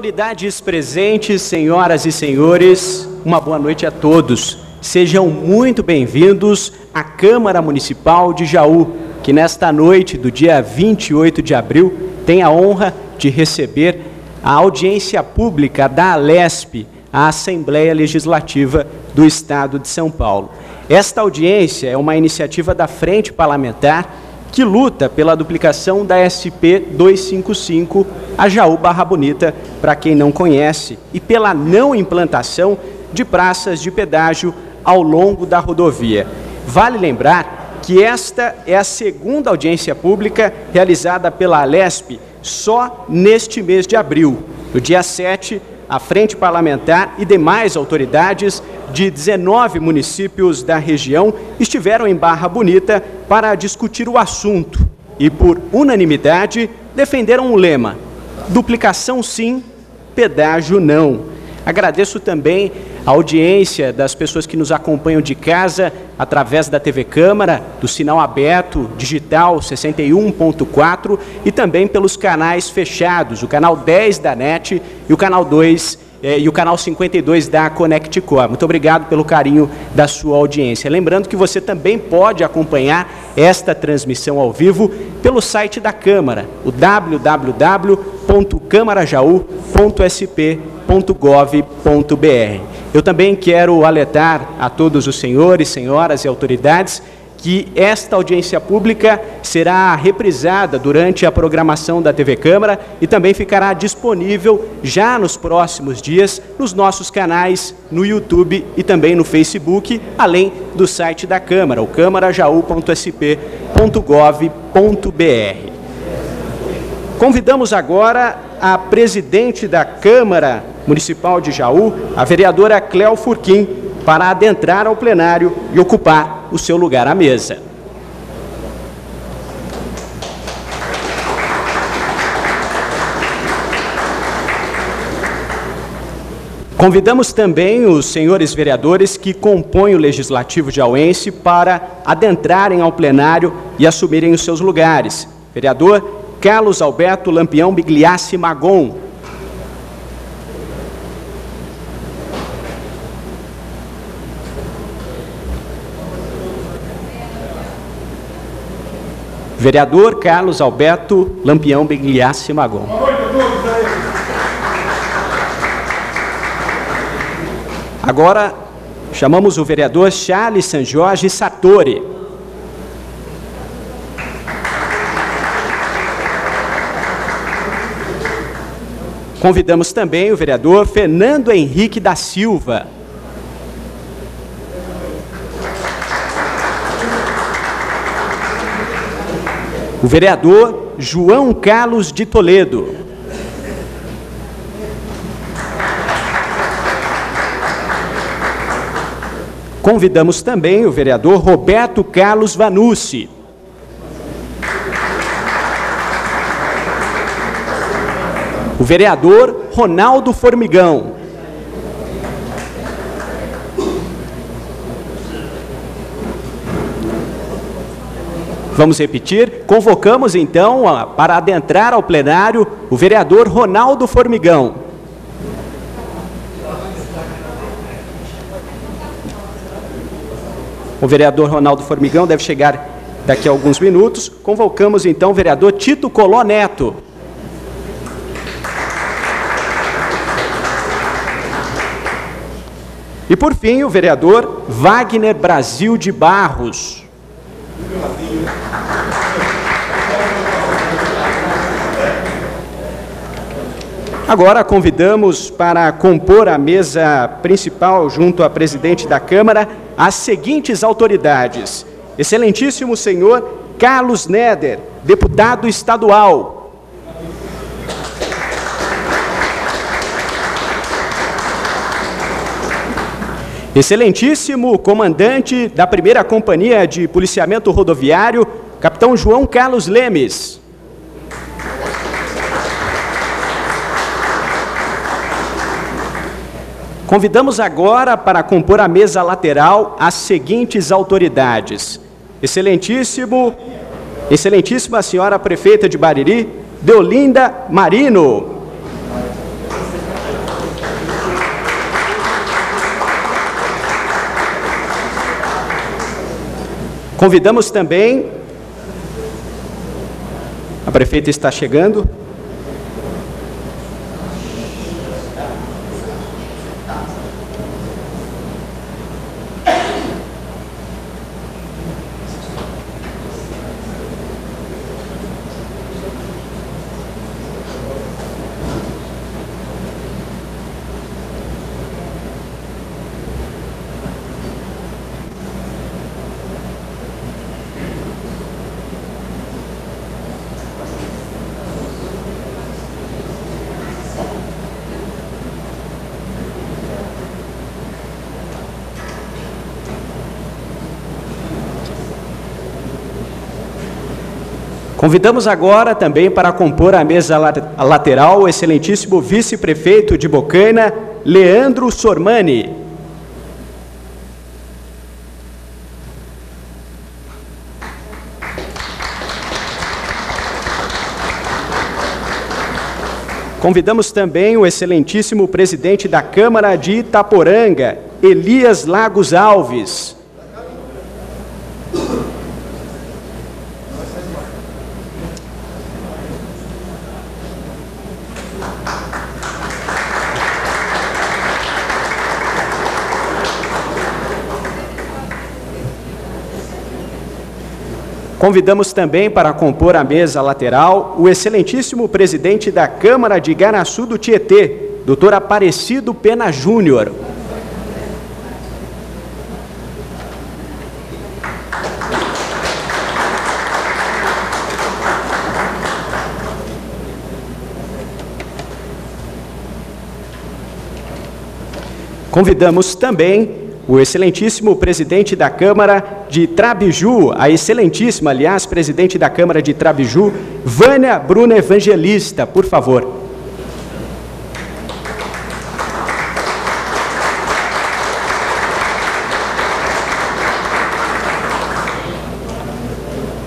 Autoridades presentes, senhoras e senhores, uma boa noite a todos. Sejam muito bem-vindos à Câmara Municipal de Jaú, que nesta noite do dia 28 de abril tem a honra de receber a audiência pública da Alesp, a Assembleia Legislativa do Estado de São Paulo. Esta audiência é uma iniciativa da Frente Parlamentar que luta pela duplicação da SP 255 a Jaú Barra Bonita, para quem não conhece, e pela não implantação de praças de pedágio ao longo da rodovia. Vale lembrar que esta é a segunda audiência pública realizada pela Alesp só neste mês de abril. No dia 7, a Frente Parlamentar e demais autoridades de 19 municípios da região estiveram em Barra Bonita para discutir o assunto e, por unanimidade, defenderam o lema: duplicação sim, pedágio não. Agradeço também a audiência das pessoas que nos acompanham de casa através da TV Câmara, do sinal aberto, digital 61.4 e também pelos canais fechados, o canal 10 da NET e o canal 2 eh, e o canal 52 da Connect Core. Muito obrigado pelo carinho da sua audiência. Lembrando que você também pode acompanhar esta transmissão ao vivo pelo site da Câmara, o www.câmarajaú.sp.gov.br. Eu também quero alertar a todos os senhores, senhoras e autoridades que esta audiência pública será reprisada durante a programação da TV Câmara e também ficará disponível já nos próximos dias nos nossos canais no YouTube e também no Facebook, além do site da Câmara, o câmarajaú.sp.gov.br. Convidamos agora a presidente da Câmara Municipal de Jaú, a vereadora Cléo Furquim, para adentrar ao plenário e ocupar o seu lugar à mesa. Convidamos também os senhores vereadores que compõem o Legislativo jauense para adentrarem ao plenário e assumirem os seus lugares. Vereador Carlos Alberto Lampião Bigliassi Magon, Vereador Carlos Alberto Lampião Begliassi Magon. Agora chamamos o vereador Charles San Jorge Sartori. Convidamos também o vereador Fernando Henrique da Silva. O vereador João Carlos de Toledo. Convidamos também o vereador Roberto Carlos Vanucci. O vereador Ronaldo Formigão. Vamos repetir? Convocamos então para adentrar ao plenário o vereador Ronaldo Formigão. O vereador Ronaldo Formigão deve chegar daqui a alguns minutos. Convocamos então o vereador Tito Coló Neto. E por fim, o vereador Wagner Brasil de Barros. Agora convidamos para compor a mesa principal junto à presidente da Câmara as seguintes autoridades: Excelentíssimo senhor Carlos Neder, deputado estadual. Excelentíssimo comandante da primeira companhia de policiamento rodoviário, capitão João Carlos Lemes. Convidamos agora para compor a mesa lateral as seguintes autoridades. Excelentíssimo, excelentíssima senhora prefeita de Bariri, Deolinda Marino. Convidamos também. A prefeita está chegando. Convidamos agora também para compor a mesa lateral o excelentíssimo vice-prefeito de Bocaina, Leandro Sormani. Convidamos também o excelentíssimo presidente da Câmara de Itaporanga, Elias Lagos Alves. Convidamos também para compor a mesa lateral o excelentíssimo presidente da Câmara de Garaçu do Tietê, doutor Aparecido Pena Júnior. Convidamos também o excelentíssimo presidente da Câmara de Trabiju, a excelentíssima, aliás, presidente da Câmara de Trabiju, Vânia Bruna Evangelista, por favor.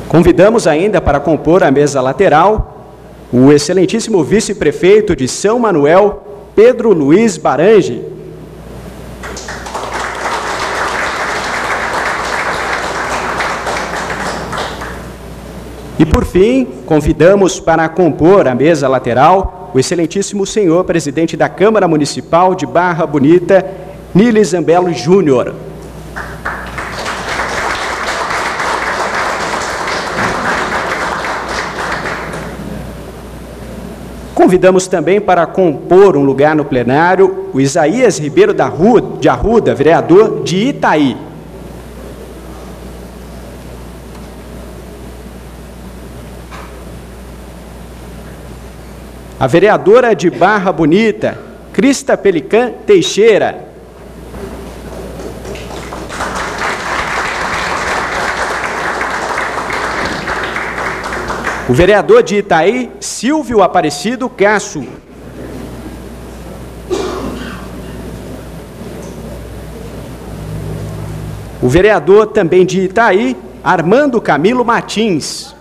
Convidamos ainda para compor a mesa lateral o excelentíssimo vice-prefeito de São Manuel, Pedro Luiz Barange, E por fim, convidamos para compor a mesa lateral o excelentíssimo senhor presidente da Câmara Municipal de Barra Bonita, Nili Zambello Júnior. Convidamos também para compor um lugar no plenário o Isaías Ribeiro da Rua, de Arruda, vereador de Itaí. A vereadora de Barra Bonita, Crista Pelican Teixeira. O vereador de Itaí, Silvio Aparecido Casso. O vereador também de Itaí, Armando Camilo Martins.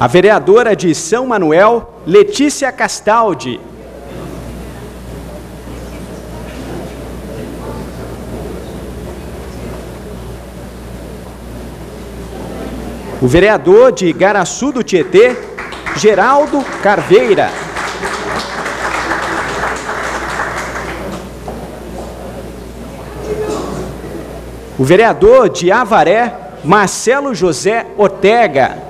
A vereadora de São Manuel, Letícia Castaldi. O vereador de Garaçu do Tietê, Geraldo Carveira. O vereador de Avaré, Marcelo José Ortega.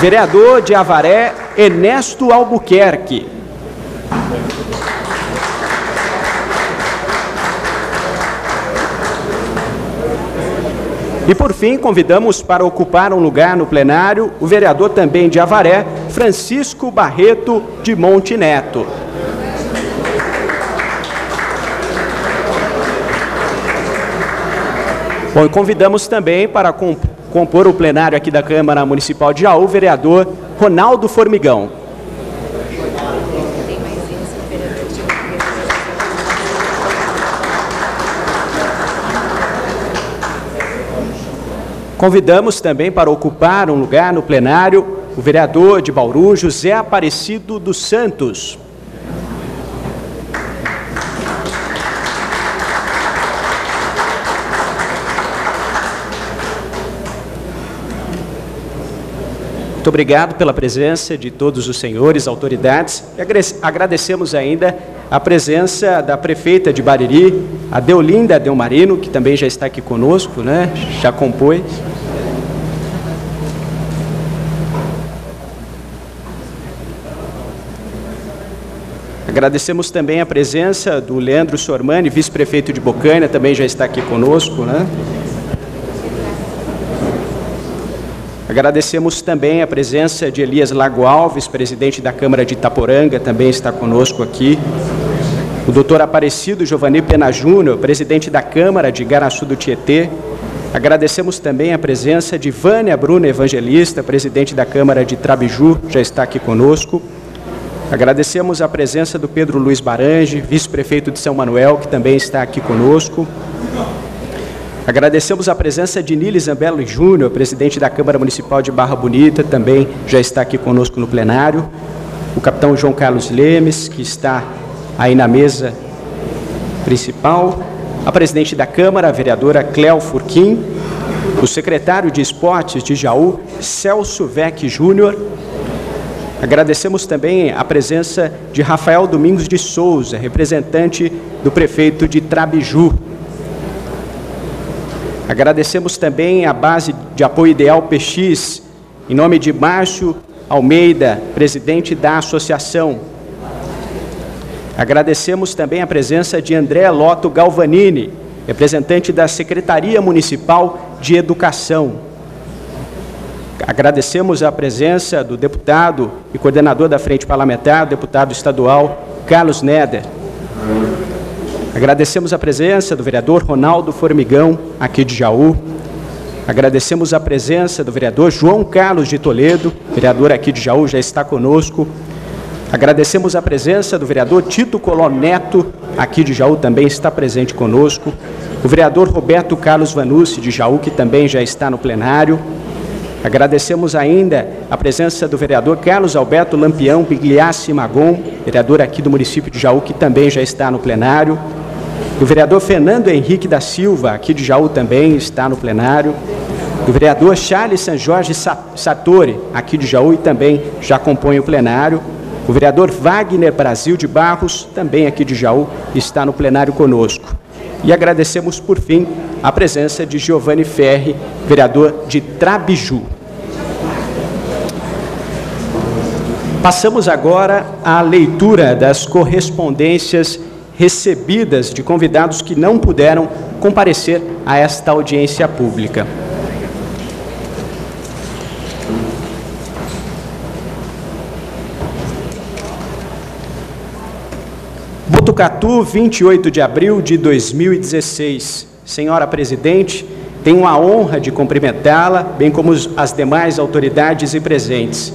Vereador de Avaré, Ernesto Albuquerque. E por fim, convidamos para ocupar um lugar no plenário o vereador também de Avaré, Francisco Barreto de Monte Neto. Bom, e convidamos também para compor o plenário aqui da Câmara Municipal de Jaú, o vereador Ronaldo Formigão. Convidamos também para ocupar um lugar no plenário o vereador de Bauru, José Aparecido dos Santos. Muito obrigado pela presença de todos os senhores, autoridades. E agradecemos ainda a presença da prefeita de Bariri, a Deolinda Delmarino, que também já está aqui conosco, né? já compôs. Agradecemos também a presença do Leandro Sormani, vice-prefeito de Bocaina, também já está aqui conosco, né? Agradecemos também a presença de Elias Lago Alves, presidente da Câmara de Itaporanga, também está conosco aqui. O doutor Aparecido Giovanni Pena Júnior, presidente da Câmara de Garaçu do Tietê. Agradecemos também a presença de Vânia Bruno Evangelista, presidente da Câmara de Trabiju, já está aqui conosco. Agradecemos a presença do Pedro Luiz Barange, vice-prefeito de São Manuel, que também está aqui conosco. Agradecemos a presença de Nili Zambello Júnior, presidente da Câmara Municipal de Barra Bonita, também já está aqui conosco no plenário. O capitão João Carlos Lemes, que está aí na mesa principal. A presidente da Câmara, a vereadora Cléo Furquim. O secretário de Esportes de Jaú, Celso Vec Júnior Agradecemos também a presença de Rafael Domingos de Souza, representante do prefeito de Trabiju. Agradecemos também a base de apoio ideal PX, em nome de Márcio Almeida, presidente da associação. Agradecemos também a presença de André Loto Galvanini, representante da Secretaria Municipal de Educação. Agradecemos a presença do deputado e coordenador da Frente Parlamentar, deputado estadual Carlos Neder. Agradecemos a presença do vereador Ronaldo Formigão, aqui de Jaú. Agradecemos a presença do vereador João Carlos de Toledo, vereador aqui de Jaú, já está conosco. Agradecemos a presença do vereador Tito Coló Neto, aqui de Jaú, também está presente conosco. O vereador Roberto Carlos Vanucci, de Jaú, que também já está no plenário. Agradecemos ainda a presença do vereador Carlos Alberto Lampião Bigliassi Magon, vereador aqui do município de Jaú, que também já está no plenário. Do vereador Fernando Henrique da Silva, aqui de Jaú, também está no plenário. Do vereador Charles San Jorge Satori, aqui de Jaú, e também já compõe o plenário. O vereador Wagner Brasil de Barros, também aqui de Jaú, está no plenário conosco. E agradecemos, por fim, a presença de Giovanni Ferri, vereador de Trabiju. Passamos agora à leitura das correspondências recebidas de convidados que não puderam comparecer a esta audiência pública. Botucatu, 28 de abril de 2016. Senhora Presidente, tenho a honra de cumprimentá-la, bem como as demais autoridades e presentes.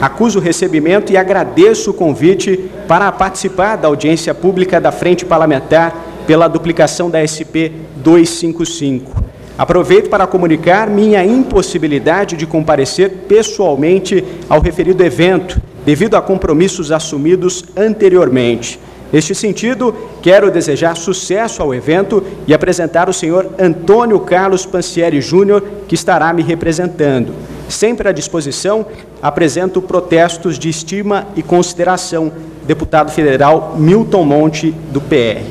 Acuso o recebimento e agradeço o convite para participar da audiência pública da Frente Parlamentar pela duplicação da SP 255. Aproveito para comunicar minha impossibilidade de comparecer pessoalmente ao referido evento, devido a compromissos assumidos anteriormente. Neste sentido, quero desejar sucesso ao evento e apresentar o senhor Antônio Carlos Pancieri Júnior, que estará me representando. Sempre à disposição, apresento protestos de estima e consideração. Deputado Federal Milton Monte, do PR.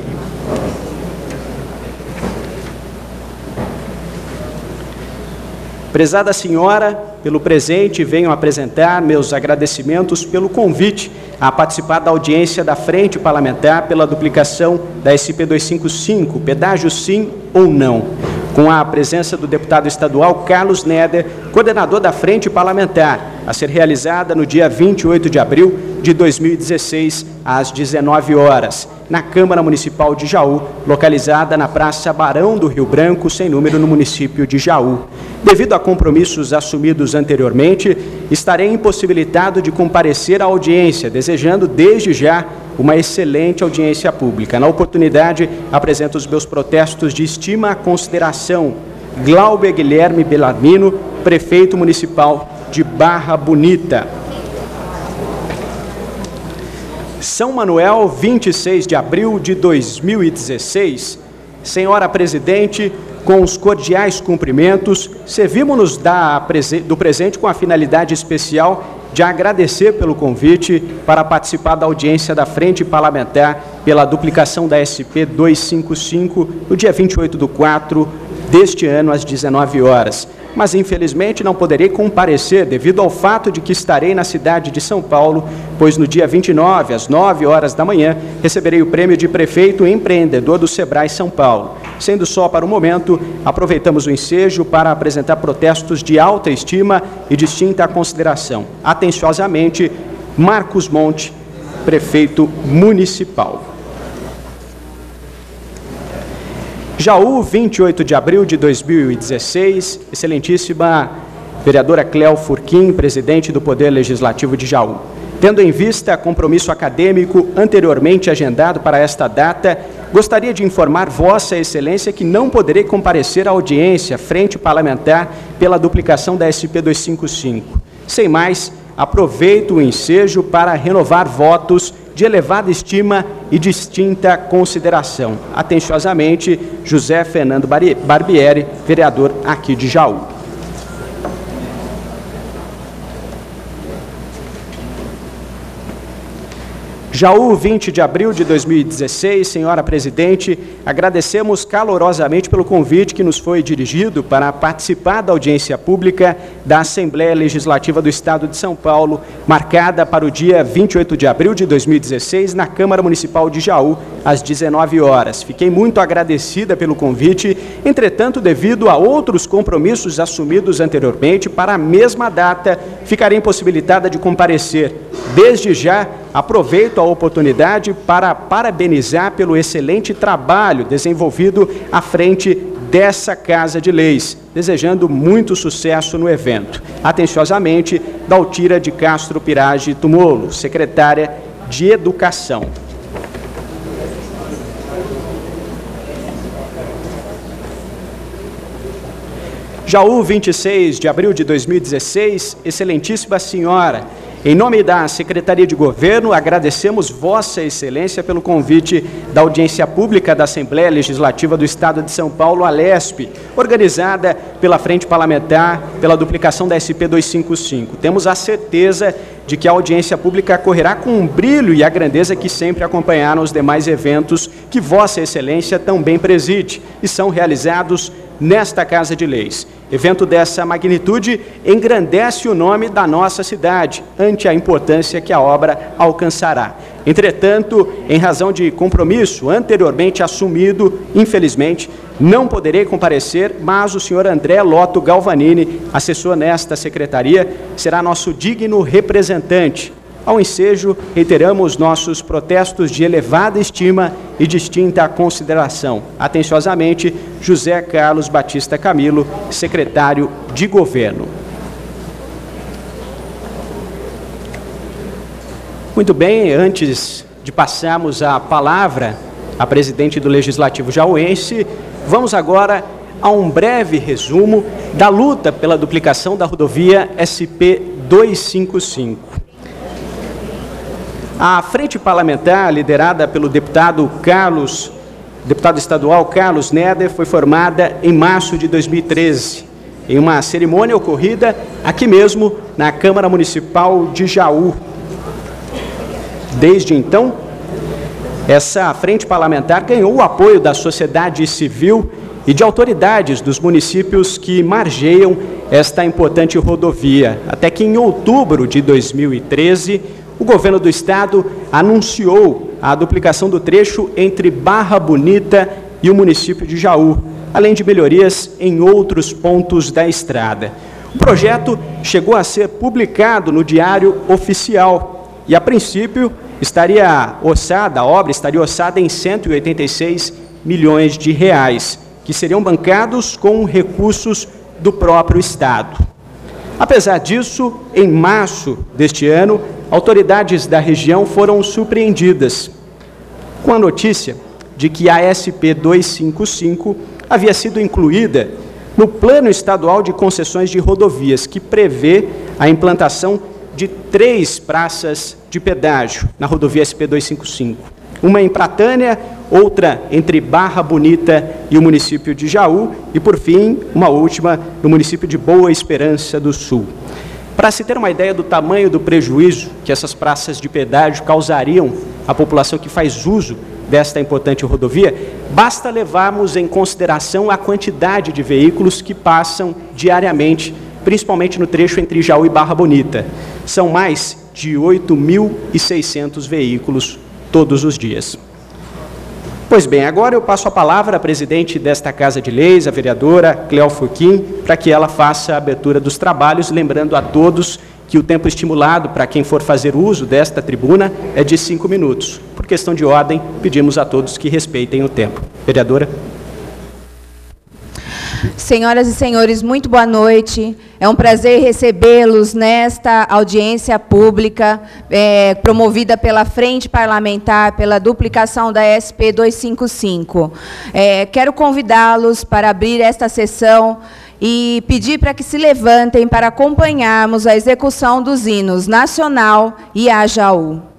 Prezada senhora, pelo presente, venho apresentar meus agradecimentos pelo convite a participar da audiência da Frente Parlamentar pela duplicação da SP 255, pedágio sim ou não, com a presença do deputado estadual Carlos Neder, coordenador da Frente Parlamentar, a ser realizada no dia 28 de abril de 2016, às 19 horas na Câmara Municipal de Jaú, localizada na Praça Barão do Rio Branco, sem número no município de Jaú. Devido a compromissos assumidos anteriormente, estarei impossibilitado de comparecer à audiência, desejando desde já uma excelente audiência pública. Na oportunidade, apresento os meus protestos de estima à consideração Glauber Guilherme Bellarmino, prefeito municipal de Barra Bonita. São Manuel, 26 de abril de 2016. Senhora Presidente, com os cordiais cumprimentos, servimos-nos do presente com a finalidade especial de agradecer pelo convite para participar da audiência da Frente Parlamentar pela duplicação da SP 255 no dia 28 do 4 deste ano, às 19 horas mas infelizmente não poderei comparecer devido ao fato de que estarei na cidade de São Paulo, pois no dia 29, às 9 horas da manhã, receberei o prêmio de prefeito empreendedor do Sebrae São Paulo. Sendo só para o momento, aproveitamos o ensejo para apresentar protestos de alta estima e distinta consideração. Atenciosamente, Marcos Monte, prefeito municipal. Jaú, 28 de abril de 2016, excelentíssima vereadora Cléo Furquim, presidente do Poder Legislativo de Jaú. Tendo em vista compromisso acadêmico anteriormente agendado para esta data, gostaria de informar Vossa Excelência que não poderei comparecer à audiência frente parlamentar pela duplicação da SP 255. Sem mais, aproveito o ensejo para renovar votos de elevada estima e distinta consideração. Atenciosamente, José Fernando Barbieri, vereador aqui de Jaú. Jaú, 20 de abril de 2016, senhora presidente, agradecemos calorosamente pelo convite que nos foi dirigido para participar da audiência pública da Assembleia Legislativa do Estado de São Paulo, marcada para o dia 28 de abril de 2016, na Câmara Municipal de Jaú, às 19 horas. Fiquei muito agradecida pelo convite, entretanto, devido a outros compromissos assumidos anteriormente para a mesma data, ficarei impossibilitada de comparecer. Desde já, aproveito a oportunidade para parabenizar pelo excelente trabalho desenvolvido à frente dessa Casa de Leis, desejando muito sucesso no evento. Atenciosamente, Daltira de Castro Pirage Tumolo, secretária de Educação. Jaú, 26 de abril de 2016, excelentíssima senhora, em nome da Secretaria de Governo, agradecemos Vossa Excelência pelo convite da audiência pública da Assembleia Legislativa do Estado de São Paulo, a LESP, organizada pela Frente Parlamentar pela duplicação da SP 255. Temos a certeza de que a audiência pública correrá com o brilho e a grandeza que sempre acompanharam os demais eventos que Vossa Excelência também preside e são realizados nesta Casa de Leis. Evento dessa magnitude engrandece o nome da nossa cidade, ante a importância que a obra alcançará. Entretanto, em razão de compromisso anteriormente assumido, infelizmente, não poderei comparecer, mas o senhor André Loto Galvanini, assessor nesta secretaria, será nosso digno representante ao ensejo, reiteramos nossos protestos de elevada estima e distinta consideração. Atenciosamente, José Carlos Batista Camilo, secretário de Governo. Muito bem, antes de passarmos a palavra à presidente do Legislativo Jauense, vamos agora a um breve resumo da luta pela duplicação da rodovia SP 255. A frente parlamentar, liderada pelo deputado Carlos, deputado estadual Carlos Neder, foi formada em março de 2013, em uma cerimônia ocorrida aqui mesmo na Câmara Municipal de Jaú. Desde então, essa frente parlamentar ganhou o apoio da sociedade civil e de autoridades dos municípios que margeiam esta importante rodovia, até que em outubro de 2013 o governo do estado anunciou a duplicação do trecho entre Barra Bonita e o município de Jaú, além de melhorias em outros pontos da estrada. O projeto chegou a ser publicado no Diário Oficial e, a princípio, estaria orçada, a obra estaria orçada em 186 milhões de reais, que seriam bancados com recursos do próprio Estado. Apesar disso, em março deste ano, autoridades da região foram surpreendidas com a notícia de que a SP 255 havia sido incluída no Plano Estadual de Concessões de Rodovias, que prevê a implantação de três praças de pedágio na rodovia SP255. Uma em Pratânia, outra entre Barra Bonita e o município de Jaú, e por fim, uma última no município de Boa Esperança do Sul. Para se ter uma ideia do tamanho do prejuízo que essas praças de pedágio causariam à população que faz uso desta importante rodovia, basta levarmos em consideração a quantidade de veículos que passam diariamente, principalmente no trecho entre Jaú e Barra Bonita. São mais de 8.600 veículos todos os dias. Pois bem, agora eu passo a palavra à presidente desta Casa de Leis, a vereadora Cleo Furquim, para que ela faça a abertura dos trabalhos, lembrando a todos que o tempo estimulado para quem for fazer uso desta tribuna é de cinco minutos. Por questão de ordem, pedimos a todos que respeitem o tempo. Vereadora. Senhoras e senhores, muito boa noite. É um prazer recebê-los nesta audiência pública é, promovida pela Frente Parlamentar pela duplicação da SP 255. É, quero convidá-los para abrir esta sessão e pedir para que se levantem para acompanharmos a execução dos hinos Nacional e Ajaú.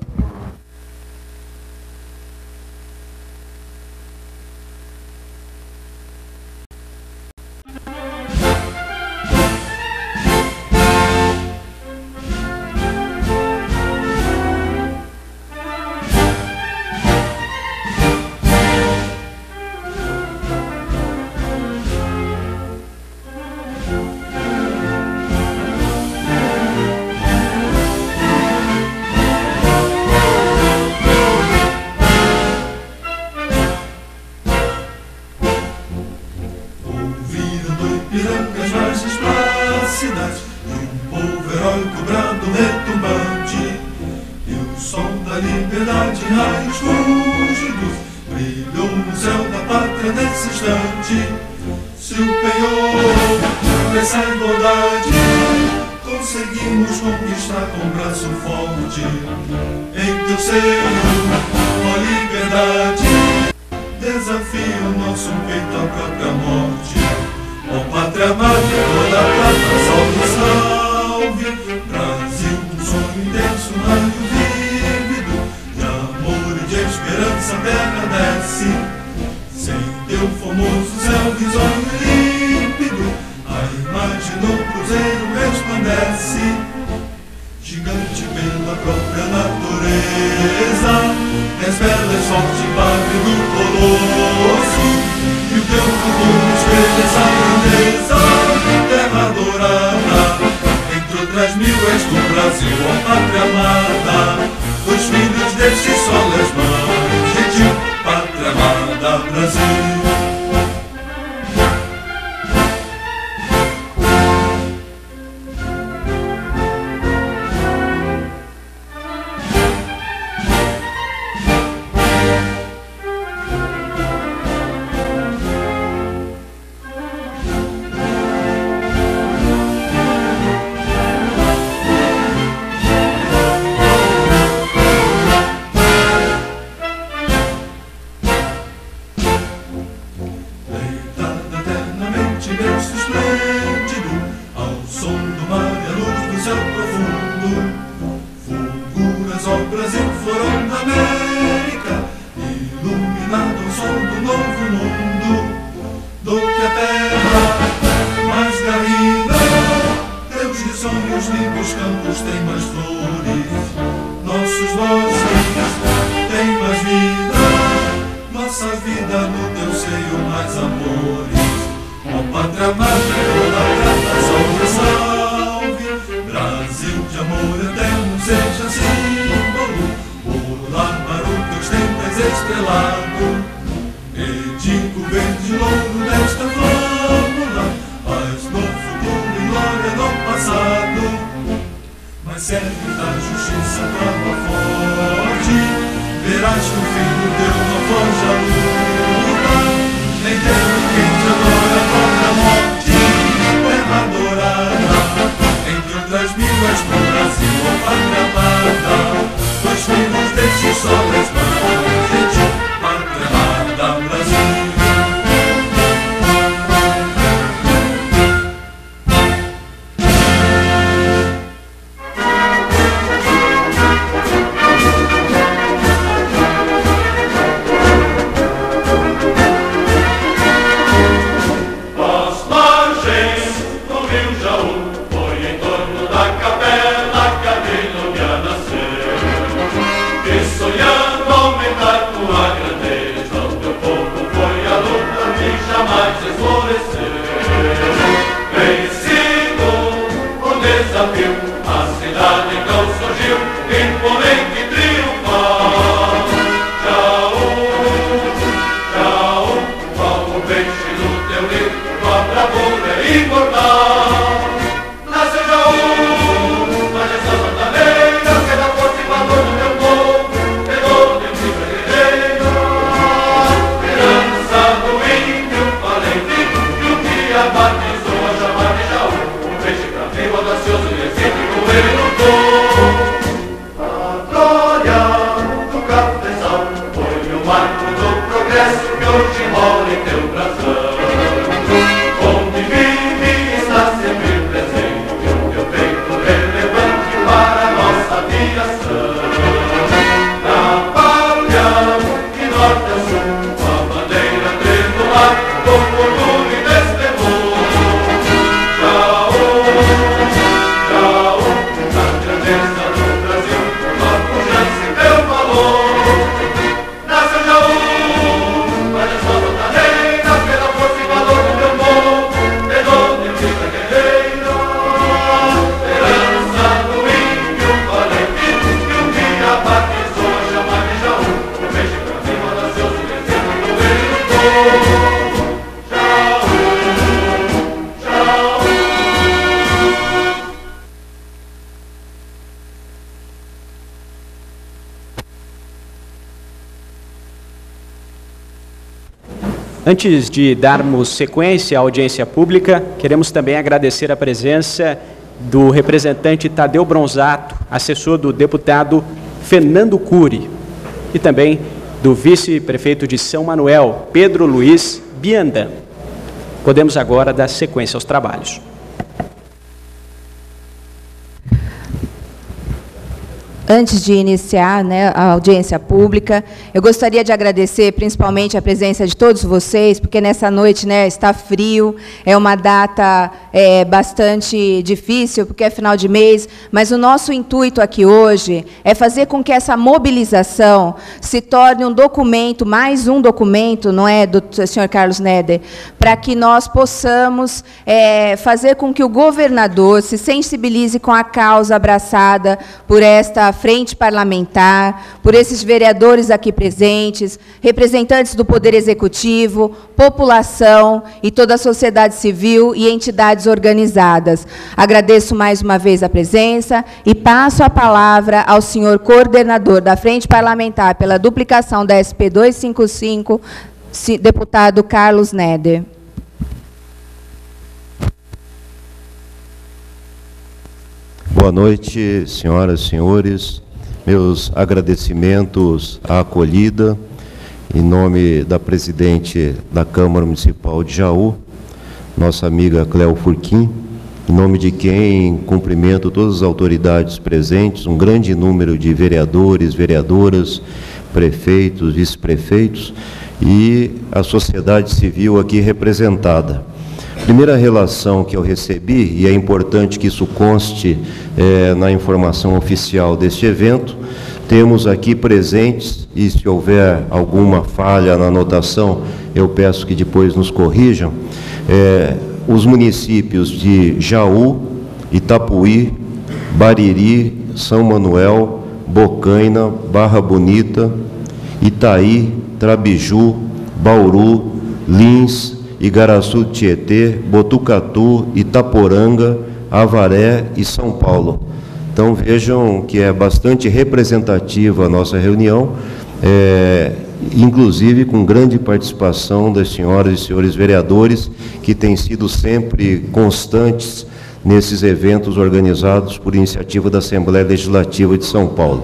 Antes de darmos sequência à audiência pública, queremos também agradecer a presença do representante Tadeu Bronzato, assessor do deputado Fernando Cury, e também do vice-prefeito de São Manuel, Pedro Luiz Biandan. Podemos agora dar sequência aos trabalhos. Antes de iniciar né, a audiência pública, eu gostaria de agradecer principalmente a presença de todos vocês, porque nessa noite né, está frio, é uma data é, bastante difícil, porque é final de mês, mas o nosso intuito aqui hoje é fazer com que essa mobilização se torne um documento, mais um documento, não é, do senhor Carlos Neder, para que nós possamos é, fazer com que o governador se sensibilize com a causa abraçada por esta frente parlamentar, por esses vereadores aqui presentes, representantes do Poder Executivo, população e toda a sociedade civil e entidades organizadas. Agradeço mais uma vez a presença e passo a palavra ao senhor coordenador da Frente Parlamentar pela duplicação da SP 255, deputado Carlos Neder. Boa noite, senhoras e senhores. Meus agradecimentos à acolhida, em nome da presidente da Câmara Municipal de Jaú, nossa amiga Cléo Furquim, em nome de quem cumprimento todas as autoridades presentes, um grande número de vereadores, vereadoras, prefeitos, vice-prefeitos e a sociedade civil aqui representada. Primeira relação que eu recebi, e é importante que isso conste é, na informação oficial deste evento, temos aqui presentes, e se houver alguma falha na anotação, eu peço que depois nos corrijam, é, os municípios de Jaú, Itapuí, Bariri, São Manuel, Bocaina, Barra Bonita, Itaí, Trabiju, Bauru, Lins, Igaraçu Tietê, Botucatu, Itaporanga, Avaré e São Paulo. Então vejam que é bastante representativa a nossa reunião, é, inclusive com grande participação das senhoras e senhores vereadores, que têm sido sempre constantes nesses eventos organizados por iniciativa da Assembleia Legislativa de São Paulo.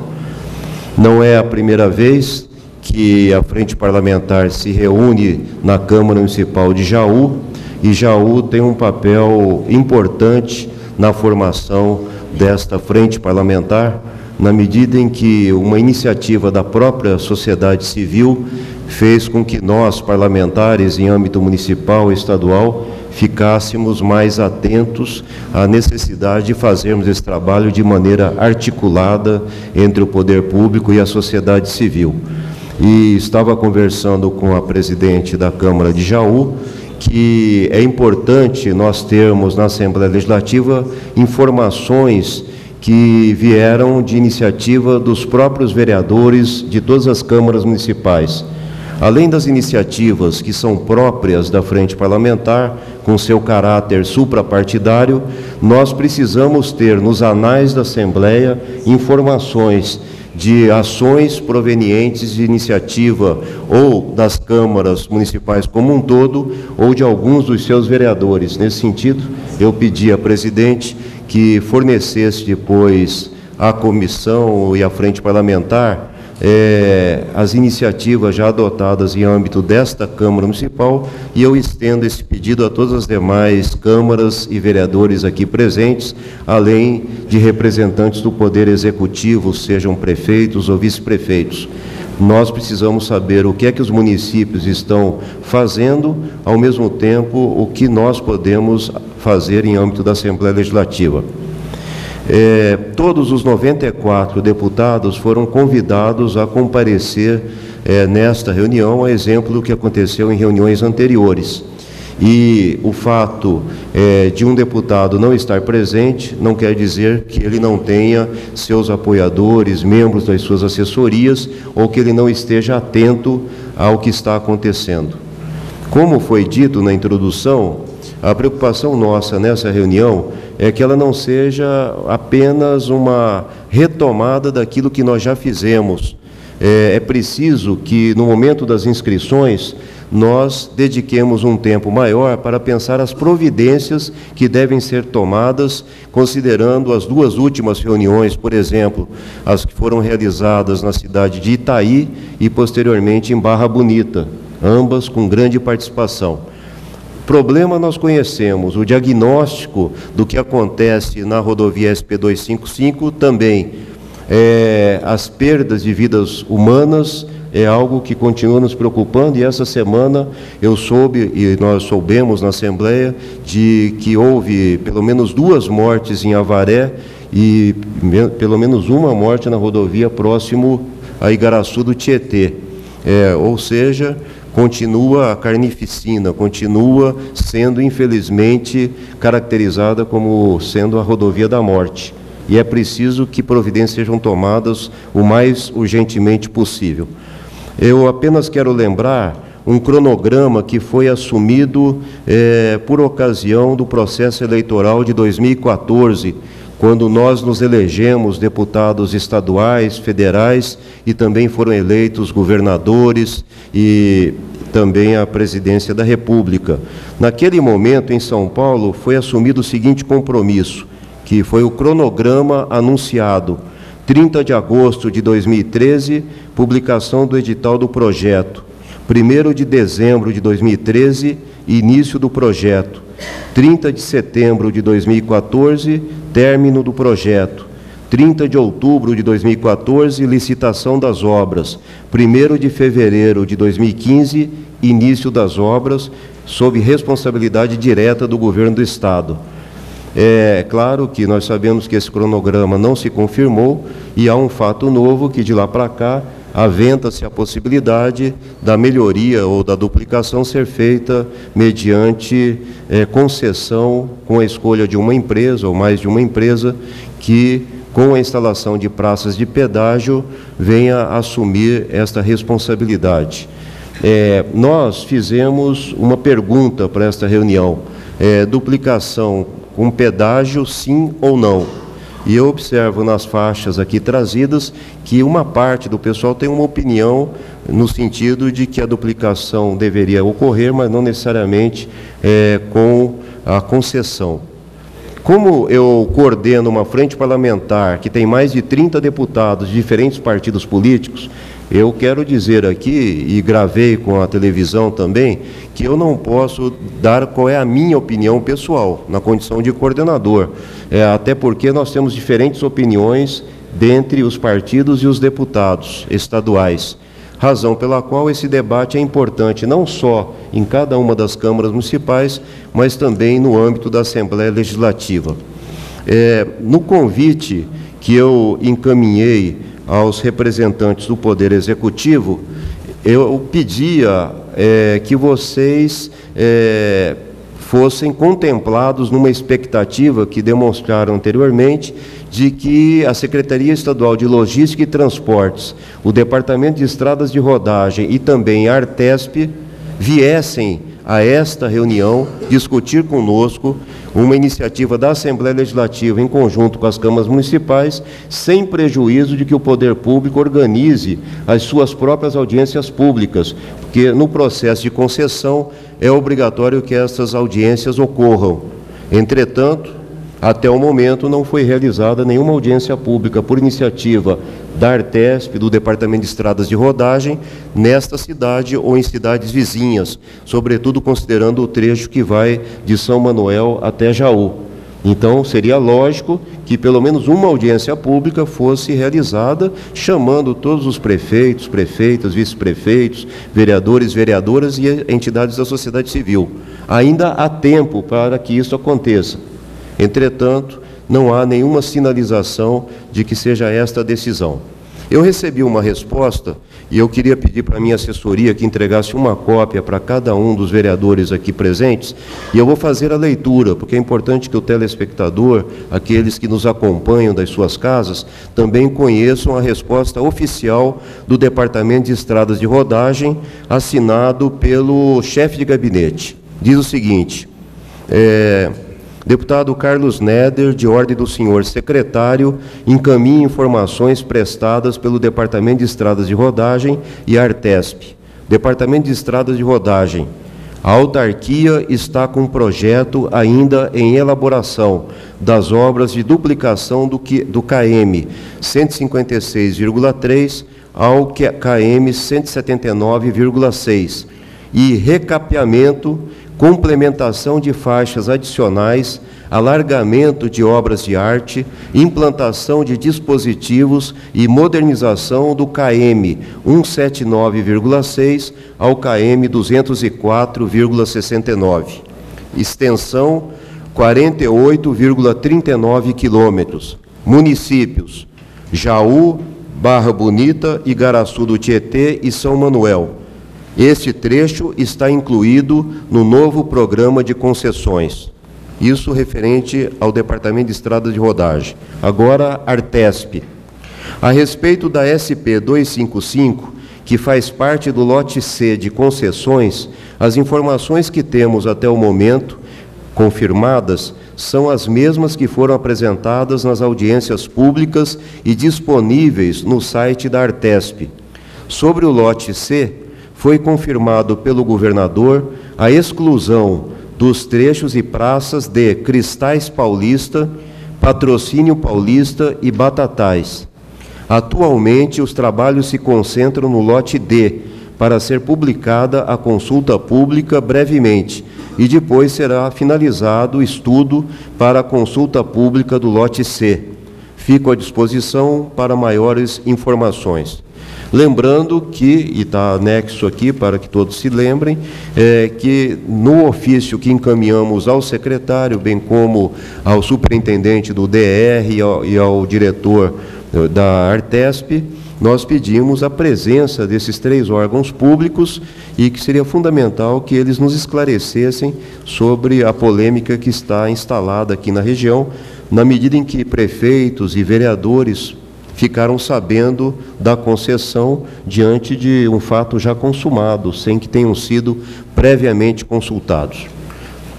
Não é a primeira vez, que a Frente Parlamentar se reúne na Câmara Municipal de Jaú e Jaú tem um papel importante na formação desta Frente Parlamentar, na medida em que uma iniciativa da própria sociedade civil fez com que nós, parlamentares, em âmbito municipal e estadual, ficássemos mais atentos à necessidade de fazermos esse trabalho de maneira articulada entre o poder público e a sociedade civil. E estava conversando com a presidente da Câmara de Jaú que é importante nós termos na Assembleia Legislativa informações que vieram de iniciativa dos próprios vereadores de todas as câmaras municipais. Além das iniciativas que são próprias da frente parlamentar, com seu caráter suprapartidário, nós precisamos ter nos anais da Assembleia informações de ações provenientes de iniciativa ou das câmaras municipais como um todo, ou de alguns dos seus vereadores. Nesse sentido, eu pedi à presidente que fornecesse depois à comissão e à frente parlamentar é, as iniciativas já adotadas em âmbito desta Câmara Municipal e eu estendo esse pedido a todas as demais câmaras e vereadores aqui presentes, além de representantes do Poder Executivo, sejam prefeitos ou vice-prefeitos. Nós precisamos saber o que é que os municípios estão fazendo, ao mesmo tempo o que nós podemos fazer em âmbito da Assembleia Legislativa. É, todos os 94 deputados foram convidados a comparecer é, nesta reunião, a exemplo do que aconteceu em reuniões anteriores. E o fato é, de um deputado não estar presente não quer dizer que ele não tenha seus apoiadores, membros das suas assessorias, ou que ele não esteja atento ao que está acontecendo. Como foi dito na introdução, a preocupação nossa nessa reunião é que ela não seja apenas uma retomada daquilo que nós já fizemos. É, é preciso que, no momento das inscrições, nós dediquemos um tempo maior para pensar as providências que devem ser tomadas, considerando as duas últimas reuniões, por exemplo, as que foram realizadas na cidade de Itaí e posteriormente em Barra Bonita, ambas com grande participação. Problema nós conhecemos, o diagnóstico do que acontece na rodovia SP255 também. É, as perdas de vidas humanas é algo que continua nos preocupando e essa semana eu soube e nós soubemos na Assembleia de que houve pelo menos duas mortes em Avaré e me, pelo menos uma morte na rodovia próximo a Igaraçu do Tietê. É, ou seja, continua a carnificina, continua sendo, infelizmente, caracterizada como sendo a rodovia da morte. E é preciso que providências sejam tomadas o mais urgentemente possível. Eu apenas quero lembrar um cronograma que foi assumido é, por ocasião do processo eleitoral de 2014, quando nós nos elegemos deputados estaduais, federais e também foram eleitos governadores e também a presidência da República. Naquele momento, em São Paulo, foi assumido o seguinte compromisso, que foi o cronograma anunciado. 30 de agosto de 2013, publicação do edital do projeto. 1 de dezembro de 2013, início do projeto. 30 de setembro de 2014, término do projeto. 30 de outubro de 2014, licitação das obras. 1 de fevereiro de 2015, início das obras, sob responsabilidade direta do governo do Estado. É claro que nós sabemos que esse cronograma não se confirmou e há um fato novo que de lá para cá aventa-se a possibilidade da melhoria ou da duplicação ser feita mediante é, concessão com a escolha de uma empresa ou mais de uma empresa que com a instalação de praças de pedágio, venha assumir esta responsabilidade. É, nós fizemos uma pergunta para esta reunião: é, duplicação com pedágio, sim ou não? E eu observo nas faixas aqui trazidas que uma parte do pessoal tem uma opinião no sentido de que a duplicação deveria ocorrer, mas não necessariamente é, com a concessão. Como eu coordeno uma frente parlamentar que tem mais de 30 deputados de diferentes partidos políticos, eu quero dizer aqui, e gravei com a televisão também, que eu não posso dar qual é a minha opinião pessoal, na condição de coordenador. É, até porque nós temos diferentes opiniões dentre os partidos e os deputados estaduais razão pela qual esse debate é importante não só em cada uma das câmaras municipais, mas também no âmbito da Assembleia Legislativa. É, no convite que eu encaminhei aos representantes do Poder Executivo, eu pedia é, que vocês é, fossem contemplados numa expectativa que demonstraram anteriormente de que a Secretaria Estadual de Logística e Transportes, o Departamento de Estradas de Rodagem e também a Artesp viessem a esta reunião discutir conosco uma iniciativa da Assembleia Legislativa em conjunto com as câmaras municipais, sem prejuízo de que o poder público organize as suas próprias audiências públicas, porque no processo de concessão é obrigatório que essas audiências ocorram. Entretanto, até o momento não foi realizada nenhuma audiência pública por iniciativa da Artesp, do Departamento de Estradas de Rodagem, nesta cidade ou em cidades vizinhas, sobretudo considerando o trecho que vai de São Manuel até Jaú. Então, seria lógico que pelo menos uma audiência pública fosse realizada, chamando todos os prefeitos, prefeitas, vice-prefeitos, vereadores, vereadoras e entidades da sociedade civil. Ainda há tempo para que isso aconteça. Entretanto, não há nenhuma sinalização de que seja esta a decisão. Eu recebi uma resposta e eu queria pedir para a minha assessoria que entregasse uma cópia para cada um dos vereadores aqui presentes, e eu vou fazer a leitura, porque é importante que o telespectador, aqueles que nos acompanham das suas casas, também conheçam a resposta oficial do Departamento de Estradas de Rodagem, assinado pelo chefe de gabinete. Diz o seguinte: é, Deputado Carlos Neder, de ordem do senhor secretário, encaminha informações prestadas pelo Departamento de Estradas de Rodagem e Artesp. Departamento de Estradas de Rodagem. A autarquia está com um projeto ainda em elaboração das obras de duplicação do, do KM 156,3 ao KM 179,6 e recapeamento complementação de faixas adicionais, alargamento de obras de arte, implantação de dispositivos e modernização do KM 179,6 ao KM 204,69. Extensão 48,39 quilômetros. Municípios: Jaú, Barra Bonita, Igaraçu do Tietê e São Manuel este trecho está incluído no novo programa de concessões. Isso referente ao Departamento de Estradas de Rodagem. Agora, Artesp. A respeito da SP 255, que faz parte do lote C de concessões, as informações que temos até o momento, confirmadas, são as mesmas que foram apresentadas nas audiências públicas e disponíveis no site da Artesp. Sobre o lote C, foi confirmado pelo governador a exclusão dos trechos e praças de Cristais Paulista, Patrocínio Paulista e Batatais. Atualmente, os trabalhos se concentram no lote D, para ser publicada a consulta pública brevemente, e depois será finalizado o estudo para a consulta pública do lote C. Fico à disposição para maiores informações. Lembrando que, e está anexo aqui para que todos se lembrem, é, que no ofício que encaminhamos ao secretário, bem como ao superintendente do DR e ao, e ao diretor eh, da Artesp, nós pedimos a presença desses três órgãos públicos e que seria fundamental que eles nos esclarecessem sobre a polêmica que está instalada aqui na região, na medida em que prefeitos e vereadores ficaram sabendo da concessão diante de um fato já consumado, sem que tenham sido previamente consultados.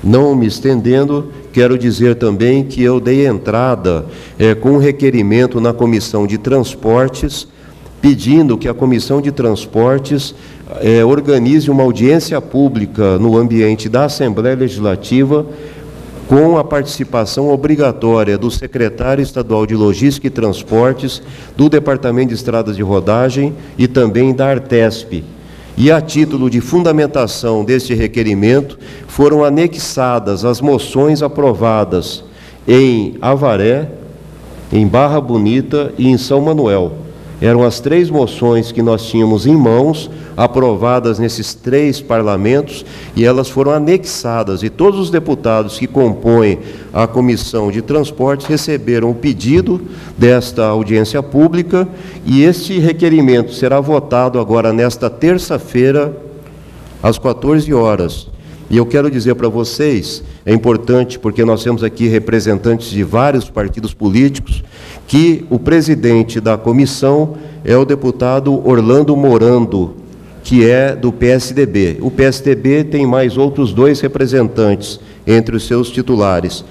Não me estendendo, quero dizer também que eu dei entrada é, com um requerimento na Comissão de Transportes, pedindo que a Comissão de Transportes é, organize uma audiência pública no ambiente da Assembleia Legislativa com a participação obrigatória do secretário estadual de Logística e Transportes, do Departamento de Estradas de Rodagem e também da Artesp. E a título de fundamentação deste requerimento, foram anexadas as moções aprovadas em Avaré, em Barra Bonita e em São Manuel. Eram as três moções que nós tínhamos em mãos aprovadas nesses três parlamentos e elas foram anexadas e todos os deputados que compõem a Comissão de Transportes receberam o pedido desta audiência pública e este requerimento será votado agora nesta terça-feira às 14 horas. E eu quero dizer para vocês, é importante porque nós temos aqui representantes de vários partidos políticos, que o presidente da comissão é o deputado Orlando Morando, que é do PSDB. O PSDB tem mais outros dois representantes entre os seus titulares.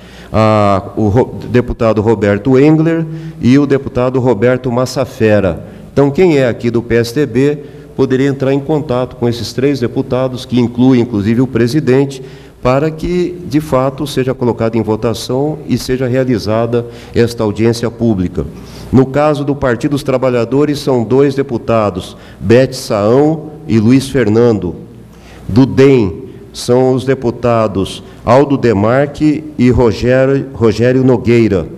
O deputado Roberto Engler e o deputado Roberto Massafera. Então, quem é aqui do PSDB poderia entrar em contato com esses três deputados, que incluem inclusive o presidente, para que, de fato, seja colocado em votação e seja realizada esta audiência pública. No caso do Partido dos Trabalhadores, são dois deputados, Bete Saão e Luiz Fernando. Do DEM, são os deputados Aldo Demarque e Rogério, Rogério Nogueira.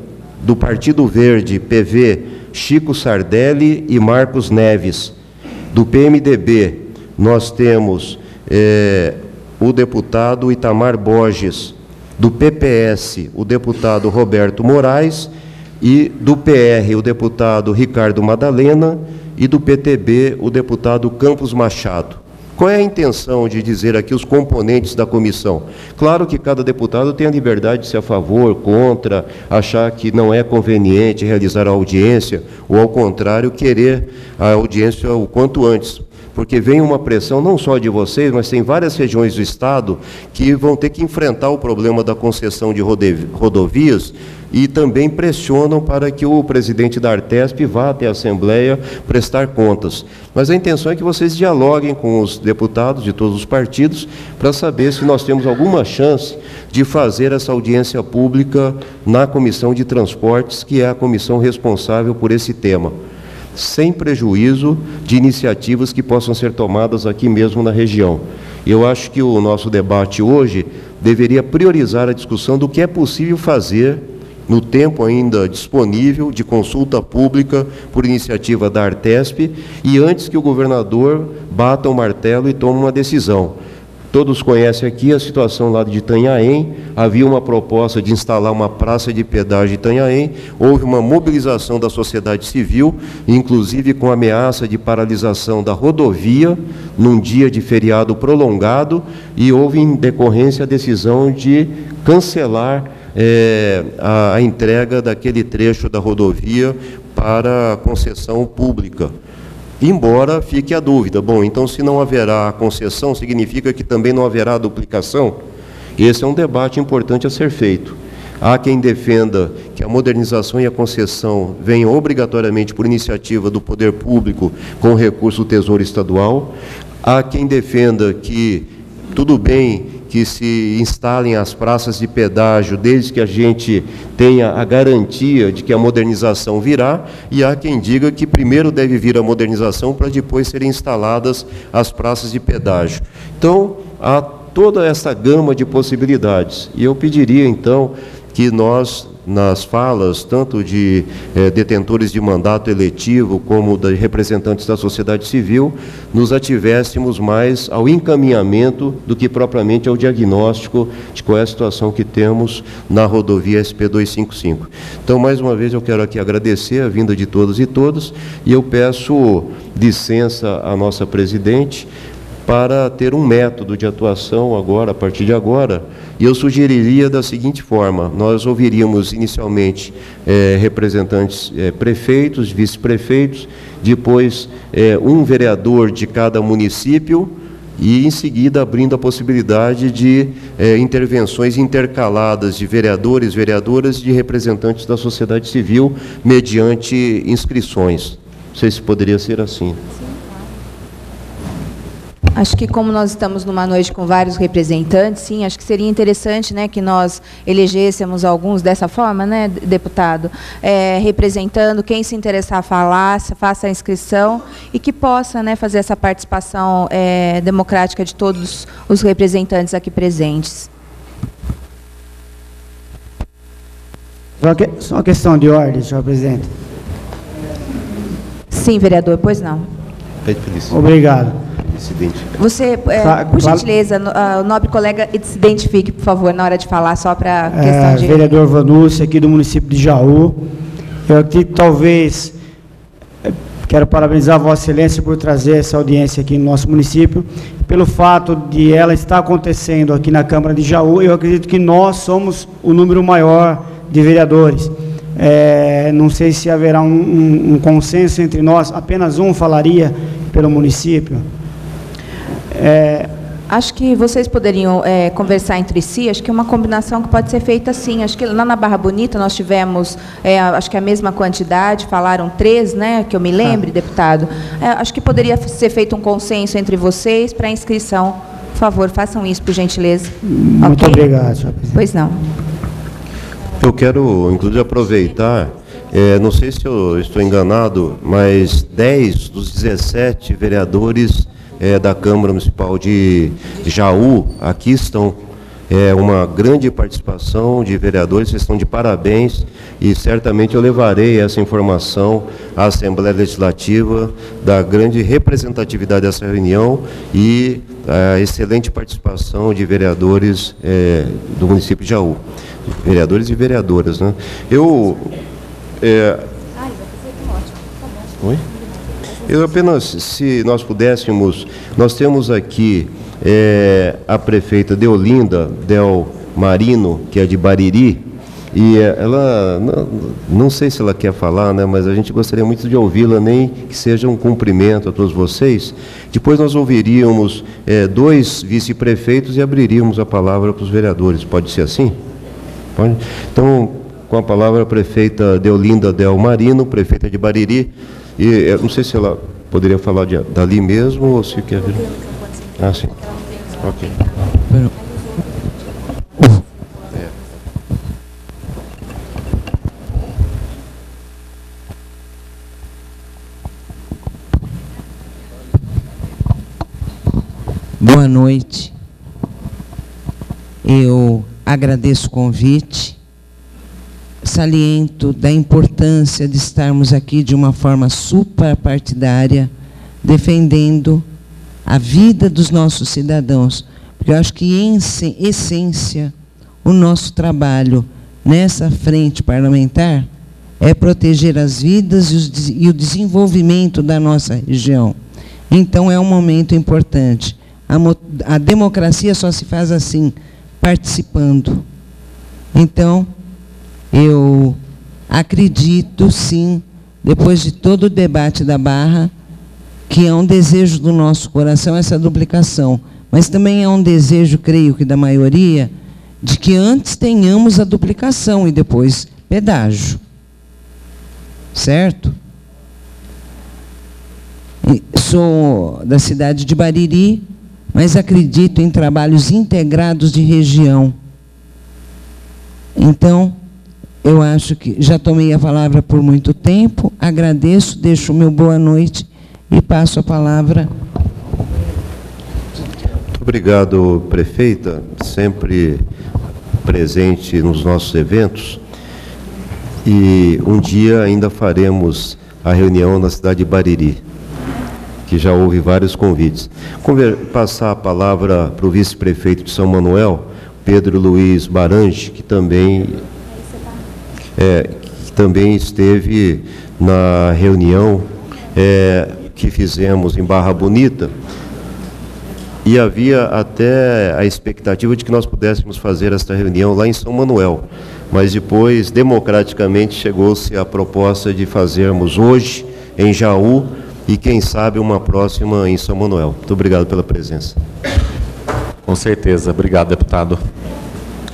Do Partido Verde, PV, Chico Sardelli e Marcos Neves. Do PMDB, nós temos é, o deputado Itamar Borges, do PPS, o deputado Roberto Moraes, e do PR, o deputado Ricardo Madalena, e do PTB, o deputado Campos Machado. Qual é a intenção de dizer aqui os componentes da comissão? Claro que cada deputado tem a liberdade de ser a favor, contra, achar que não é conveniente realizar a audiência, ou ao contrário, querer a audiência o quanto antes porque vem uma pressão não só de vocês, mas tem várias regiões do Estado que vão ter que enfrentar o problema da concessão de rodovias e também pressionam para que o presidente da Artesp vá até a Assembleia prestar contas. Mas a intenção é que vocês dialoguem com os deputados de todos os partidos para saber se nós temos alguma chance de fazer essa audiência pública na Comissão de Transportes, que é a comissão responsável por esse tema sem prejuízo de iniciativas que possam ser tomadas aqui mesmo na região. Eu acho que o nosso debate hoje deveria priorizar a discussão do que é possível fazer no tempo ainda disponível de consulta pública por iniciativa da Artesp e antes que o governador bata o martelo e tome uma decisão. Todos conhecem aqui a situação lá de Itanhaém. Havia uma proposta de instalar uma praça de pedágio em Itanhaém. Houve uma mobilização da sociedade civil, inclusive com ameaça de paralisação da rodovia num dia de feriado prolongado. E houve, em decorrência, a decisão de cancelar é, a, a entrega daquele trecho da rodovia para concessão pública. Embora fique a dúvida, bom, então se não haverá concessão, significa que também não haverá duplicação? Esse é um debate importante a ser feito. Há quem defenda que a modernização e a concessão venham obrigatoriamente por iniciativa do poder público com recurso do Tesouro Estadual. Há quem defenda que tudo bem que se instalem as praças de pedágio, desde que a gente tenha a garantia de que a modernização virá, e há quem diga que primeiro deve vir a modernização para depois serem instaladas as praças de pedágio. Então, há toda essa gama de possibilidades. E eu pediria, então, que nós nas falas, tanto de eh, detentores de mandato eletivo como de representantes da sociedade civil, nos ativéssemos mais ao encaminhamento do que propriamente ao diagnóstico de qual é a situação que temos na rodovia SP255. Então, mais uma vez, eu quero aqui agradecer a vinda de todos e todas, e eu peço licença à nossa presidente para ter um método de atuação agora, a partir de agora, e eu sugeriria da seguinte forma: nós ouviríamos inicialmente é, representantes é, prefeitos, vice-prefeitos, depois é, um vereador de cada município e em seguida abrindo a possibilidade de intervenções intercaladas de vereadores, vereadoras e de representantes da sociedade civil mediante inscrições. Não sei se poderia ser assim. Acho que como nós estamos numa noite com vários representantes, sim, acho que seria interessante, né, que nós elegêssemos alguns dessa forma, né, deputado, é, representando quem se interessar a falar, faça a inscrição e que possa, né, fazer essa participação é, democrática de todos os representantes aqui presentes. Só uma questão de ordem, senhor presidente. Sim, vereador, pois não. Obrigado se identificar. Você, é, por gentileza, o nobre colega se identifique, por favor, na hora de falar, só para é, questão de... Vereador Vanúcio, aqui do município de Jaú. Eu aqui, talvez, é, quero parabenizar a Vossa Excelência por trazer essa audiência aqui no nosso município. Pelo fato de ela estar acontecendo aqui na Câmara de Jaú, eu acredito que nós somos o número maior de vereadores. É, não sei se haverá um, um, um consenso entre nós, apenas um falaria pelo município. É, Acho que vocês poderiam é, conversar entre si. Acho que é uma combinação que pode ser feita assim. Acho que lá na Barra Bonita nós tivemos, é, acho que a mesma quantidade, falaram três, né? Que eu me lembre, deputado. É, acho que poderia ser feito um consenso entre vocês para a inscrição. Por favor, façam isso, por gentileza. muito Ok? obrigado, senhora presidente. Pois não. Eu quero, inclusive, aproveitar, eh, não sei se eu estou enganado, mas 10 dos 17 vereadores eh, da Câmara Municipal de Jaú aqui estão. É uma grande participação de vereadores, vocês estão de parabéns e certamente eu levarei essa informação à Assembleia Legislativa da grande representatividade dessa reunião e a excelente participação de vereadores eh, do município de Jaú vereadores e vereadoras, né? Eu é, Oi? Eu apenas, se nós pudéssemos, nós temos aqui é, a prefeita Deolinda Del Marino, que é de Bariri, e é, ela, não, não sei se ela quer falar, né, mas a gente gostaria muito de ouvi-la, nem que seja um cumprimento a todos vocês. Depois nós ouviríamos é, dois vice-prefeitos e abriríamos a palavra para os vereadores. Pode ser assim? Pode? Então, com a palavra a prefeita Deolinda Del Marino, prefeita de Bariri, e eu não sei se ela poderia falar de, dali mesmo ou se quer vir. Ah, sim. Ok. Boa noite. Eu agradeço o convite, saliento da importância de estarmos aqui de uma forma suprapartidária, defendendo a vida dos nossos cidadãos. Porque eu acho que, em essência, o nosso trabalho nessa frente parlamentar é proteger as vidas e, o desenvolvimento da nossa região. Então, é um momento importante. A, a democracia só se faz assim, participando. Então, eu acredito, sim, depois de todo o debate da Barra, que é um desejo do nosso coração essa duplicação. Mas também é um desejo, creio que da maioria, de que antes tenhamos a duplicação e depois pedágio. Certo? Sou da cidade de Bariri, mas acredito em trabalhos integrados de região. Então, eu acho que já tomei a palavra por muito tempo, agradeço, deixo o meu boa noite e passo a palavra. Muito obrigado, prefeita, sempre presente nos nossos eventos. E um dia ainda faremos a reunião na cidade de Bariri, que já houve vários convites. Conver- passar a palavra para o vice-prefeito de São Manuel, Pedro Luiz Barange, que também é, que também esteve na reunião é, que fizemos em Barra Bonita, e havia até a expectativa de que nós pudéssemos fazer esta reunião lá em São Manuel, mas depois, democraticamente, chegou-se a proposta de fazermos hoje em Jaú e, quem sabe, uma próxima em São Manuel. Muito obrigado pela presença. Com certeza. Obrigado, deputado.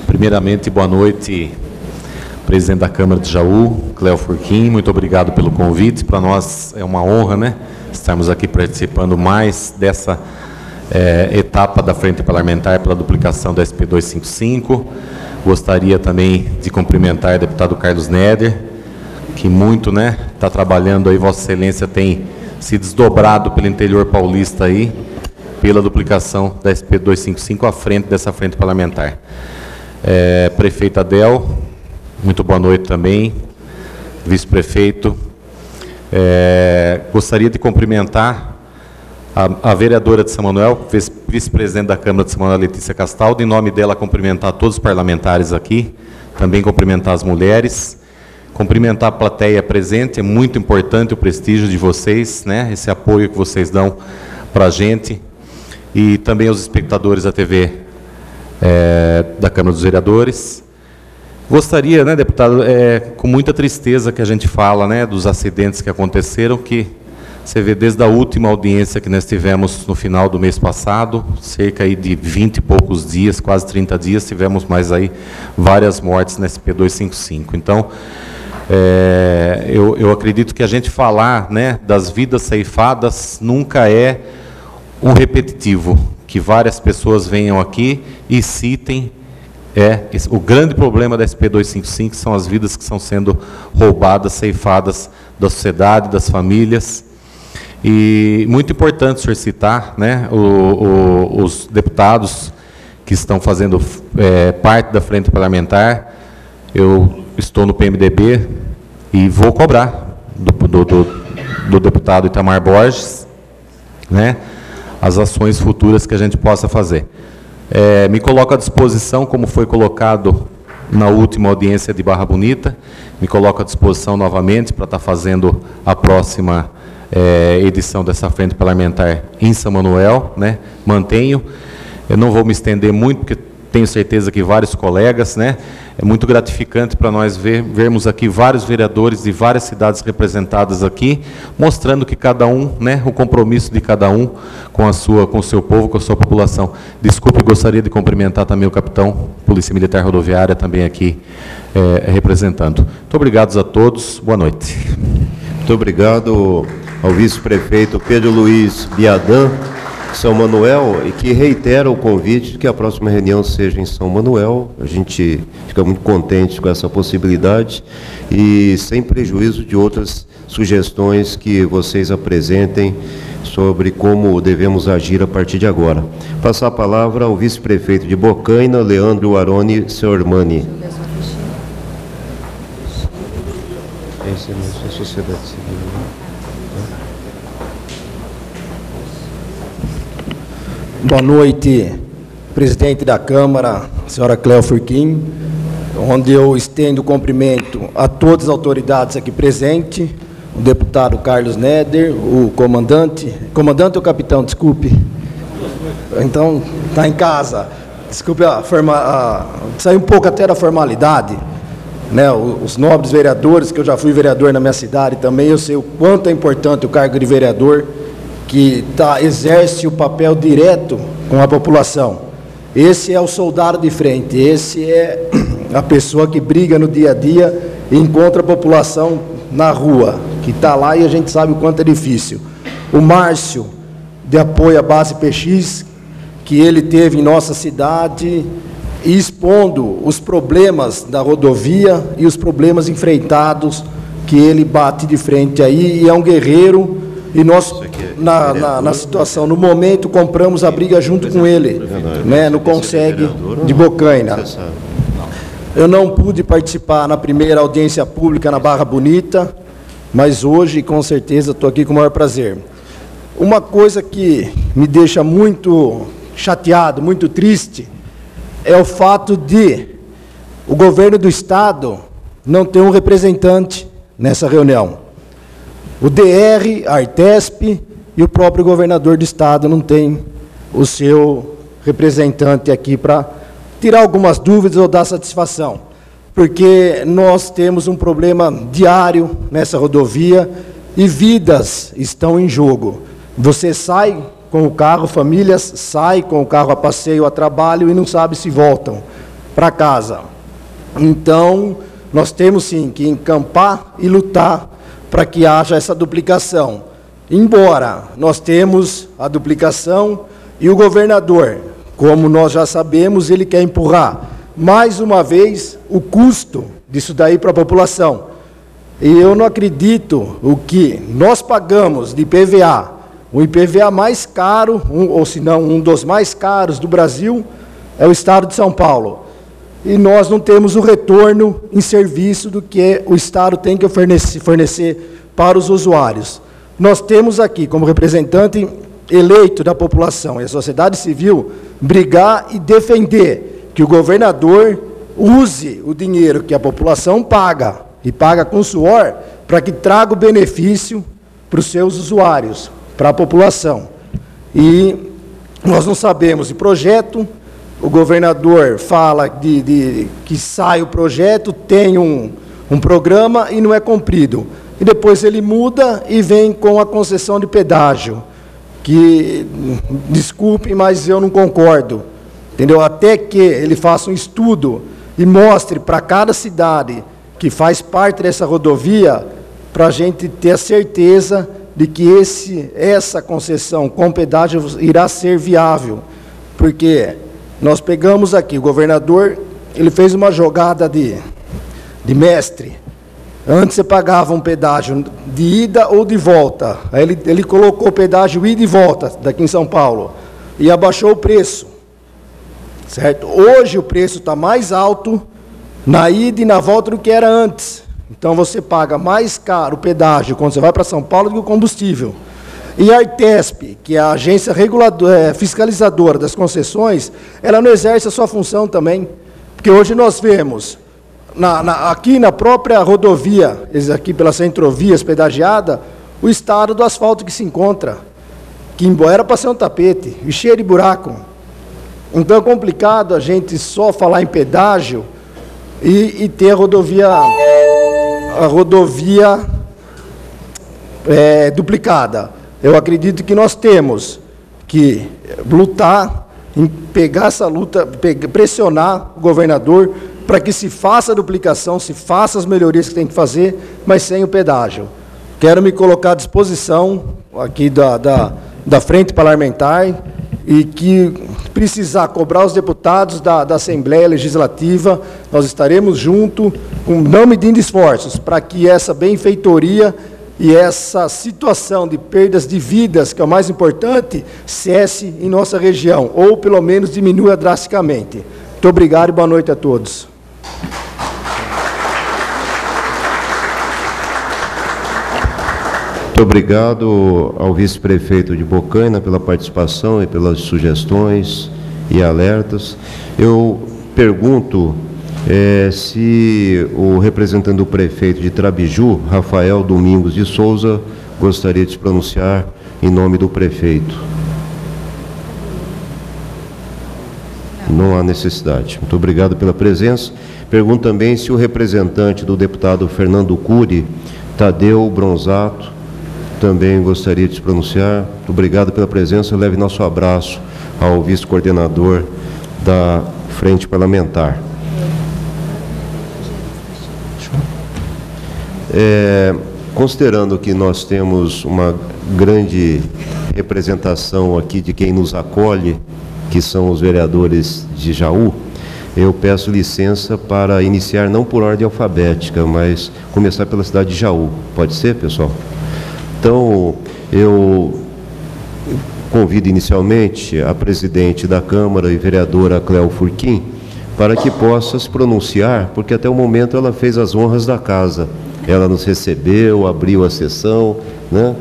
Primeiramente, boa noite, presidente da Câmara de Jaú, Cléo Furquim. Muito obrigado pelo convite. Para nós é uma honra, né? Estarmos aqui participando mais dessa eh, etapa da Frente Parlamentar pela duplicação da SP 255. Gostaria também de cumprimentar o deputado Carlos Neder, que muito, né, está trabalhando aí, Vossa Excelência tem se desdobrado pelo interior paulista aí, pela duplicação da SP 255 à frente dessa frente parlamentar. É, prefeita Adel, muito boa noite também, vice-prefeito. É, gostaria de cumprimentar a, a vereadora de São Manuel, vice- vice-presidente da Câmara de São Manuel, Letícia Castaldo, em nome dela cumprimentar todos os parlamentares aqui, também cumprimentar as mulheres, cumprimentar a plateia presente, é muito importante o prestígio de vocês, né, esse apoio que vocês dão para a gente, e também os espectadores da TV é, da Câmara dos Vereadores. Gostaria, né, deputado, é, com muita tristeza que a gente fala, né, dos acidentes que aconteceram, que Você vê desde a última audiência que nós tivemos no final do mês passado, cerca aí de 20 e poucos dias, quase 30 dias, tivemos mais aí várias mortes na SP255. Então, é, eu, eu acredito que a gente falar né, das vidas ceifadas nunca é um repetitivo, que várias pessoas venham aqui e citem é o grande problema da SP255 são as vidas que estão sendo roubadas, ceifadas da sociedade, das famílias. E muito importante o senhor citar né, o, o, os deputados que estão fazendo é, parte da frente parlamentar. Eu estou no PMDB e vou cobrar do, do, do, do deputado Itamar Borges né, as ações futuras que a gente possa fazer. É, me coloco à disposição, como foi colocado na última audiência de Barra Bonita, me coloco à disposição novamente para estar fazendo a próxima é, edição dessa frente parlamentar em São Manuel, né? mantenho. Eu não vou me estender muito, porque tenho certeza que vários colegas, né? É muito gratificante para nós ver, vermos aqui vários vereadores de várias cidades representadas aqui, mostrando que cada um, né, o compromisso de cada um com a sua, com o seu povo, com a sua população. Desculpe, gostaria de cumprimentar também o capitão Polícia Militar Rodoviária também aqui é, representando. Muito obrigado a todos. Boa noite. Muito obrigado ao vice-prefeito Pedro Luiz Biadan. São Manuel e que reitera o convite de que a próxima reunião seja em São Manuel. A gente fica muito contente com essa possibilidade e sem prejuízo de outras sugestões que vocês apresentem sobre como devemos agir a partir de agora. Passar a palavra ao vice-prefeito de Bocaina, Leandro Aroni Seormani. Esse é a sociedade civil. Boa noite, presidente da Câmara, senhora Cléo Furquim, onde eu estendo o cumprimento a todas as autoridades aqui presentes, o deputado Carlos Neder, o comandante, comandante ou capitão, desculpe, então, está em casa, desculpe, a forma, a, sair um pouco até da formalidade, né, os nobres vereadores, que eu já fui vereador na minha cidade também, eu sei o quanto é importante o cargo de vereador, que tá, exerce o papel direto com a população. Esse é o soldado de frente, esse é a pessoa que briga no dia a dia e encontra a população na rua, que está lá e a gente sabe o quanto é difícil. O Márcio, de apoio à base PX, que ele teve em nossa cidade, expondo os problemas da rodovia e os problemas enfrentados que ele bate de frente aí, e é um guerreiro e nós, na, na, na, situação, no momento, compramos a briga junto com ele, né, no Consegue de Bocaina. Eu não pude participar na primeira audiência pública na Barra Bonita, mas hoje, com certeza, estou aqui com o maior prazer. Uma coisa que me deixa muito chateado, muito triste, é o fato de o governo do Estado não ter um representante nessa reunião. O DR, a Artesp e o próprio governador do estado não tem o seu representante aqui para tirar algumas dúvidas ou dar satisfação. Porque nós temos um problema diário nessa rodovia e vidas estão em jogo. Você sai com o carro, famílias saem com o carro a passeio, a trabalho e não sabe se voltam para casa. Então, nós temos sim que encampar e lutar para que haja essa duplicação. Embora nós temos a duplicação e o governador, como nós já sabemos, ele quer empurrar mais uma vez o custo disso daí para a população. E eu não acredito o que nós pagamos de IPVA, o IPVA mais caro, um, ou se não um dos mais caros do Brasil, é o estado de São Paulo e nós não temos o retorno em serviço do que o Estado tem que fornecer, para os usuários. Nós temos aqui, como representante eleito da população e a sociedade civil, brigar e defender que o governador use o dinheiro que a população paga, e paga com suor, para que traga o benefício para os seus usuários, para a população. E nós não sabemos de projeto, o governador fala de, de, que sai o projeto, tem um, um programa e não é cumprido. e depois ele muda e vem com a concessão de pedágio, que, desculpe, mas eu não concordo, entendeu? Até que ele faça um estudo e mostre para cada cidade que faz parte dessa rodovia, para a gente ter a certeza de que esse, essa concessão com pedágio irá ser viável, porque nós pegamos aqui, o governador, ele fez uma jogada de, de mestre, Antes você pagava um pedágio de ida ou de volta. Aí ele, ele colocou o pedágio ida e volta daqui em São Paulo. E abaixou o preço. Certo? Hoje o preço está mais alto na ida e na volta do que era antes. Então você paga mais caro o pedágio quando você vai para São Paulo do que o combustível. E a Artesp, que é a agência reguladora, é, fiscalizadora das concessões, ela não exerce a sua função também. Porque hoje nós vemos na, na, aqui na própria rodovia, aqui pela centrovias pedagiada, o estado do asfalto que se encontra, que era para ser um tapete, e cheio de buraco. Então é complicado a gente só falar em pedágio e, e ter a rodovia, a rodovia é, duplicada. Eu acredito que nós temos que lutar em pegar essa luta, pressionar o governador para que se faça a duplicação, se faça as melhorias que tem que fazer, mas sem o pedágio. Quero me colocar à disposição aqui da, da, da frente parlamentar e que precisar cobrar os deputados da, da Assembleia Legislativa, nós estaremos junto, com, não medindo esforços, para que essa benfeitoria e essa situação de perdas de vidas, que é o mais importante, cesse em nossa região, ou pelo menos diminua drasticamente. Muito obrigado e boa noite a todos. Muito obrigado ao vice-prefeito de Bocaina pela participação e pelas sugestões e alertas. Eu pergunto é, se o representante do prefeito de Trabiju, Rafael Domingos de Souza, gostaria de se pronunciar em nome do prefeito. Não há necessidade. Muito obrigado pela presença. Pergunto também se o representante do deputado Fernando Cury, Tadeu Bronzato, também gostaria de se pronunciar. Muito obrigado pela presença. Leve nosso abraço ao vice-coordenador da Frente Parlamentar. É, considerando que nós temos uma grande representação aqui de quem nos acolhe, que são os vereadores de Jaú, eu peço licença para iniciar não por ordem alfabética, mas começar pela cidade de Jaú. Pode ser, pessoal? Então, eu convido inicialmente a presidente da Câmara e vereadora Cléo Furquim para que possa se pronunciar, porque até o momento ela fez as honras da casa. Ela nos recebeu, abriu a sessão, né?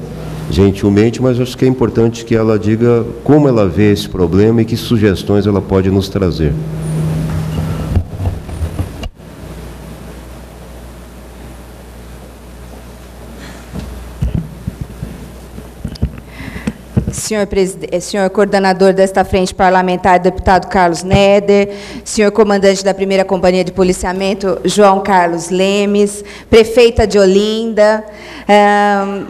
gentilmente, mas acho que é importante que ela diga como ela vê esse problema e que sugestões ela pode nos trazer. Senhor, eh, senhor coordenador desta frente parlamentar, deputado Carlos Neder, senhor comandante da primeira companhia de policiamento, João Carlos Lemes, prefeita de Olinda,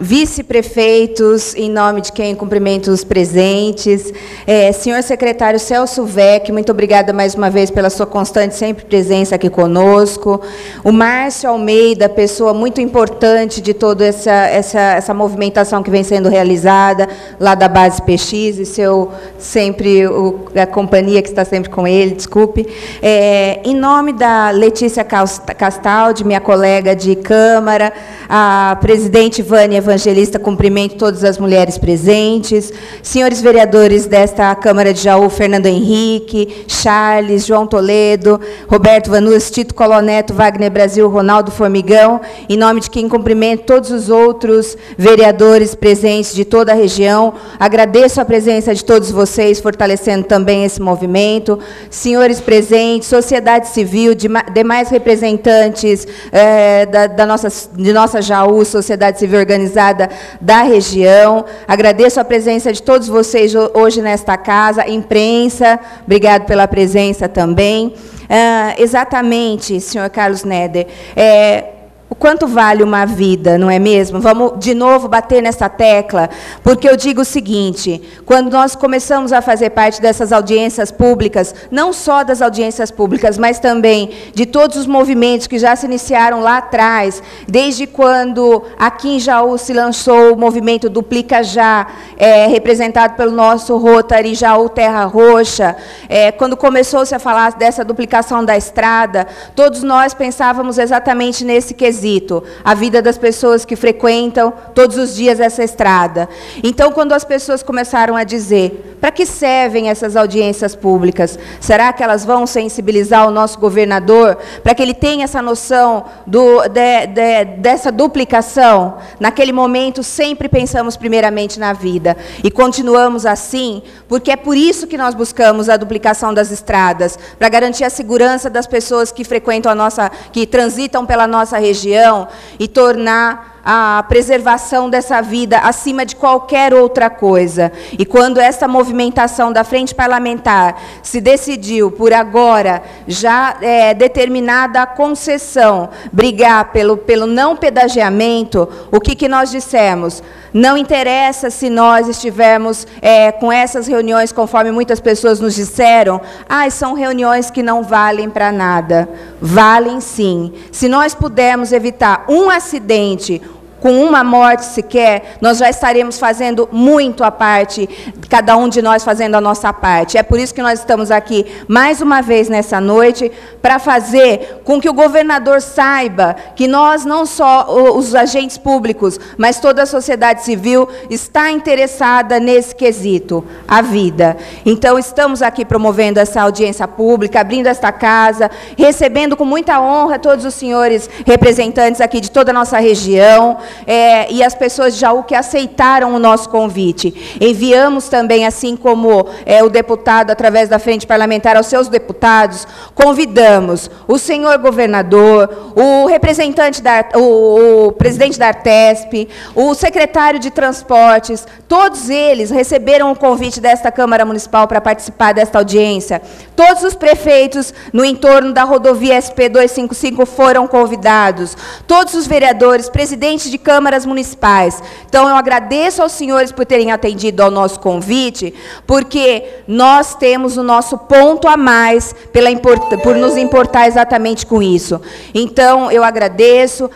vice-prefeitos, em nome de quem cumprimento os presentes, é, senhor secretário Celso Vec, muito obrigada mais uma vez pela sua constante sempre presença aqui conosco, o Márcio Almeida, pessoa muito importante de toda essa, essa, essa movimentação que vem sendo realizada lá da base PX e seu sempre o, a companhia que está sempre com ele, desculpe. É, em nome da Letícia Castaldi, minha colega de Câmara, a presidente Vânia Evangelista, cumprimento todas as mulheres presentes, senhores vereadores desta Câmara de Jaú, Fernando Henrique, Charles, João Toledo, Roberto Vanus, Tito Coloneto, Wagner Brasil, Ronaldo Formigão, em nome de quem cumprimento todos os outros vereadores presentes de toda a região, agradeço a presença de todos vocês, fortalecendo também esse movimento, senhores presentes, sociedade civil, demais representantes é, da, da nossa, de nossa Jaú, sociedade civil organizada da região. Agradeço a presença de todos vocês hoje nesta casa, imprensa, obrigado pela presença também. Ah, exatamente, senhor Carlos Neder. É, o quanto vale uma vida, não é mesmo? Vamos de novo bater nessa tecla, porque eu digo o seguinte: quando nós começamos a fazer parte dessas audiências públicas, não só das audiências públicas, mas também de todos os movimentos que já se iniciaram lá atrás, desde quando aqui em Jaú se lançou o movimento Duplica Já, é, representado pelo nosso Rotary Jaú Terra Roxa, é, quando começou-se a falar dessa duplicação da estrada, todos nós pensávamos exatamente nesse quesito quesito, a vida das pessoas que frequentam todos os dias essa estrada. Então, quando as pessoas começaram a dizer, para que servem essas audiências públicas? Será que elas vão sensibilizar o nosso governador para que ele tenha essa noção do, de, de, dessa duplicação? Naquele momento, sempre pensamos primeiramente na vida. E continuamos assim, porque é por isso que nós buscamos a duplicação das estradas, para garantir a segurança das pessoas que frequentam a nossa, que transitam pela nossa região região e tornar a preservação dessa vida acima de qualquer outra coisa. E quando essa movimentação da frente parlamentar se decidiu, por agora, já é, determinada a concessão, brigar pelo, pelo não pedagiamento, o que, que nós dissemos? Não interessa se nós estivermos é, com essas reuniões, conforme muitas pessoas nos disseram, ah, são reuniões que não valem para nada. Valem sim. Se nós pudermos evitar um acidente, com uma morte sequer, nós já estaremos fazendo muito a parte, cada um de nós fazendo a nossa parte. É por isso que nós estamos aqui mais uma vez nessa noite, para fazer com que o governador saiba que nós, não só os agentes públicos, mas toda a sociedade civil, está interessada nesse quesito, a vida. Então, estamos aqui promovendo essa audiência pública, abrindo esta casa, recebendo com muita honra todos os senhores representantes aqui de toda a nossa região é, e as pessoas de Jaú que aceitaram o nosso convite. Enviamos também, assim como é, o deputado, através da frente parlamentar, aos seus deputados, convidamos o senhor governador, o representante, da, o, o presidente da Artesp, o secretário de Transportes, todos eles receberam o convite desta Câmara Municipal para participar desta audiência. Todos os prefeitos no entorno da rodovia SP 255 foram convidados. Todos os vereadores, presidentes de câmaras municipais. Então, eu agradeço aos senhores por terem atendido ao nosso convite, porque nós temos o nosso ponto a mais pela, por nos importar exatamente com isso. Então, eu agradeço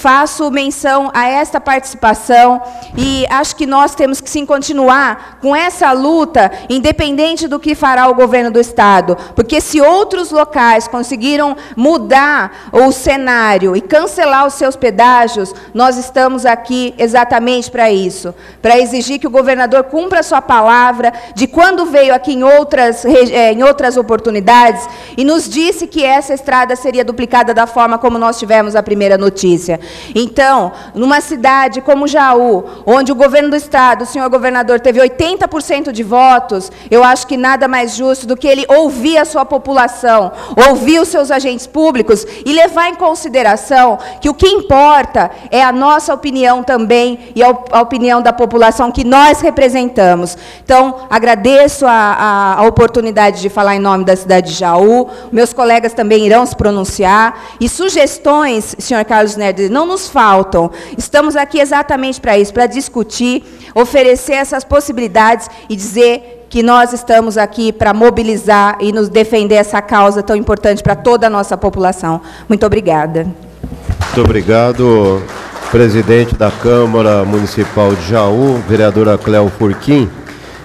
faço menção a esta participação e acho que nós temos que sim continuar com essa luta, independente do que fará o governo do Estado. Porque se outros locais conseguiram mudar o cenário e cancelar os seus pedágios, nós estamos aqui exatamente para isso para exigir que o governador cumpra a sua palavra de quando veio aqui em outras, eh, em outras oportunidades e nos disse que essa estrada seria duplicada da forma como nós tivemos a primeira notícia. Então, numa cidade como Jaú, onde o governo do estado, o senhor governador, teve 80% de votos, eu acho que nada mais justo do que ele ouvir a sua população, ouvir os seus agentes públicos e levar em consideração que o que importa é a nossa opinião também e a, opinião da população que nós representamos. Então, agradeço a, a, a oportunidade de falar em nome da cidade de Jaú, meus colegas também irão se pronunciar, e sugestões, senhor Carlos Nerd, não nos faltam. Estamos aqui exatamente para isso, para discutir, oferecer essas possibilidades e dizer que nós estamos aqui para mobilizar e nos defender essa causa tão importante para toda a nossa população. Muito obrigada. Muito obrigado, presidente da Câmara Municipal de Jaú, vereadora Cléo Furquim.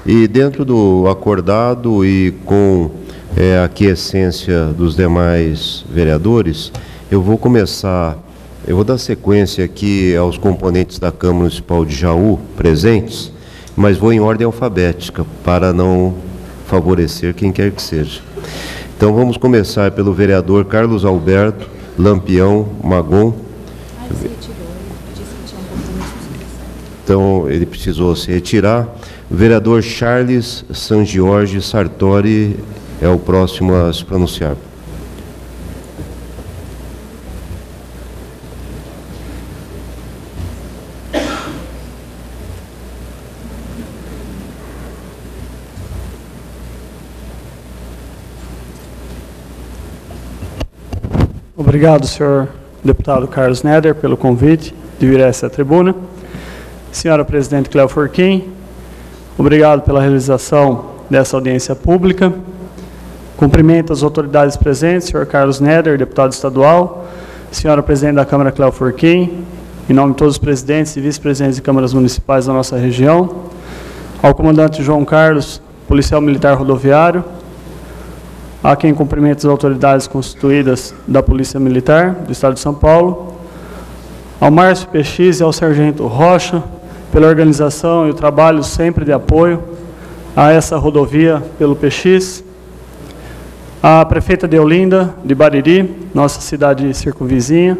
E dentro do acordado e com é, a aquiescência dos demais vereadores, eu vou começar eu vou dar sequência aqui aos componentes da Câmara Municipal de Jaú presentes, mas vou em ordem alfabética para não favorecer quem quer que seja. Então vamos começar pelo vereador Carlos Alberto Lampião Magon. Então ele precisou se retirar. O vereador Charles San Jorge Sartori é o próximo a se pronunciar. Obrigado, senhor deputado Carlos Neder, pelo convite de vir a essa tribuna. Senhora Presidente Cléo Forquim, obrigado pela realização dessa audiência pública. Cumprimento as autoridades presentes, senhor Carlos Neder, deputado estadual, senhora Presidente da Câmara Cléo Forquim, em nome de todos os presidentes e vice-presidentes de câmaras municipais da nossa região, ao comandante João Carlos, policial militar rodoviário, a quem cumprimento as autoridades constituídas da Polícia Militar do Estado de São Paulo, ao Márcio PX e ao Sargento Rocha, pela organização e o trabalho sempre de apoio a essa rodovia pelo PX, a prefeita de Olinda, de Bariri, nossa cidade circunvizinha,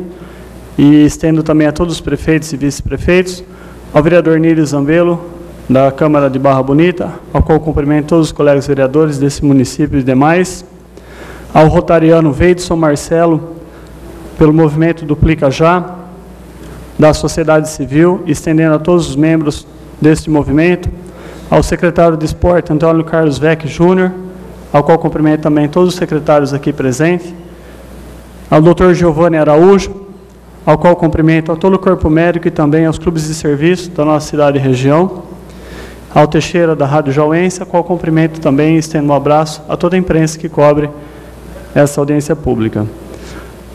e estendo também a todos os prefeitos e vice-prefeitos, ao vereador Nírio Zambelo, da Câmara de Barra Bonita, ao qual cumprimento todos os colegas vereadores desse município e demais, ao rotariano Veidson Marcelo, pelo movimento Duplica Já, da sociedade civil, estendendo a todos os membros deste movimento, ao secretário de Esporte, Antônio Carlos Vec Júnior, ao qual cumprimento também todos os secretários aqui presentes, ao doutor Giovanni Araújo, ao qual cumprimento a todo o corpo médico e também aos clubes de serviço da nossa cidade e região, ao Teixeira da Rádio Jauense, ao qual cumprimento também e estendo um abraço a toda a imprensa que cobre essa audiência pública.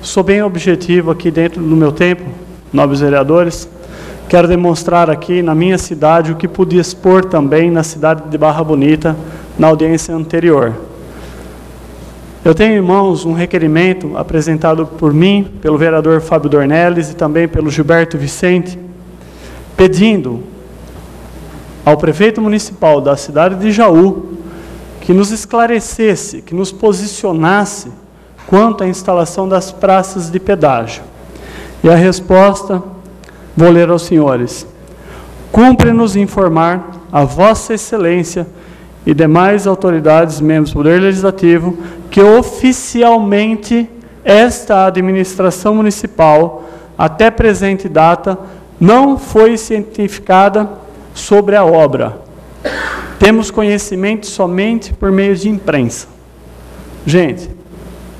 Sou bem objetivo aqui dentro do meu tempo, nobres vereadores, quero demonstrar aqui na minha cidade o que pude expor também na cidade de Barra Bonita na audiência anterior. Eu tenho em mãos um requerimento apresentado por mim, pelo vereador Fábio Dornelles e também pelo Gilberto Vicente, pedindo ao prefeito municipal da cidade de Jaú que nos esclarecesse, que nos posicionasse quanto à instalação das praças de pedágio. E a resposta, vou ler aos senhores. Cumpre-nos informar a Vossa Excelência e demais autoridades, membros do Poder Legislativo, que oficialmente esta administração municipal, até presente data, não foi cientificada sobre a obra. Temos conhecimento somente por meio de imprensa. Gente,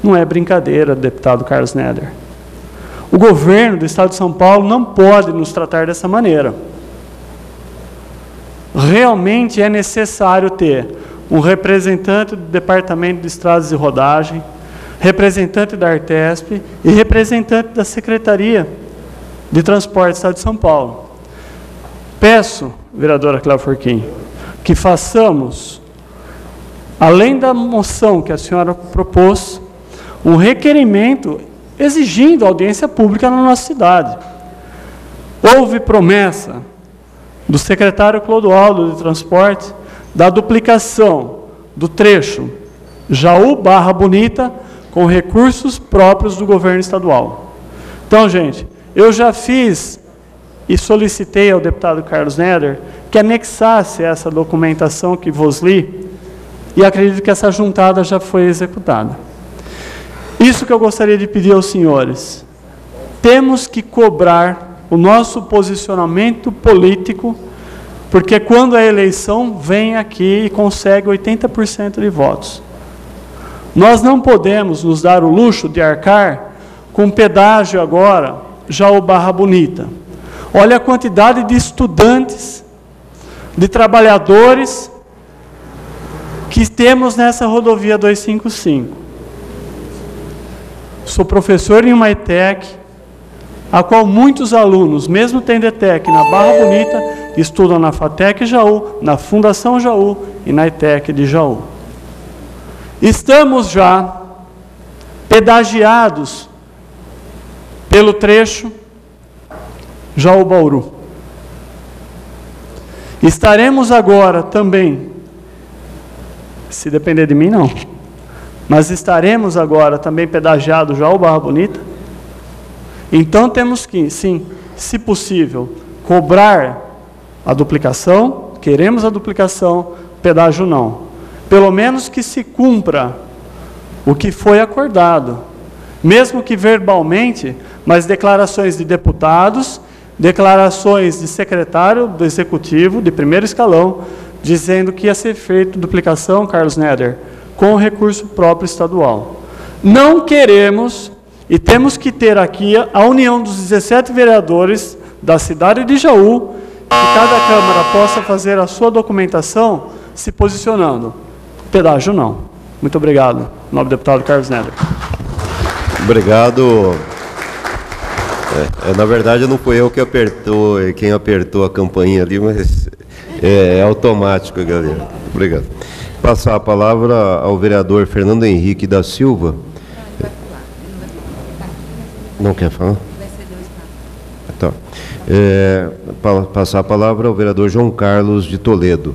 não é brincadeira, deputado Carlos Neder. O governo do Estado de São Paulo não pode nos tratar dessa maneira. Realmente é necessário ter um representante do Departamento de Estradas e Rodagem, representante da Artesp e representante da Secretaria de Transporte do Estado de São Paulo. Peço, vereadora Cláudia Forquim, que façamos, além da moção que a senhora propôs, um requerimento exigindo audiência pública na nossa cidade. Houve promessa do secretário Clodoaldo de Transporte da duplicação do trecho Jaú Barra Bonita com recursos próprios do governo estadual. Então, gente, eu já fiz e solicitei ao deputado Carlos Neder que anexasse essa documentação que vos li e acredito que essa juntada já foi executada. Isso que eu gostaria de pedir aos senhores. Temos que cobrar o nosso posicionamento político, porque quando a eleição vem aqui e consegue 80% de votos. Nós não podemos nos dar o luxo de arcar com pedágio agora, já o Barra Bonita. Olha a quantidade de estudantes, de trabalhadores que temos nessa rodovia 255. Sou professor em uma ETEC, a qual muitos alunos, mesmo tendo ETEC na Barra Bonita, estudam na FATEC Jaú, na Fundação Jaú e na ETEC de Jaú. Estamos já pedagiados pelo trecho Jaú-Bauru. Estaremos agora também, se depender de mim, não mas estaremos agora também pedagiados já o Barra Bonita. Então temos que, sim, se possível, cobrar a duplicação, queremos a duplicação, pedágio não. Pelo menos que se cumpra o que foi acordado, mesmo que verbalmente, mas declarações de deputados, declarações de secretário do executivo de primeiro escalão, dizendo que ia ser feita duplicação, Carlos Neder, com recurso próprio estadual. Não queremos E temos que ter aqui a união dos 17 vereadores da cidade de Jaú, que cada Câmara possa fazer a sua documentação se posicionando. Pedágio não. Muito obrigado. Nobre deputado Carlos Neder. Obrigado. É, é, na verdade, não foi eu que apertou, quem apertou a campainha ali, mas é, é automático, galera. Obrigado. Passar a palavra ao vereador Fernando Henrique da Silva. Não quer falar? Tá. É, pa passar a palavra ao vereador João Carlos de Toledo.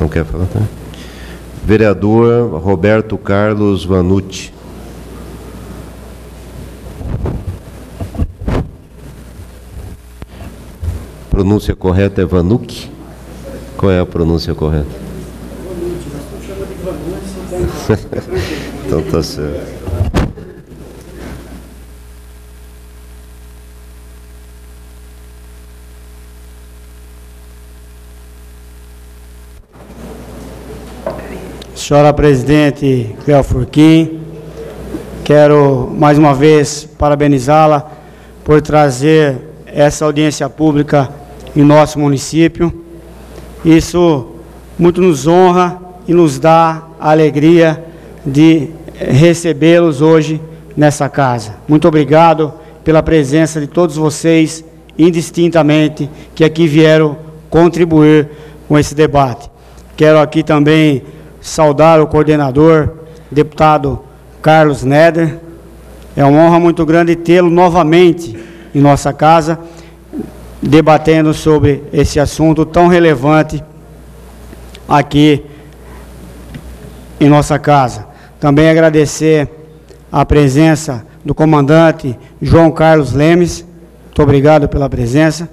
Não quer falar? Tá? Vereador Roberto Carlos Vanucci. Pronúncia correta é Vanuc? Qual é a pronúncia correta? então tá certo. Senhora Presidente Cléo Furquim, quero mais uma vez parabenizá-la por trazer essa audiência pública em nosso município. Isso muito nos honra e nos dá a alegria de recebê-los hoje nessa casa. Muito obrigado pela presença de todos vocês, indistintamente, que aqui vieram contribuir com esse debate. Quero aqui também saudar o coordenador, deputado Carlos Neder. É uma honra muito grande tê-lo novamente em nossa casa debatendo sobre esse assunto tão relevante aqui em nossa casa. Também agradecer a presença do comandante João Carlos Lemes. Muito obrigado pela presença.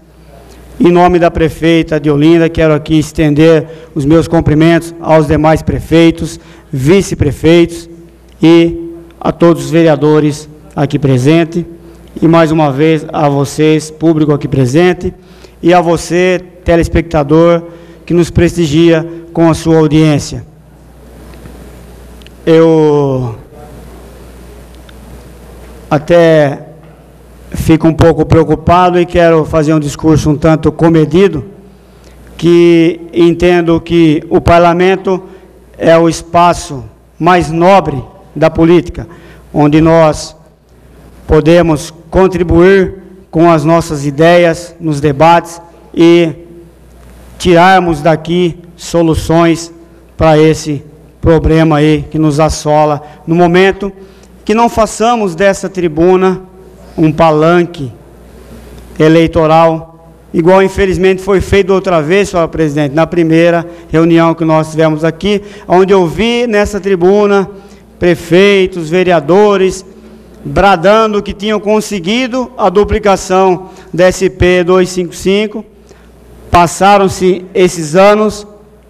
Em nome da prefeita de Olinda, quero aqui estender os meus cumprimentos aos demais prefeitos, vice-prefeitos e a todos os vereadores aqui presentes e mais uma vez a vocês, público aqui presente, e a você, telespectador, que nos prestigia com a sua audiência. Eu até fico um pouco preocupado e quero fazer um discurso um tanto comedido, que entendo que o parlamento é o espaço mais nobre da política, onde nós podemos contribuir com as nossas ideias nos debates e tirarmos daqui soluções para esse problema aí que nos assola no momento. Que não façamos dessa tribuna um palanque eleitoral, igual infelizmente foi feito outra vez, senhora presidente, na primeira reunião que nós tivemos aqui, onde eu vi nessa tribuna prefeitos, vereadores, bradando que tinham conseguido a duplicação da SP 255. Passaram-se esses anos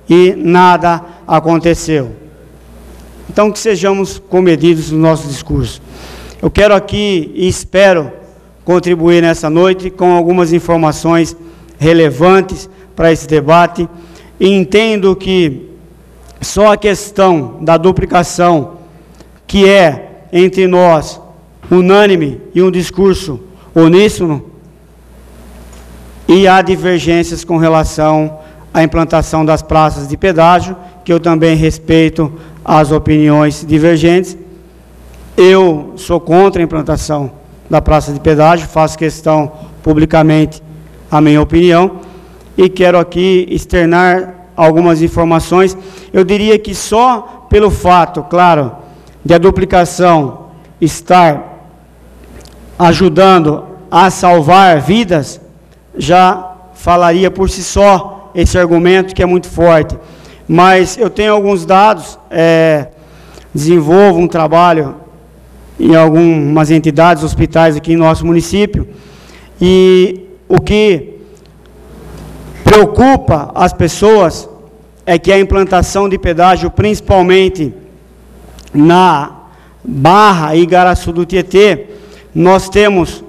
e nada aconteceu. Então, que sejamos comedidos no nosso discurso. Eu quero aqui e espero contribuir nessa noite com algumas informações relevantes para esse debate. E entendo que só a questão da duplicação, que é entre nós unânime e um discurso uníssono, e há divergências com relação à implantação das praças de pedágio, que eu também respeito as opiniões divergentes. Eu sou contra a implantação da praça de pedágio, faço questão publicamente a minha opinião e quero aqui externar algumas informações. Eu diria que só pelo fato, claro, de a duplicação estar ajudando a salvar vidas, já falaria por si só esse argumento que é muito forte. Mas eu tenho alguns dados, é, desenvolvo um trabalho em algumas entidades, hospitais aqui em nosso município, e o que preocupa as pessoas é que a implantação de pedágio, principalmente na Barra e Igaraçu do Tietê, nós temos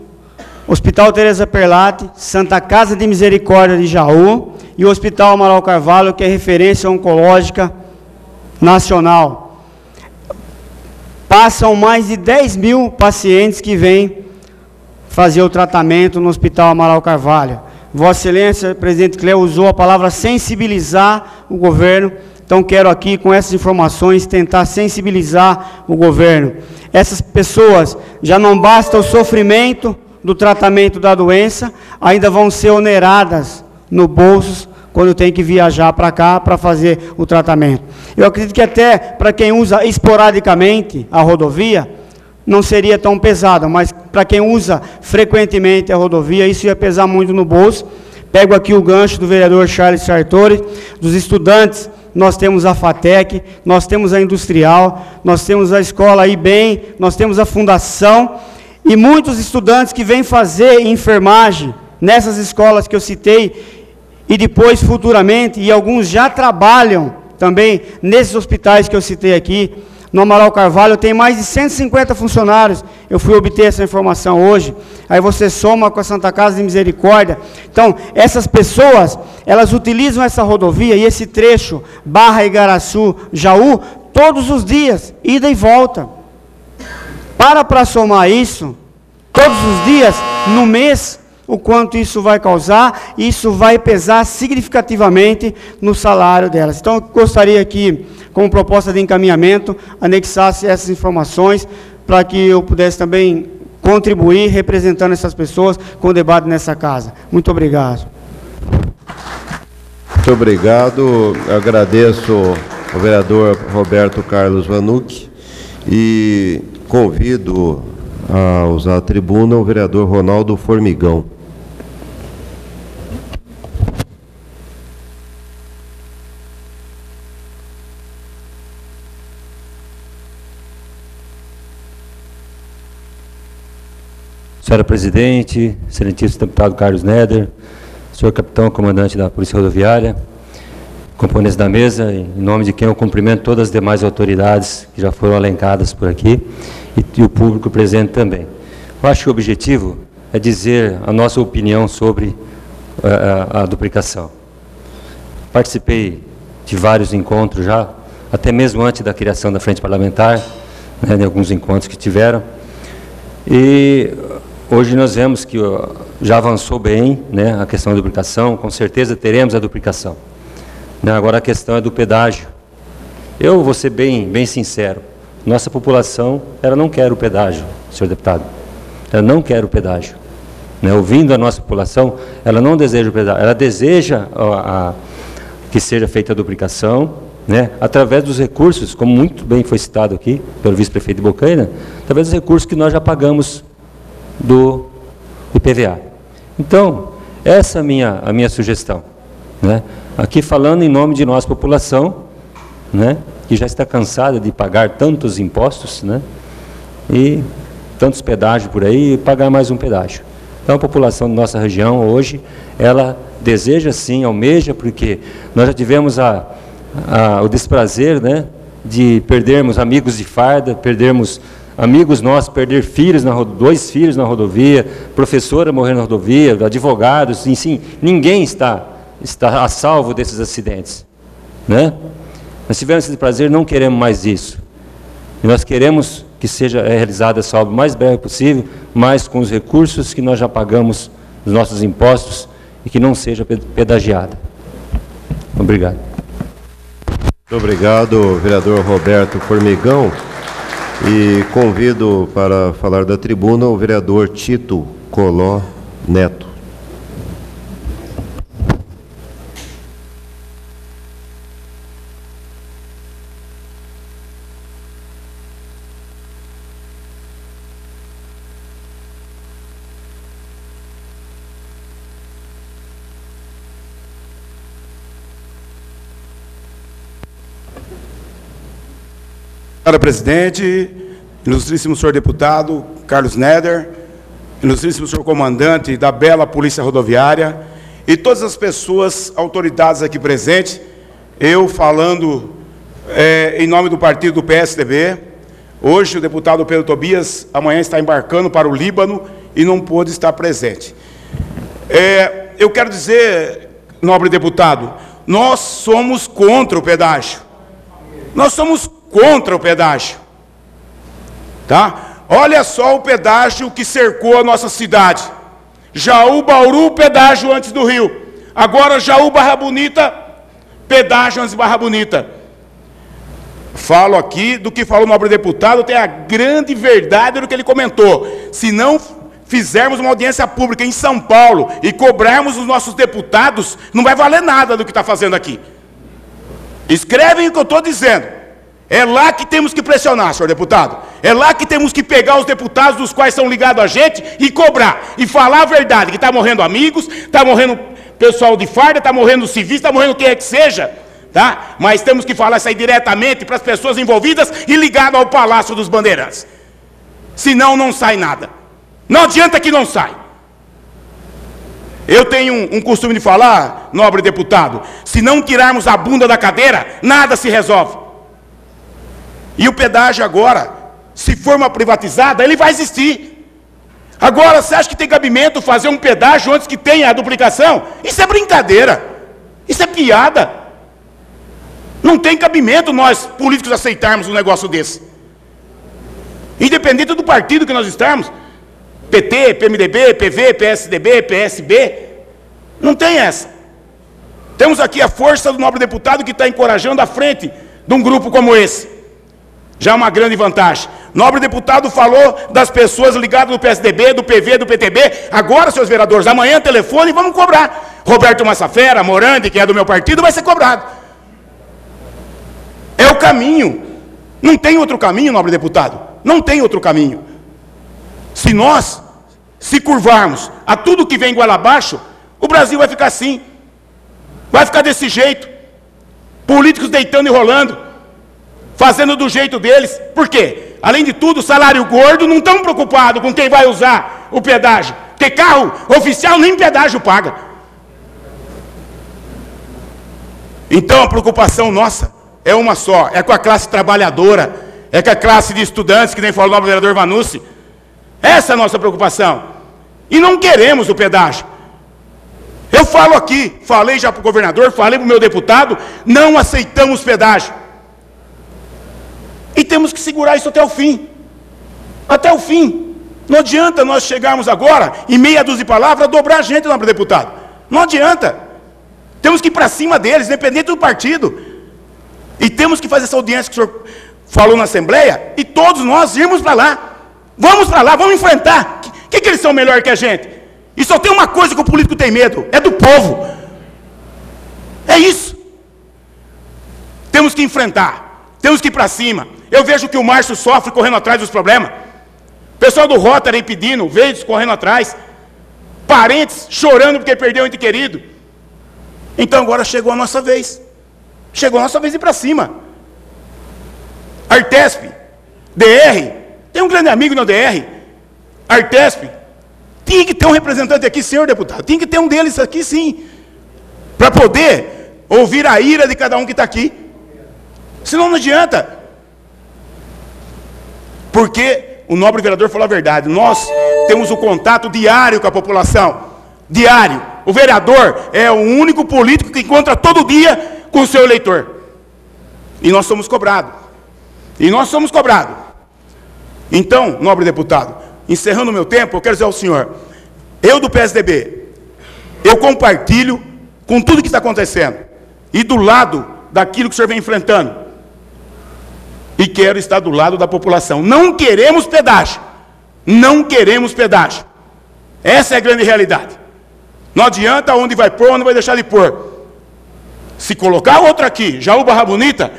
Hospital Teresa Perlate, Santa Casa de Misericórdia de Jaú e o Hospital Amaral Carvalho, que é referência oncológica nacional. passam mais de 10 mil pacientes que vêm fazer o tratamento no Hospital Amaral Carvalho. Vossa Excelência, presidente Cleo, usou a palavra sensibilizar o governo. Então, quero aqui, com essas informações, tentar sensibilizar o governo. Essas pessoas, já não basta o sofrimento do tratamento da doença, ainda vão ser oneradas no bolso quando tem que viajar para cá para fazer o tratamento. Eu acredito que até para quem usa esporadicamente a rodovia, não seria tão pesada, mas para quem usa frequentemente a rodovia, isso ia pesar muito no bolso. Pego aqui o gancho do vereador Charles Sartori, dos estudantes, nós temos a FATEC, nós temos a Industrial, nós temos a escola IBEM, nós temos a Fundação, e muitos estudantes que vêm fazer enfermagem nessas escolas que eu citei, e depois futuramente, e alguns já trabalham também nesses hospitais que eu citei aqui. No Amaral Carvalho tem mais de 150 funcionários. Eu fui obter essa informação hoje. Aí você soma com a Santa Casa de Misericórdia. Então, essas pessoas, elas utilizam essa rodovia e esse trecho Barra Igaraçu, Jaú, todos os dias, ida e volta. Para para somar isso, todos os dias, no mês, o quanto isso vai causar, isso vai pesar significativamente no salário delas. Então, eu gostaria que, como proposta de encaminhamento, anexasse essas informações para que eu pudesse também contribuir representando essas pessoas com o debate nessa casa. Muito obrigado. Muito obrigado. Agradeço ao vereador Roberto Carlos Vanucci e convido a usar a tribuna o vereador Ronaldo Formigão. Senhora Presidente, excelentíssimo deputado Carlos Neder, senhor capitão, comandante da Polícia Rodoviária, componentes da mesa, em nome de quem eu cumprimento todas as demais autoridades que já foram elencadas por aqui e, e o público presente também. Eu acho que o objetivo é dizer a nossa opinião sobre a, eh, a, a duplicação. Participei de vários encontros já, até mesmo antes da criação da frente parlamentar, né, de alguns encontros que tiveram. E Hoje nós vemos que já avançou bem né, a questão da duplicação, com certeza teremos a duplicação. Né, agora a questão é do pedágio. Eu vou ser bem, bem sincero, nossa população ela não quer o pedágio, senhor deputado. Ela não quer o pedágio. Né, ouvindo a nossa população, ela não deseja o pedágio, ela deseja a, a, que seja feita a duplicação, né, através dos recursos, como muito bem foi citado aqui pelo vice-prefeito de Bocaina, através dos recursos que nós já pagamos do IPVA. Então, essa é a minha, a minha sugestão. Né? Aqui falando em nome de nossa população, né? que já está cansada de pagar tantos impostos, né? e tantos pedágios por aí, e pagar mais um pedágio. Então, a população da nossa região hoje, ela deseja sim, almeja, porque nós já tivemos a, a, o desprazer né, de perdermos amigos de farda, perdermos amigos nossos perder filhos na, dois filhos na rodovia, professora morrer na rodovia, advogados, enfim, ninguém está, está a salvo desses acidentes. Né? Nós tivemos esse prazer, não queremos mais isso. E nós queremos que seja realizada essa obra o mais breve possível, mas com os recursos que nós já pagamos dos nossos impostos e que não seja pedagiada. Obrigado. Muito obrigado, vereador Roberto Formigão. E convido para falar da tribuna o vereador Tito Coló Neto. Senhora Presidente, ilustríssimo senhor deputado Carlos Neder, ilustríssimo senhor comandante da bela Polícia Rodoviária e todas as pessoas, autoridades aqui presentes, eu falando é, em nome do partido do PSDB, hoje o deputado Pedro Tobias amanhã está embarcando para o Líbano e não pôde estar presente. É, eu quero dizer, nobre deputado, nós somos contra o pedágio. Nós somos contra o pedágio. Tá? Olha só o pedágio que cercou a nossa cidade. Jaú, Bauru, pedágio antes do Rio. Agora Jaú, Barra Bonita, pedágio antes de Barra Bonita. Falo aqui do que falou o nobre deputado, tem a grande verdade do que ele comentou. Se não fizermos uma audiência pública em São Paulo e cobrarmos os nossos deputados, não vai valer nada do que está fazendo aqui. Escrevem o que eu estou dizendo. É lá que temos que pressionar, senhor deputado. É lá que temos que pegar os deputados dos quais são ligados a gente e cobrar. E falar a verdade, que está morrendo amigos, está morrendo pessoal de farda, está morrendo civis, está morrendo quem é que seja. Tá? Mas temos que falar isso aí diretamente para as pessoas envolvidas e ligado ao Palácio dos Bandeirantes. Senão não sai nada. Não adianta que não sai. Eu tenho um, um, costume de falar, nobre deputado, se não tirarmos a bunda da cadeira, nada se resolve. E o pedágio agora, se for uma privatizada, ele vai existir. Agora, você acha que tem cabimento fazer um pedágio antes que tenha a duplicação? Isso é brincadeira. Isso é piada. Não tem cabimento nós, políticos, aceitarmos um negócio desse. Independente do partido que nós estamos, PT, PMDB, PV, PSDB, PSB, não tem essa. Temos aqui a força do nobre deputado que está encorajando a frente de um grupo como esse. Já é uma grande vantagem. Nobre deputado falou das pessoas ligadas do PSDB, do PV, do PTB. Agora, seus vereadores, amanhã telefone vamos cobrar. Roberto Massafera, Morandi, que é do meu partido, vai ser cobrado. É o caminho. Não tem outro caminho, nobre deputado. Não tem outro caminho. Se nós se curvarmos a tudo que vem igual abaixo, o Brasil vai ficar assim. Vai ficar desse jeito. Políticos deitando e rolando fazendo do jeito deles. Por quê? Além de tudo, salário gordo não estão preocupados com quem vai usar o pedágio. Porque carro oficial nem pedágio paga. Então a preocupação nossa é uma só, é com a classe trabalhadora, é com a classe de estudantes, que nem falou o novo vereador Vanucci. Essa é a nossa preocupação. E não queremos o pedágio. Eu falo aqui, falei já para o governador, falei para o meu deputado, não aceitamos pedágio. E temos que segurar isso até o fim. Até o fim. Não adianta nós chegarmos agora, em meia dúzia de palavras, dobrar a gente, nobre deputado. Não adianta. Temos que ir para cima deles, independente do partido. E temos que fazer essa audiência que o senhor falou na Assembleia, e todos nós irmos para lá. Vamos para lá, vamos enfrentar. O que, que eles são melhor que a gente? E só tem uma coisa que o político tem medo: é do povo. É isso. Temos que enfrentar, temos que ir para cima. Eu vejo que o Márcio sofre correndo atrás dos problemas. Pessoal do Rotary pedindo, veio correndo atrás. Parentes chorando porque perdeu um ente querido. Então agora chegou a nossa vez. Chegou a nossa vez de ir para cima. Artesp, DR, tem um grande amigo no DR. Artesp, tinha que ter um representante aqui, senhor deputado. Tinha que ter um deles aqui, sim. Para poder ouvir a ira de cada um que está aqui. Senão não adianta. Porque o nobre vereador falou a verdade. Nós temos o contato diário com a população. Diário. O vereador é o único político que encontra todo dia com o seu eleitor. E nós somos cobrados. E nós somos cobrados. Então, nobre deputado, encerrando o meu tempo, eu quero dizer ao senhor: eu do PSDB, eu compartilho com tudo que está acontecendo. E do lado daquilo que o senhor vem enfrentando e quero estar do lado da população. Não queremos pedágio. Não queremos pedágio. Essa é a grande realidade. Não adianta onde vai pôr, onde vai deixar de pôr. Se colocar outro aqui, Jaú Barra Bonita,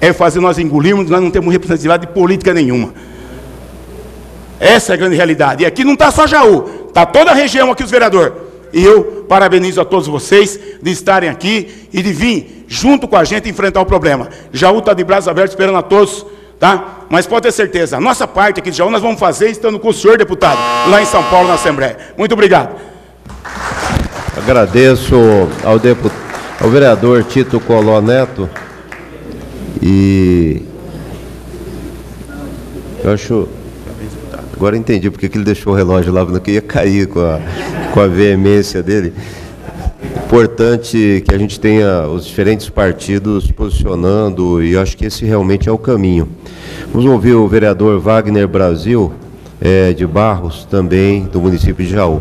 é fazer nós engolirmos, nós não temos representatividade de política nenhuma. Essa é a grande realidade. E aqui não está só Jaú, está toda a região aqui, os vereadores. E eu parabenizo a todos vocês de estarem aqui e de vir junto com a gente enfrentar o problema. Jaú está de braços abertos esperando a todos, tá? Mas pode ter certeza, a nossa parte aqui de Jaú nós vamos fazer estando com o senhor deputado, lá em São Paulo, na Assembleia. Muito obrigado. Agradeço ao, ao vereador Tito Coló Neto e eu acho Agora entendi porque que ele deixou o relógio lá, porque ia cair com a, com a veemência dele. importante que a gente tenha os diferentes partidos posicionando e acho que esse realmente é o caminho. Vamos ouvir o vereador Wagner Brasil, é, de Barros, também do município de Jaú.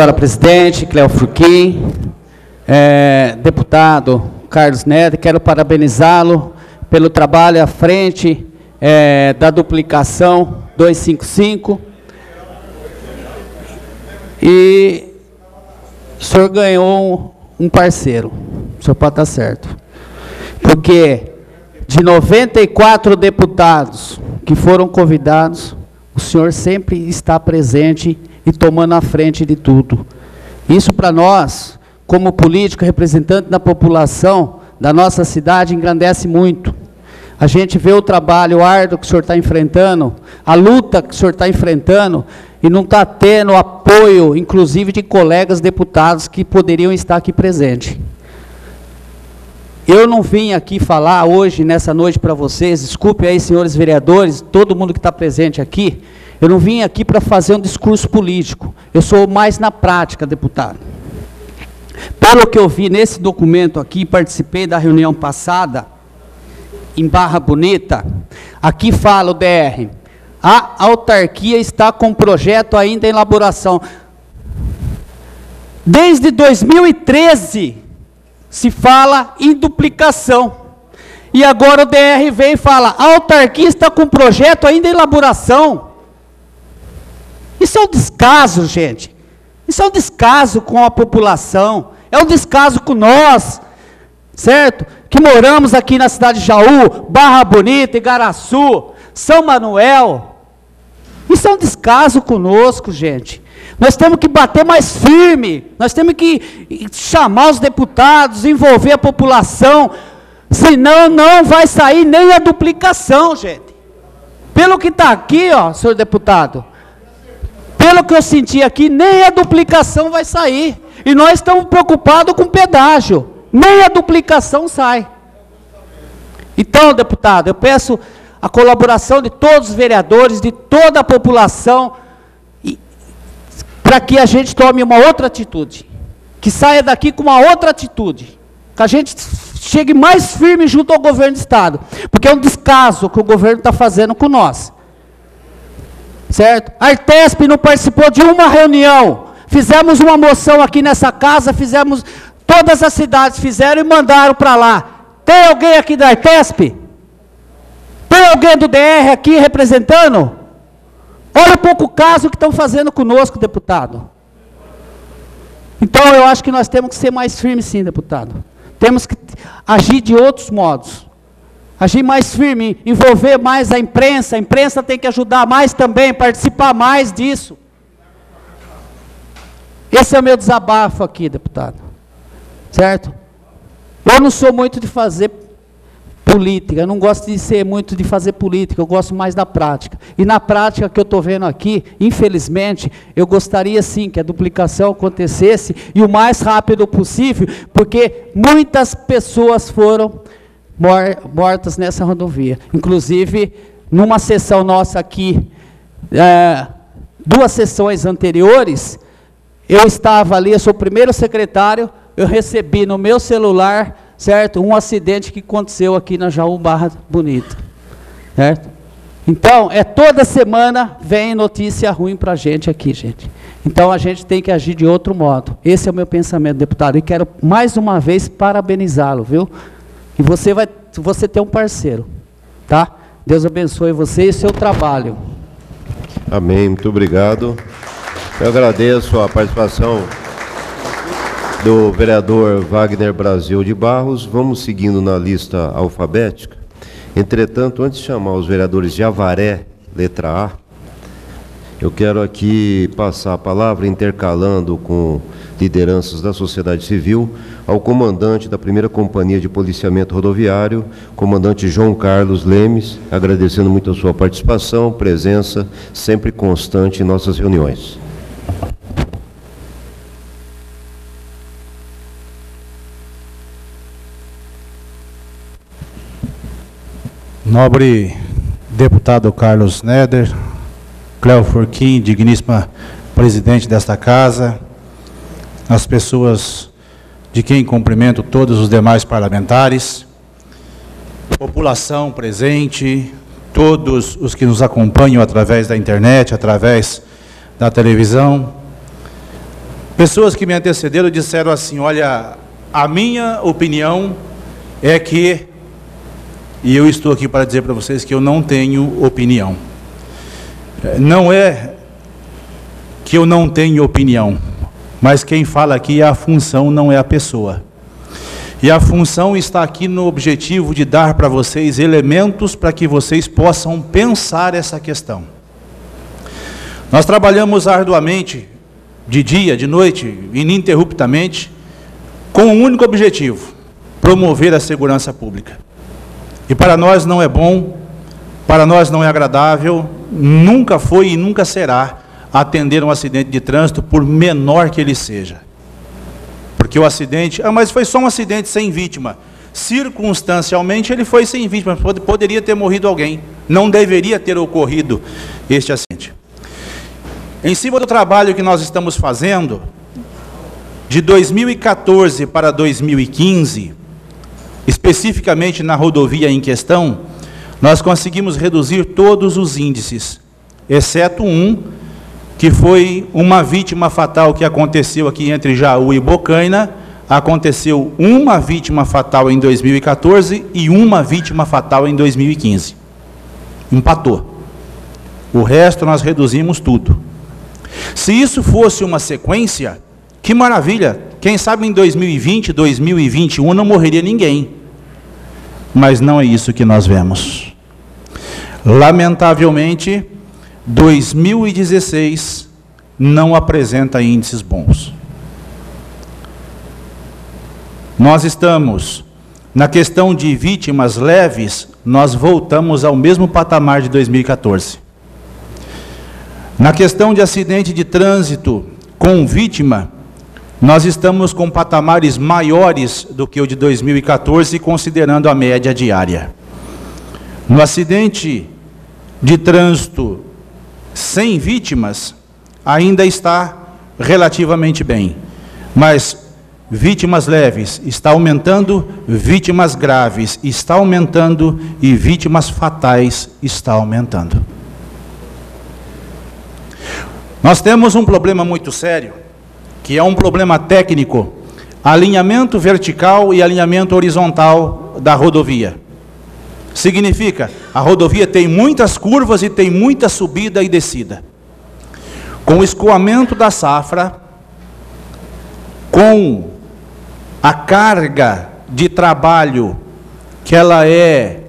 Senhora presidente, Cleo Furquim, é, deputado Carlos Neto, quero parabenizá-lo pelo trabalho à frente é, da duplicação 255. E o senhor ganhou um parceiro, o senhor pode estar certo. Porque de 94 deputados que foram convidados, o senhor sempre está presente e tomando a frente de tudo. Isso para nós, como político representante da população da nossa cidade, engrandece muito. A gente vê o trabalho árduo que o senhor está enfrentando, a luta que o senhor está enfrentando, e não está tendo apoio, inclusive de colegas deputados que poderiam estar aqui presentes. Eu não vim aqui falar hoje, nessa noite, para vocês, desculpe aí, senhores vereadores, todo mundo que está presente aqui, eu não vim aqui para fazer um discurso político. Eu sou mais na prática, deputado. Pelo que eu vi nesse documento aqui, participei da reunião passada, em Barra Bonita, aqui fala o DR, a autarquia está com projeto ainda em elaboração. Desde 2013 se fala em duplicação. E agora o DR vem e fala, a autarquia está com projeto ainda em elaboração. Isso é um descaso, gente. Isso é um descaso com a população. É um descaso com nós, certo? Que moramos aqui na cidade de Jaú, Barra Bonita, Igaraçu, São Manuel. Isso é um descaso conosco, gente. Nós temos que bater mais firme, nós temos que chamar os deputados, envolver a população, senão não vai sair nem a duplicação, gente. Pelo que está aqui, ó, senhor deputado, pelo que eu senti aqui, nem a duplicação vai sair. E nós estamos preocupados com pedágio. Nem a duplicação sai. Então, deputado, eu peço a colaboração de todos os vereadores, de toda a população, para que a gente tome uma outra atitude. Que saia daqui com uma outra atitude. Que a gente chegue mais firme junto ao governo do Estado. Porque é um descaso que o governo está fazendo com nós certo? A Artesp não participou de uma reunião. Fizemos uma moção aqui nessa casa, fizemos, todas as cidades fizeram e mandaram para lá. Tem alguém aqui da Artesp? Tem alguém do DR aqui representando? Olha o pouco caso que estão fazendo conosco, deputado. Então eu acho que nós temos que ser mais firmes sim, deputado. Temos que agir de outros modos agir mais firme, envolver mais a imprensa, a imprensa tem que ajudar mais também, participar mais disso. Esse é o meu desabafo aqui, deputado. Certo? Eu não sou muito de fazer política, eu não gosto de ser muito de fazer política, eu gosto mais da prática. E na prática que eu estou vendo aqui, infelizmente, eu gostaria sim que a duplicação acontecesse e o mais rápido possível, porque muitas pessoas foram mortas nessa rodovia. Inclusive, numa sessão nossa aqui, é, duas sessões anteriores, eu estava ali, eu sou o primeiro secretário, eu recebi no meu celular, certo, um acidente que aconteceu aqui na Jaú Barra Bonita, certo? Então, é toda semana vem notícia ruim para a gente aqui, gente. Então, a gente tem que agir de outro modo. Esse é o meu pensamento, deputado. E quero, mais uma vez, parabenizá-lo, viu? E você vai você ter um parceiro, tá? Deus abençoe você e seu trabalho. Amém, muito obrigado. Eu agradeço a participação do vereador Wagner Brasil de Barros. Vamos seguindo na lista alfabética. Entretanto, antes de chamar os vereadores de Avaré, letra A, eu quero aqui passar a palavra intercalando com lideranças da sociedade civil ao comandante da primeira companhia de policiamento rodoviário, comandante João Carlos Lemes, agradecendo muito a sua participação, presença sempre constante em nossas reuniões. Nobre deputado Carlos Neder, Cléo Forquim, digníssima presidente desta casa, as pessoas de quem cumprimento todos os demais parlamentares, população presente, todos os que nos acompanham através da internet, através da televisão, pessoas que me antecederam disseram assim: olha, a minha opinião é que, e eu estou aqui para dizer para vocês que eu não tenho opinião. Não é que eu não tenho opinião, mas quem fala aqui é a função, não é a pessoa. E a função está aqui no objetivo de dar para vocês elementos para que vocês possam pensar essa questão. Nós trabalhamos arduamente, de dia, de noite, ininterruptamente, com um único objetivo: promover a segurança pública. E para nós não é bom, para nós não é agradável, nunca foi e nunca será atender um acidente de trânsito, por menor que ele seja. Porque o acidente, ah, mas foi só um acidente sem vítima. Circunstancialmente ele foi sem vítima, poderia ter morrido alguém. Não deveria ter ocorrido este acidente. Em cima do trabalho que nós estamos fazendo, de 2014 para 2015, especificamente na rodovia em questão, nós conseguimos reduzir todos os índices, exceto um que foi uma vítima fatal que aconteceu aqui entre Jaú e Bocaina. Aconteceu uma vítima fatal em 2014 e uma vítima fatal em 2015. Empatou. O resto nós reduzimos tudo. Se isso fosse uma sequência, que maravilha! Quem sabe em 2020, 2021 não morreria ninguém. Mas não é isso que nós vemos. Lamentavelmente, 2016 não apresenta índices bons. Nós estamos, na questão de vítimas leves, nós voltamos ao mesmo patamar de 2014. Na questão de acidente de trânsito com vítima, nós estamos com patamares maiores do que o de 2014, considerando a média diária. No acidente de trânsito sem vítimas, ainda está relativamente bem. Mas vítimas leves está aumentando, vítimas graves está aumentando e vítimas fatais está aumentando. Nós temos um problema muito sério, que é um problema técnico, alinhamento vertical e alinhamento horizontal da rodovia. Significa, a rodovia tem muitas curvas e tem muita subida e descida. Com o escoamento da safra, com a carga de trabalho que ela é,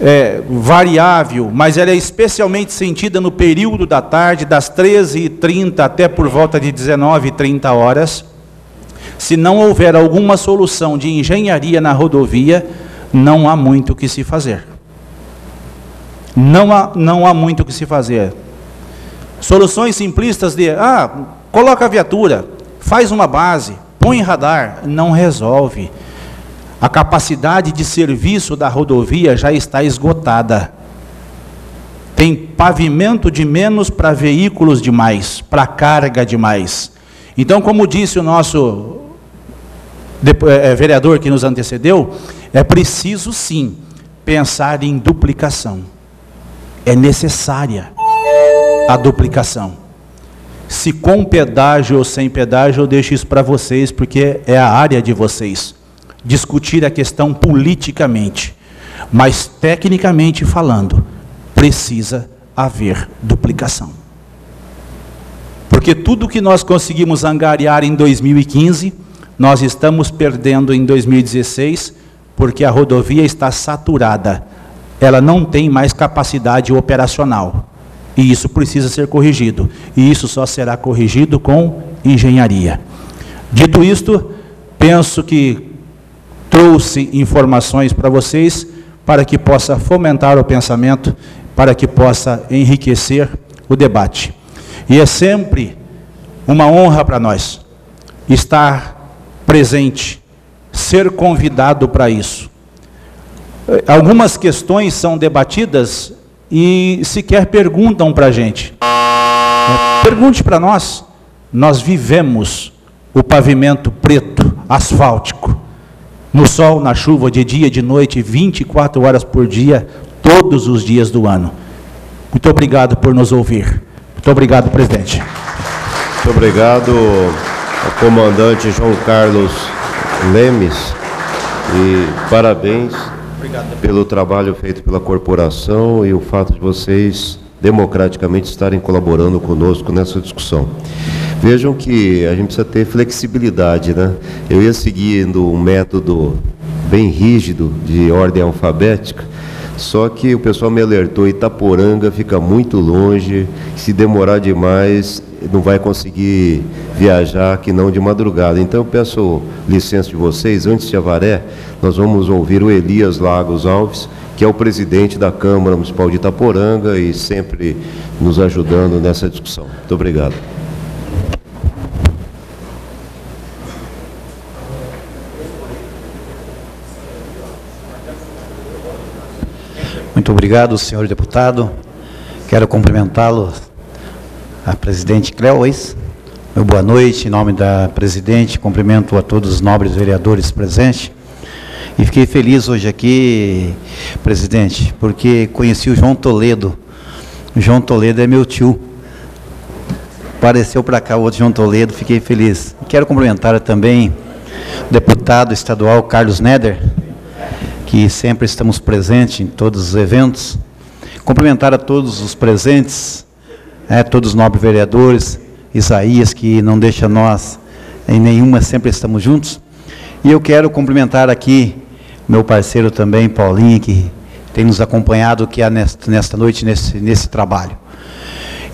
é, variável, mas ela é especialmente sentida no período da tarde, das 13h30 até por volta de 19h30 horas. Se não houver alguma solução de engenharia na rodovia, não há muito o que se fazer. Não há, não há muito o que se fazer. Soluções simplistas de, ah, coloca a viatura, faz uma base, põe radar, não resolve. A capacidade de serviço da rodovia já está esgotada. Tem pavimento de menos para veículos de mais, para carga de mais. Então, como disse o nosso vereador que nos antecedeu, é preciso sim pensar em duplicação. É necessária a duplicação. Se com pedágio ou sem pedágio, eu deixo isso para vocês, porque é a área de vocês. Discutir a questão politicamente. Mas, tecnicamente falando, precisa haver duplicação. Porque tudo que nós conseguimos angariar em 2015, nós estamos perdendo em 2016, porque a rodovia está saturada. Ela não tem mais capacidade operacional. E isso precisa ser corrigido. E isso só será corrigido com engenharia. Dito isto, penso que trouxe informações para vocês para que possa fomentar o pensamento, para que possa enriquecer o debate. E é sempre uma honra para nós estar presente, ser convidado para isso. eh, algumas questões são debatidas e sequer perguntam para a gente. É, pergunte para nós. Nós vivemos o pavimento preto, asfáltico, no sol, na chuva, de dia, de noite, 24 horas por dia, todos os dias do ano. Muito obrigado por nos ouvir. Muito obrigado, presidente. Muito obrigado ao comandante João Carlos Lemes e parabéns pelo trabalho feito pela corporação e o fato de vocês democraticamente estarem colaborando conosco nessa discussão. Vejam que a gente precisa ter flexibilidade, né? Eu ia seguindo um método bem rígido de ordem alfabética, só que o pessoal me alertou, Itaporanga fica muito longe, se demorar demais, não vai conseguir viajar que não de madrugada. Então eu peço licença de vocês, antes de Avaré, nós vamos ouvir o Elias Lagos Alves, que é o presidente da Câmara Municipal de Itaporanga e sempre nos ajudando nessa discussão. Muito obrigado. Muito obrigado, senhor deputado. Quero cumprimentá-lo, a presidente Cleuis. Meu boa noite, em nome da presidente, cumprimento a todos os nobres vereadores presentes. E fiquei feliz hoje aqui, presidente, porque conheci o João Toledo. O João Toledo é meu tio. Apareceu para cá o outro João Toledo, fiquei feliz. Quero cumprimentar também o deputado estadual Carlos Neder, que sempre estamos presentes em todos os eventos. Cumprimentar a todos os presentes, é, todos os nobres vereadores, Isaías, que não deixa nós em nenhuma, sempre estamos juntos. E eu quero cumprimentar aqui meu parceiro também, Paulinho, que tem nos acompanhado que nesta, nesta noite, nesse, nesse trabalho.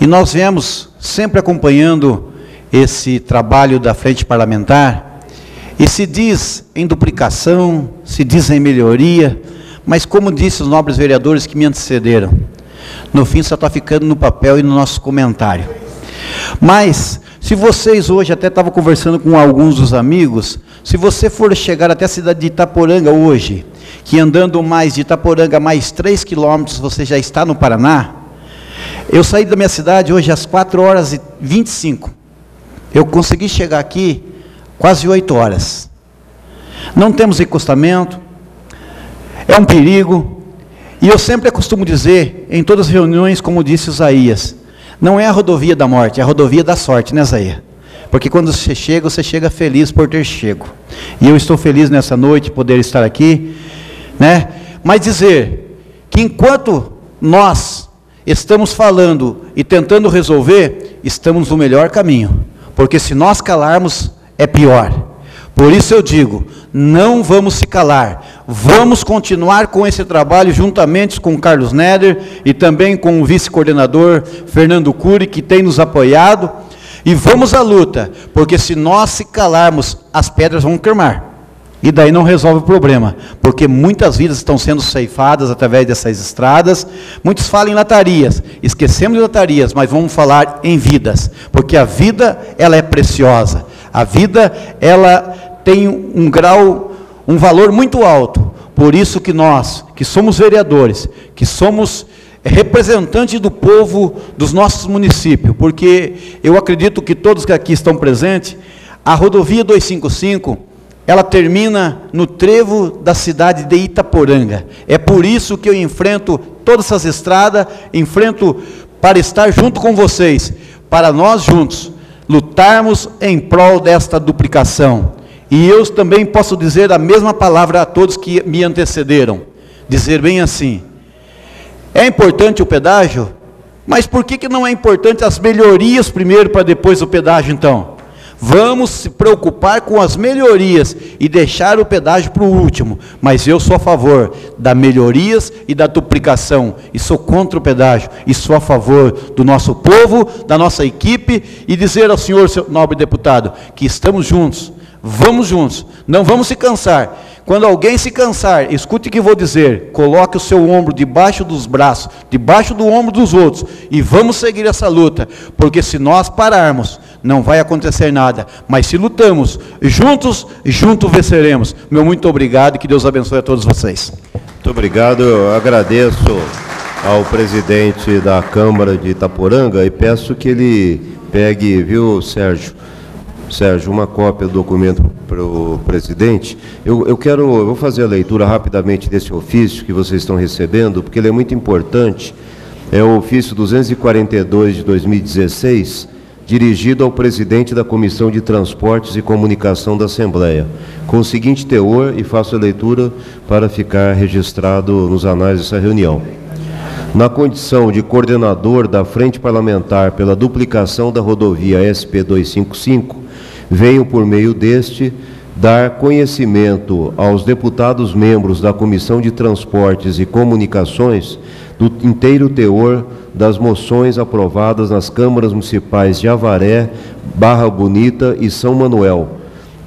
E nós viemos sempre acompanhando esse trabalho da frente parlamentar, e se diz em duplicação, se diz em melhoria, mas como disse os nobres vereadores que me antecederam, no fim só está ficando no papel e no nosso comentário. Mas, se vocês hoje, até estavam conversando com alguns dos amigos, se você for chegar até a cidade de Itaporanga hoje, que andando mais de Itaporanga mais 3 quilômetros você já está no Paraná, eu saí da minha cidade hoje às 4 horas e 25. Eu consegui chegar aqui quase oito horas. Não temos encostamento, é um perigo. E eu sempre costumo dizer, em todas as reuniões, como disse Isaías, não é a rodovia da morte, é a rodovia da sorte, né, Isaías? Porque quando você chega, você chega feliz por ter chego. E eu estou feliz nessa noite poder estar aqui, né? Mas dizer que enquanto nós estamos falando e tentando resolver, estamos no melhor caminho. Porque se nós calarmos, é pior. Por isso eu digo, não vamos se calar. Vamos continuar com esse trabalho juntamente com Carlos Neder e também com o vice-coordenador Fernando Cury, que tem nos apoiado. E vamos à luta, porque se nós se calarmos, as pedras vão queimar. E daí não resolve o problema, porque muitas vidas estão sendo ceifadas através dessas estradas. Muitos falam em latarias, esquecemos de latarias, mas vamos falar em vidas, porque a vida ela é preciosa. A vida, ela tem um grau, um valor muito alto. Por isso que nós, que somos vereadores, que somos representantes do povo dos nossos municípios, porque eu acredito que todos que aqui estão presentes, a rodovia 255, ela termina no trevo da cidade de Itaporanga. É por isso que eu enfrento todas essas estradas, enfrento para estar junto com vocês, para nós juntos lutarmos em prol desta duplicação. E eu também posso dizer a mesma palavra a todos que me antecederam. Dizer bem assim: é importante o pedágio, mas por que, que não é importante as melhorias primeiro para depois o pedágio então? Vamos se preocupar com as melhorias e deixar o pedágio para o último. Mas eu sou a favor das melhorias e da duplicação. E sou contra o pedágio. E sou a favor do nosso povo, da nossa equipe. E dizer ao senhor, nobre deputado, que estamos juntos. Vamos juntos. Não vamos se cansar. Quando alguém se cansar, escute o que vou dizer. Coloque o seu ombro debaixo dos braços, debaixo do ombro dos outros. E vamos seguir essa luta. Porque se nós pararmos, não vai acontecer nada. Mas se lutamos juntos, juntos venceremos. Meu muito obrigado e que Deus abençoe a todos vocês. Muito obrigado. Eu agradeço ao presidente da Câmara de Itaporanga e peço que ele pegue, viu, Sérgio? Sérgio, uma cópia do documento para o presidente. Eu, eu quero, eu vou fazer a leitura rapidamente desse ofício que vocês estão recebendo, porque ele é muito importante. É o ofício 242 de 2016, dirigido ao presidente da Comissão de Transportes e Comunicação da Assembleia, com o seguinte teor, e faço a leitura para ficar registrado nos anais dessa reunião. Na condição de coordenador da Frente Parlamentar pela duplicação da rodovia SP-255, venho, por meio deste, dar conhecimento aos deputados membros da Comissão de Transportes e Comunicações do inteiro teor das moções aprovadas nas câmaras municipais de Avaré, Barra Bonita e São Manuel,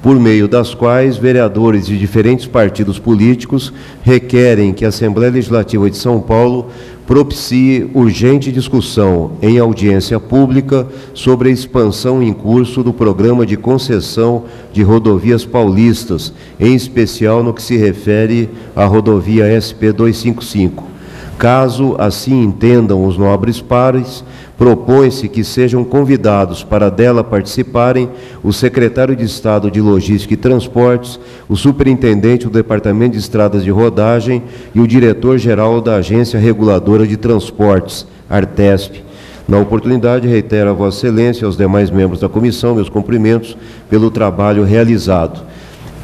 por meio das quais vereadores de diferentes partidos políticos requerem que a Assembleia Legislativa de São Paulo propicie urgente discussão em audiência pública sobre a expansão em curso do programa de concessão de rodovias paulistas, em especial no que se refere à rodovia SP 255. Caso assim entendam os nobres pares, propõe-se que sejam convidados para dela participarem o secretário de Estado de Logística e Transportes, o superintendente do Departamento de Estradas de Rodagem e o diretor-geral da Agência Reguladora de Transportes, Artesp. Na oportunidade, reitero a Vossa Excelência e aos demais membros da comissão meus cumprimentos pelo trabalho realizado.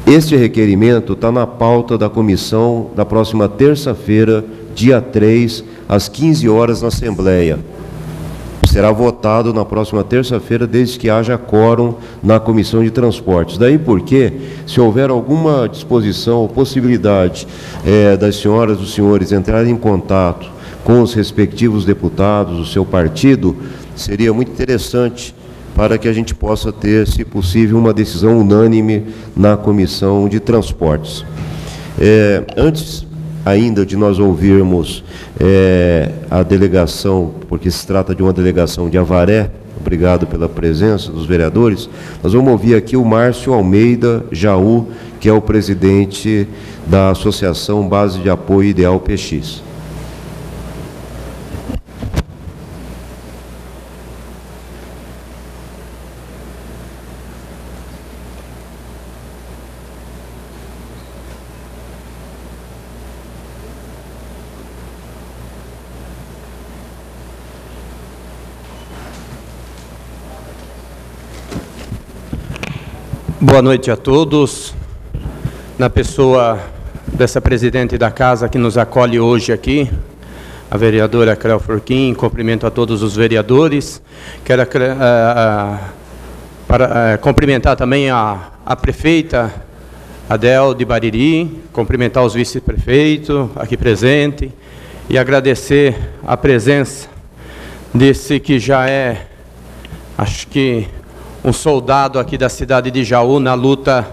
Este requerimento está na pauta da comissão da próxima terça-feira, dia 3, às 15 horas, na Assembleia será votado na próxima terça-feira, desde que haja quórum na Comissão de Transportes. Daí porque, se houver alguma disposição ou possibilidade é, das senhoras e dos senhores entrarem em contato com os respectivos deputados do seu partido, seria muito interessante para que a gente possa ter, se possível, uma decisão unânime na Comissão de Transportes. É, antes ainda de nós ouvirmos é, a delegação, porque se trata de uma delegação de Avaré, obrigado pela presença dos vereadores, nós vamos ouvir aqui o Márcio Almeida Jaú, que é o presidente da Associação Base de Apoio Ideal PX. Boa noite a todos. Na pessoa dessa presidente da casa que nos acolhe hoje aqui, a vereadora Cléo Forquim, cumprimento a todos os vereadores. Quero uh, para, uh, cumprimentar também a, a prefeita Adel de Bariri, cumprimentar os vice-prefeitos aqui presentes e agradecer a presença desse que já é, acho que um soldado aqui da cidade de Jaú na luta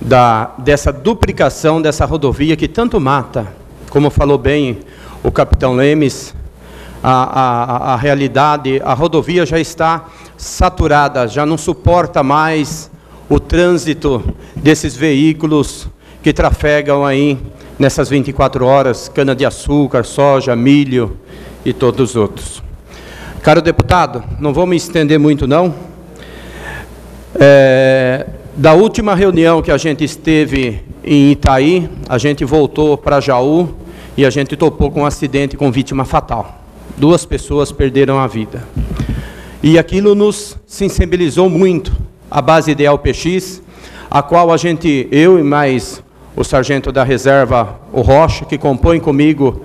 da, dessa duplicação dessa rodovia que tanto mata. Como falou bem o capitão Lemes, a, a, a realidade, a rodovia já está saturada, já não suporta mais o trânsito desses veículos que trafegam aí nessas 24 horas, cana-de-açúcar, soja, milho e todos os outros. Caro deputado, não vou me estender muito não, é, da última reunião que a gente esteve em Itaí, a gente voltou para Jaú e a gente topou com um acidente com vítima fatal. Duas pessoas perderam a vida. E aquilo nos sensibilizou muito, a base ideal PX, a qual a gente, eu e mais o sargento da reserva, o Rocha, que compõe comigo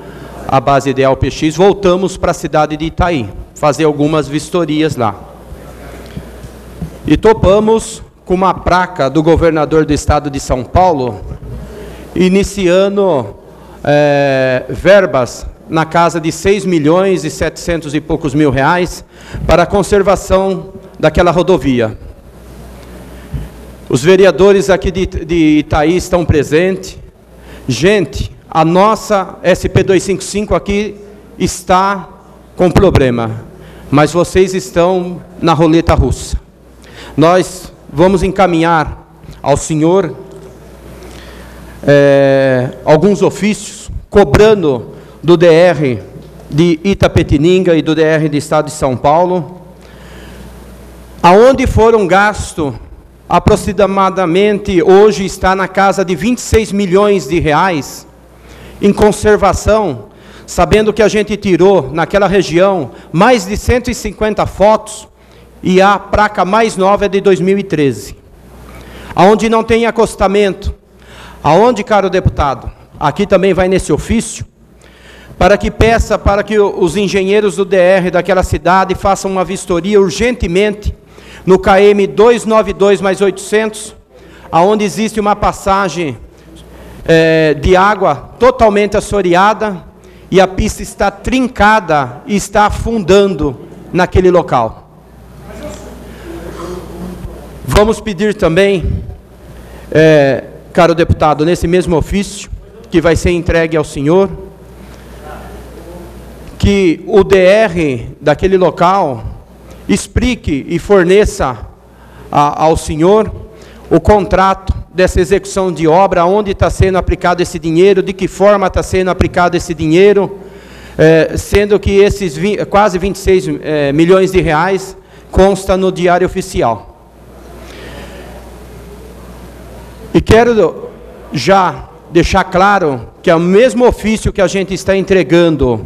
a base ideal PX, voltamos para a cidade de Itaí, fazer algumas vistorias lá. E topamos com uma placa do governador do estado de São Paulo, iniciando é, verbas na casa de 6 milhões e 700 e poucos mil reais para a conservação daquela rodovia. Os vereadores aqui de, de Itaí estão presentes. Gente, a nossa SP255 aqui está com problema, mas vocês estão na roleta russa. Nós vamos encaminhar ao Senhor é, alguns ofícios cobrando do DR de Itapetininga e do DR do Estado de São Paulo, aonde foram gastos aproximadamente hoje está na casa de 26 milhões de reais em conservação, sabendo que a gente tirou naquela região mais de 150 fotos e a placa mais nova é de 2013. Aonde não tem acostamento, aonde, caro deputado, aqui também vai nesse ofício, para que peça para que os engenheiros do DR daquela cidade façam uma vistoria urgentemente no KM 292 mais 800, aonde existe uma passagem é, de água totalmente assoreada e a pista está trincada e está afundando naquele local. Vamos pedir também, é, caro deputado, nesse mesmo ofício, que vai ser entregue ao senhor, que o DR daquele local explique e forneça a, ao senhor o contrato dessa execução de obra, onde está sendo aplicado esse dinheiro, de que forma está sendo aplicado esse dinheiro, é, sendo que esses 20, quase 26 é, milhões de reais consta no diário oficial. E quero já deixar claro que é o mesmo ofício que a gente está entregando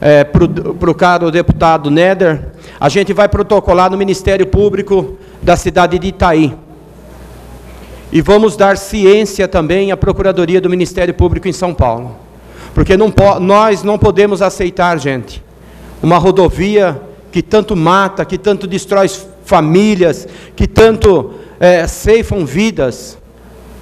é, para o caro deputado Neder, a gente vai protocolar no Ministério Público da cidade de Itaí. E vamos dar ciência também à Procuradoria do Ministério Público em São Paulo. Porque não nós não podemos aceitar, gente, uma rodovia que tanto mata, que tanto destrói famílias, que tanto é, ceifam vidas.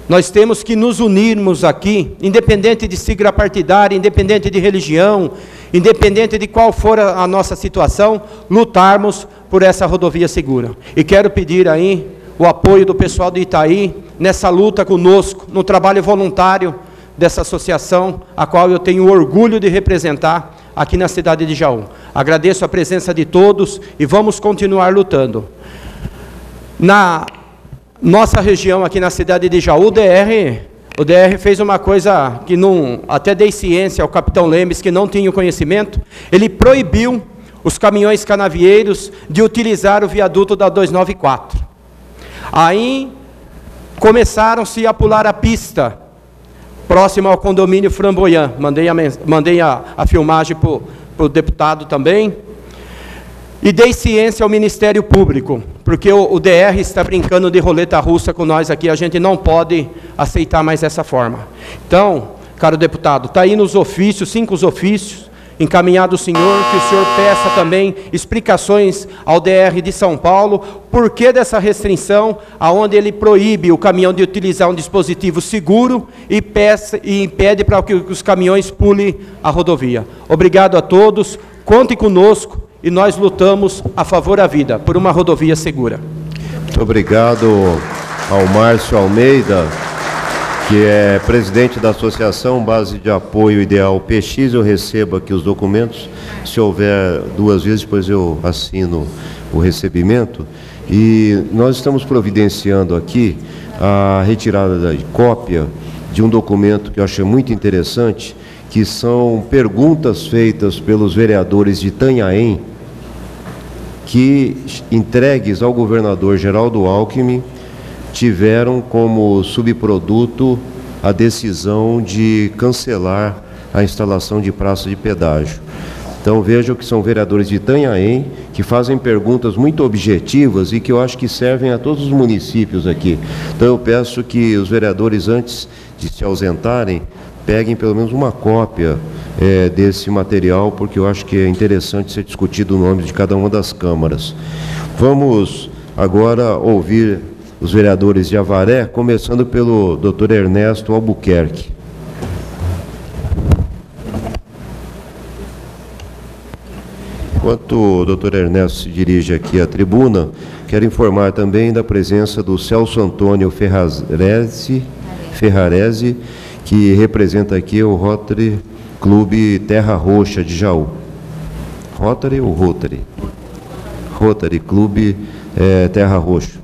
Nós temos que nos unirmos aqui, independente de sigla partidária, independente de religião, independente de qual for a, nossa situação, lutarmos por essa rodovia segura. E quero pedir aí o apoio do pessoal do Itaí nessa luta conosco, no trabalho voluntário dessa associação, a qual eu tenho orgulho de representar aqui na cidade de Jaú. Agradeço a presença de todos e vamos continuar lutando. Na nossa região aqui na cidade de Jaú, o DR, o DR fez uma coisa que não, até dei ciência ao capitão Lemes, que não tinha conhecimento, ele proibiu os caminhões canavieiros de utilizar o viaduto da 294. Aí começaram-se a pular a pista, próximo ao condomínio Framboyant. Mandei a, mandei a, a filmagem para o deputado também. E dei ciência ao Ministério Público, porque o, o, DR está brincando de roleta russa com nós aqui, a gente não pode aceitar mais essa forma. Então, caro deputado, está aí nos ofícios, cinco ofícios, encaminhado ao senhor, que o senhor peça também explicações ao DR de São Paulo, por que dessa restrição, aonde ele proíbe o caminhão de utilizar um dispositivo seguro e, peça, e impede para que os caminhões pulem a rodovia. Obrigado a todos, conte conosco, e nós lutamos a favor da vida, por uma rodovia segura. Muito obrigado ao Márcio Almeida, que é presidente da Associação Base de Apoio Ideal PX. Eu recebo aqui os documentos. Se houver duas vezes, depois eu assino o recebimento. E nós estamos providenciando aqui a retirada de cópia de um documento que eu achei muito interessante, que são perguntas feitas pelos vereadores de Tanhaém, que, entregues ao governador Geraldo Alckmin, tiveram como subproduto a decisão de cancelar a instalação de praça de pedágio. Então vejam que são vereadores de Itanhaém que fazem perguntas muito objetivas e que eu acho que servem a todos os municípios aqui. Então eu peço que os vereadores, antes de se ausentarem, peguem pelo menos uma cópia é, desse material, porque eu acho que é interessante ser discutido o nome de cada uma das câmaras. Vamos agora ouvir os vereadores de Avaré, começando pelo doutor Ernesto Albuquerque. Enquanto o doutor Ernesto se dirige aqui à tribuna, quero informar também da presença do Celso Antônio Ferrarese, Ferrarese que representa aqui o Rotary Clube Terra Roxa de Jaú. Rotary ou Rotary? Rotary, Clube é, Terra Roxa.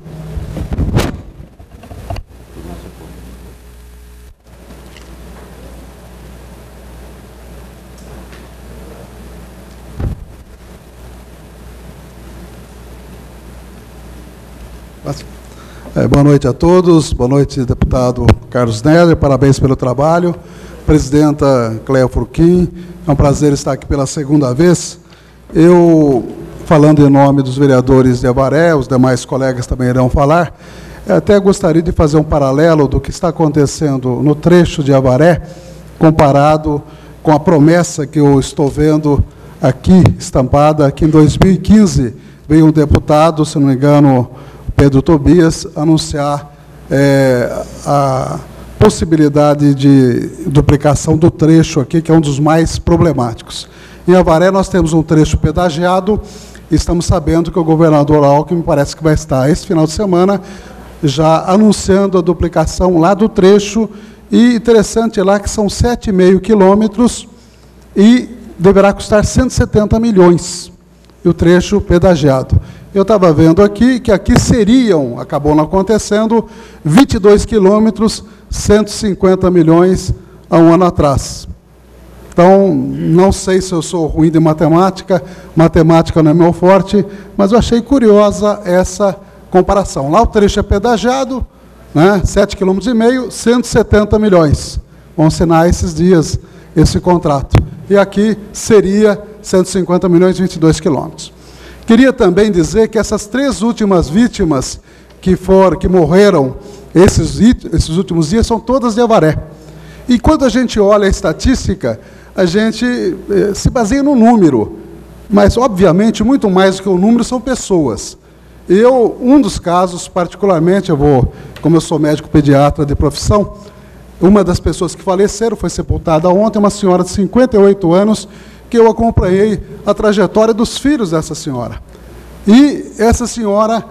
É, boa noite a todos, boa noite, deputado Carlos Neller, parabéns pelo trabalho. Presidenta Cléo Furquim, é um prazer estar aqui pela segunda vez. Eu, falando em nome dos vereadores de Avaré, os demais colegas também irão falar, até gostaria de fazer um paralelo do que está acontecendo no trecho de Avaré, comparado com a promessa que eu estou vendo aqui estampada, que em 2015 veio um deputado, se não me engano, Pedro Tobias, anunciar é, a possibilidade de duplicação do trecho aqui, que é um dos mais problemáticos. Em Avaré nós temos um trecho pedagiado, e estamos sabendo que o governador Alckmin parece que vai estar esse final de semana já anunciando a duplicação lá do trecho, e interessante lá que são 7,5 quilômetros e deverá custar 170 milhões, e o trecho pedagiado. Eu estava vendo aqui que aqui seriam, acabou não acontecendo, 22 quilômetros, 150 milhões há um ano atrás. Então, não sei se eu sou ruim de matemática, matemática não é meu forte, mas eu achei curiosa essa comparação. Lá o trecho é pedagiado, né, 7,5 km, 170 milhões. Vão assinar esses dias esse contrato. E aqui seria 150 milhões e 22 quilômetros. Queria também dizer que essas três últimas vítimas que foram, que morreram esses, esses últimos dias são todas de Avaré. E quando a gente olha a estatística, a gente eh, se baseia no número, mas obviamente muito mais do que o número são pessoas. Eu, um dos casos, particularmente, eu vou, como eu sou médico pediatra de profissão, uma das pessoas que faleceram foi sepultada ontem, uma senhora de 58 anos, que eu acompanhei a trajetória dos filhos dessa senhora. E essa senhora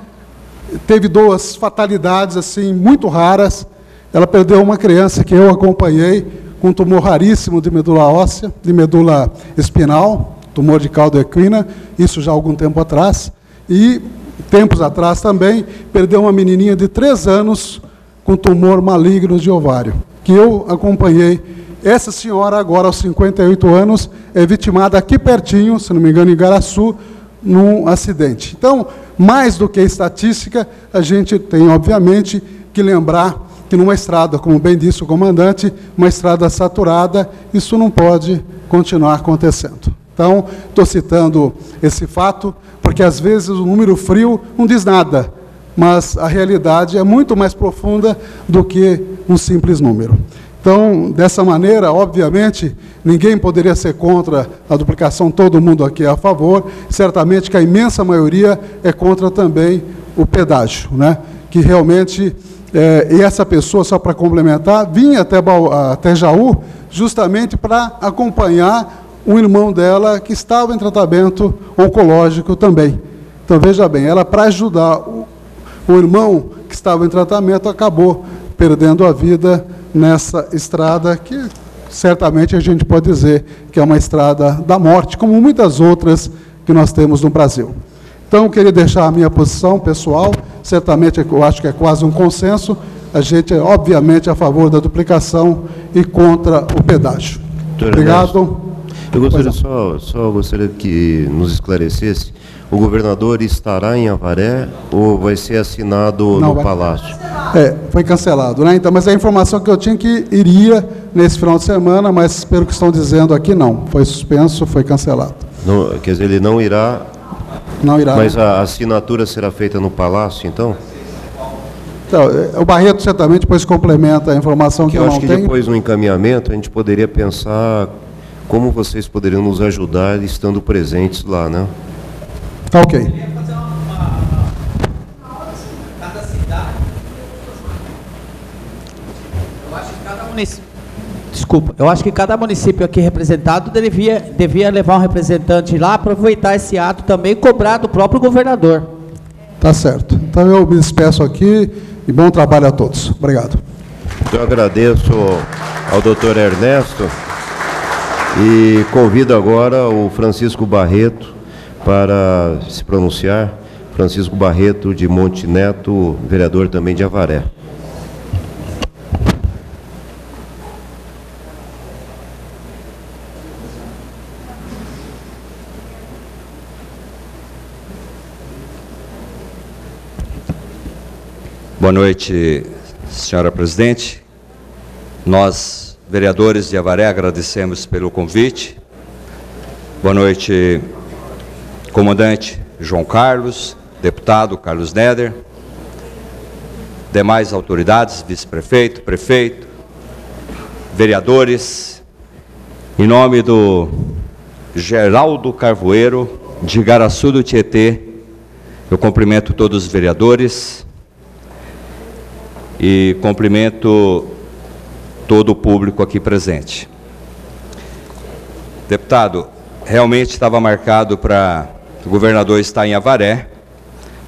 teve duas fatalidades assim muito raras. Ela perdeu uma criança que eu acompanhei com um tumor raríssimo de medula óssea, de medula espinal, tumor de caldo equina, isso já há algum tempo atrás. E tempos atrás também perdeu uma menininha de três anos com tumor maligno de ovário, que eu acompanhei essa senhora, agora aos 58 anos, é vitimada aqui pertinho, se não me engano, em Garaçu, num acidente. Então, mais do que estatística, a gente tem, obviamente, que lembrar que numa estrada, como bem disse o comandante, uma estrada saturada, isso não pode continuar acontecendo. Então, estou citando esse fato, porque às vezes o número frio não diz nada, mas a realidade é muito mais profunda do que um simples número. Então, dessa maneira, obviamente, ninguém poderia ser contra a duplicação, todo mundo aqui é a favor. Certamente que a imensa maioria é contra também o pedágio, né? que realmente, é, e essa pessoa, só para complementar, vinha até, até Jaú justamente para acompanhar um irmão dela que estava em tratamento oncológico também. Então, veja bem, ela, para ajudar o, o irmão que estava em tratamento, acabou perdendo a vida nessa estrada que certamente a gente pode dizer que é uma estrada da morte, como muitas outras que nós temos no Brasil. Então, eu queria deixar a minha posição pessoal, certamente eu acho que é quase um consenso, a gente é obviamente a favor da duplicação e contra o pedágio. Obrigado. Eu gostaria só, só gostaria que nos esclarecesse o governador estará em Avaré ou vai ser assinado Não, no vai... Palácio? É, foi cancelado, né? Então, mas a informação que eu tinha que iria nesse final de semana, mas pelo que estão dizendo aqui, não. Foi suspenso, foi cancelado. Não, quer dizer, ele não irá. Não irá. Mas a assinatura será feita no Palácio, então? Então, é, o Barreto certamente depois complementa a informação que, que eu, eu acho que tenho. depois no encaminhamento a gente poderia pensar como vocês poderiam nos ajudar estando presentes lá, né? Tá ok. Desculpa, eu acho que cada município aqui representado devia, devia levar um representante lá, aproveitar esse ato também e cobrar do próprio governador. Tá certo. Então eu me despeço aqui e bom trabalho a todos. Obrigado. Eu agradeço ao doutor Ernesto e convido agora o Francisco Barreto para se pronunciar. Francisco Barreto de Monte Neto, vereador também de Avaré. Boa noite, senhora presidente. Nós, vereadores de Avaré, agradecemos pelo convite. Boa noite, comandante João Carlos, deputado Carlos Neder, demais autoridades, vice-prefeito, prefeito, vereadores, em nome do Geraldo Carvoeiro, de Garaçu do Tietê, eu cumprimento todos os vereadores e cumprimento todo o público aqui presente. Deputado, realmente estava marcado para o governador estar em Avaré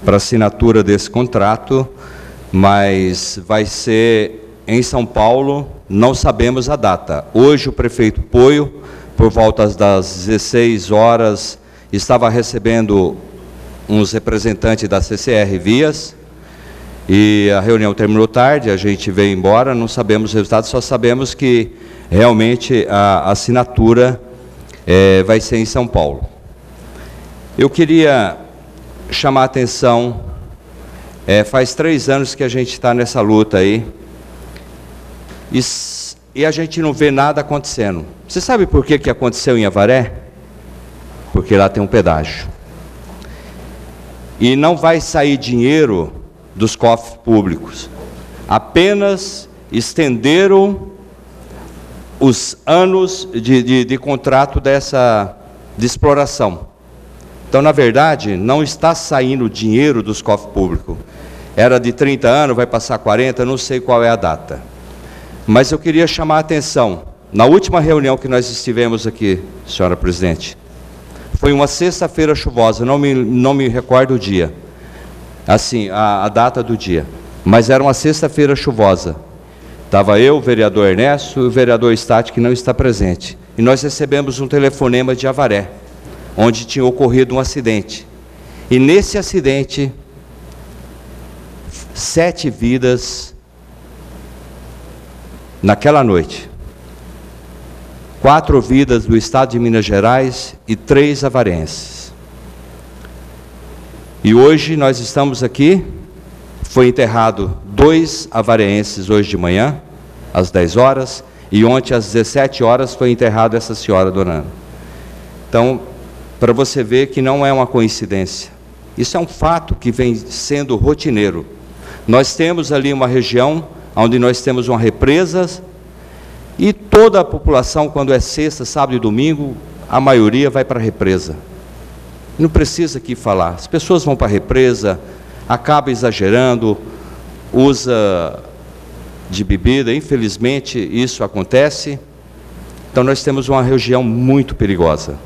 para assinatura desse contrato, mas vai ser em São Paulo, não sabemos a data. Hoje o prefeito Poio, por volta das 16 horas, estava recebendo uns representantes da CCR Vias, e a reunião terminou tarde, a gente veio embora, não sabemos os resultados, só sabemos que realmente a assinatura é, vai ser em São Paulo. Eu queria chamar a atenção, é, faz três anos que a gente está nessa luta aí, e, e, a gente não vê nada acontecendo. Você sabe por que, que aconteceu em Avaré? Porque lá tem um pedágio. E não vai sair dinheiro dos cofres públicos. Apenas estenderam os anos de, de, de contrato dessa de exploração. Então, na verdade, não está saindo dinheiro dos cofres públicos. Era de 30 anos, vai passar 40, não sei qual é a data. Mas eu queria chamar a atenção. Na última reunião que nós estivemos aqui, senhora presidente, foi uma sexta-feira chuvosa, não me, não me recordo o dia assim, a, a data do dia. Mas era uma sexta-feira chuvosa. Estava eu, o vereador Ernesto e o vereador Stati, que não está presente. E nós recebemos um telefonema de Avaré, onde tinha ocorrido um acidente. E nesse acidente, sete vidas naquela noite. Quatro vidas do estado de Minas Gerais e três avarenses. E hoje nós estamos aqui, foi enterrado dois avareenses hoje de manhã, às 10 horas, e ontem às 17 horas foi enterrado essa senhora, dona Ana. Então, para você ver que não é uma coincidência. Isso é um fato que vem sendo rotineiro. Nós temos ali uma região onde nós temos uma represa e toda a população, quando é sexta, sábado e domingo, a maioria vai para a represa. Não precisa aqui falar. As pessoas vão para a represa, acaba exagerando, usa de bebida, infelizmente isso acontece. Então nós temos uma região muito perigosa.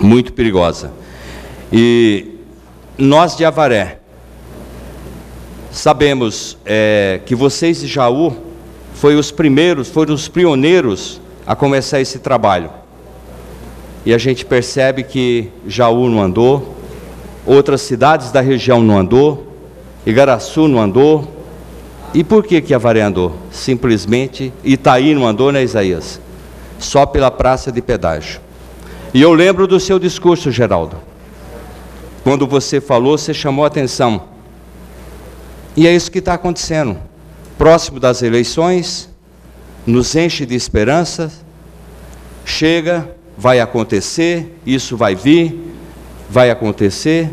Muito perigosa. E nós de Avaré, sabemos é, que vocês de Jaú foram os primeiros, foram os pioneiros a começar esse trabalho e a gente percebe que Jaú não andou, outras cidades da região não andou, Igaraçu não andou. E por que que Avaré andou? Simplesmente Itaí não andou, né, Isaías? Só pela praça de pedágio. E eu lembro do seu discurso, Geraldo. Quando você falou, você chamou a atenção. E é isso que está acontecendo. Próximo das eleições, nos enche de esperança, chega, vai acontecer, isso vai vir, vai acontecer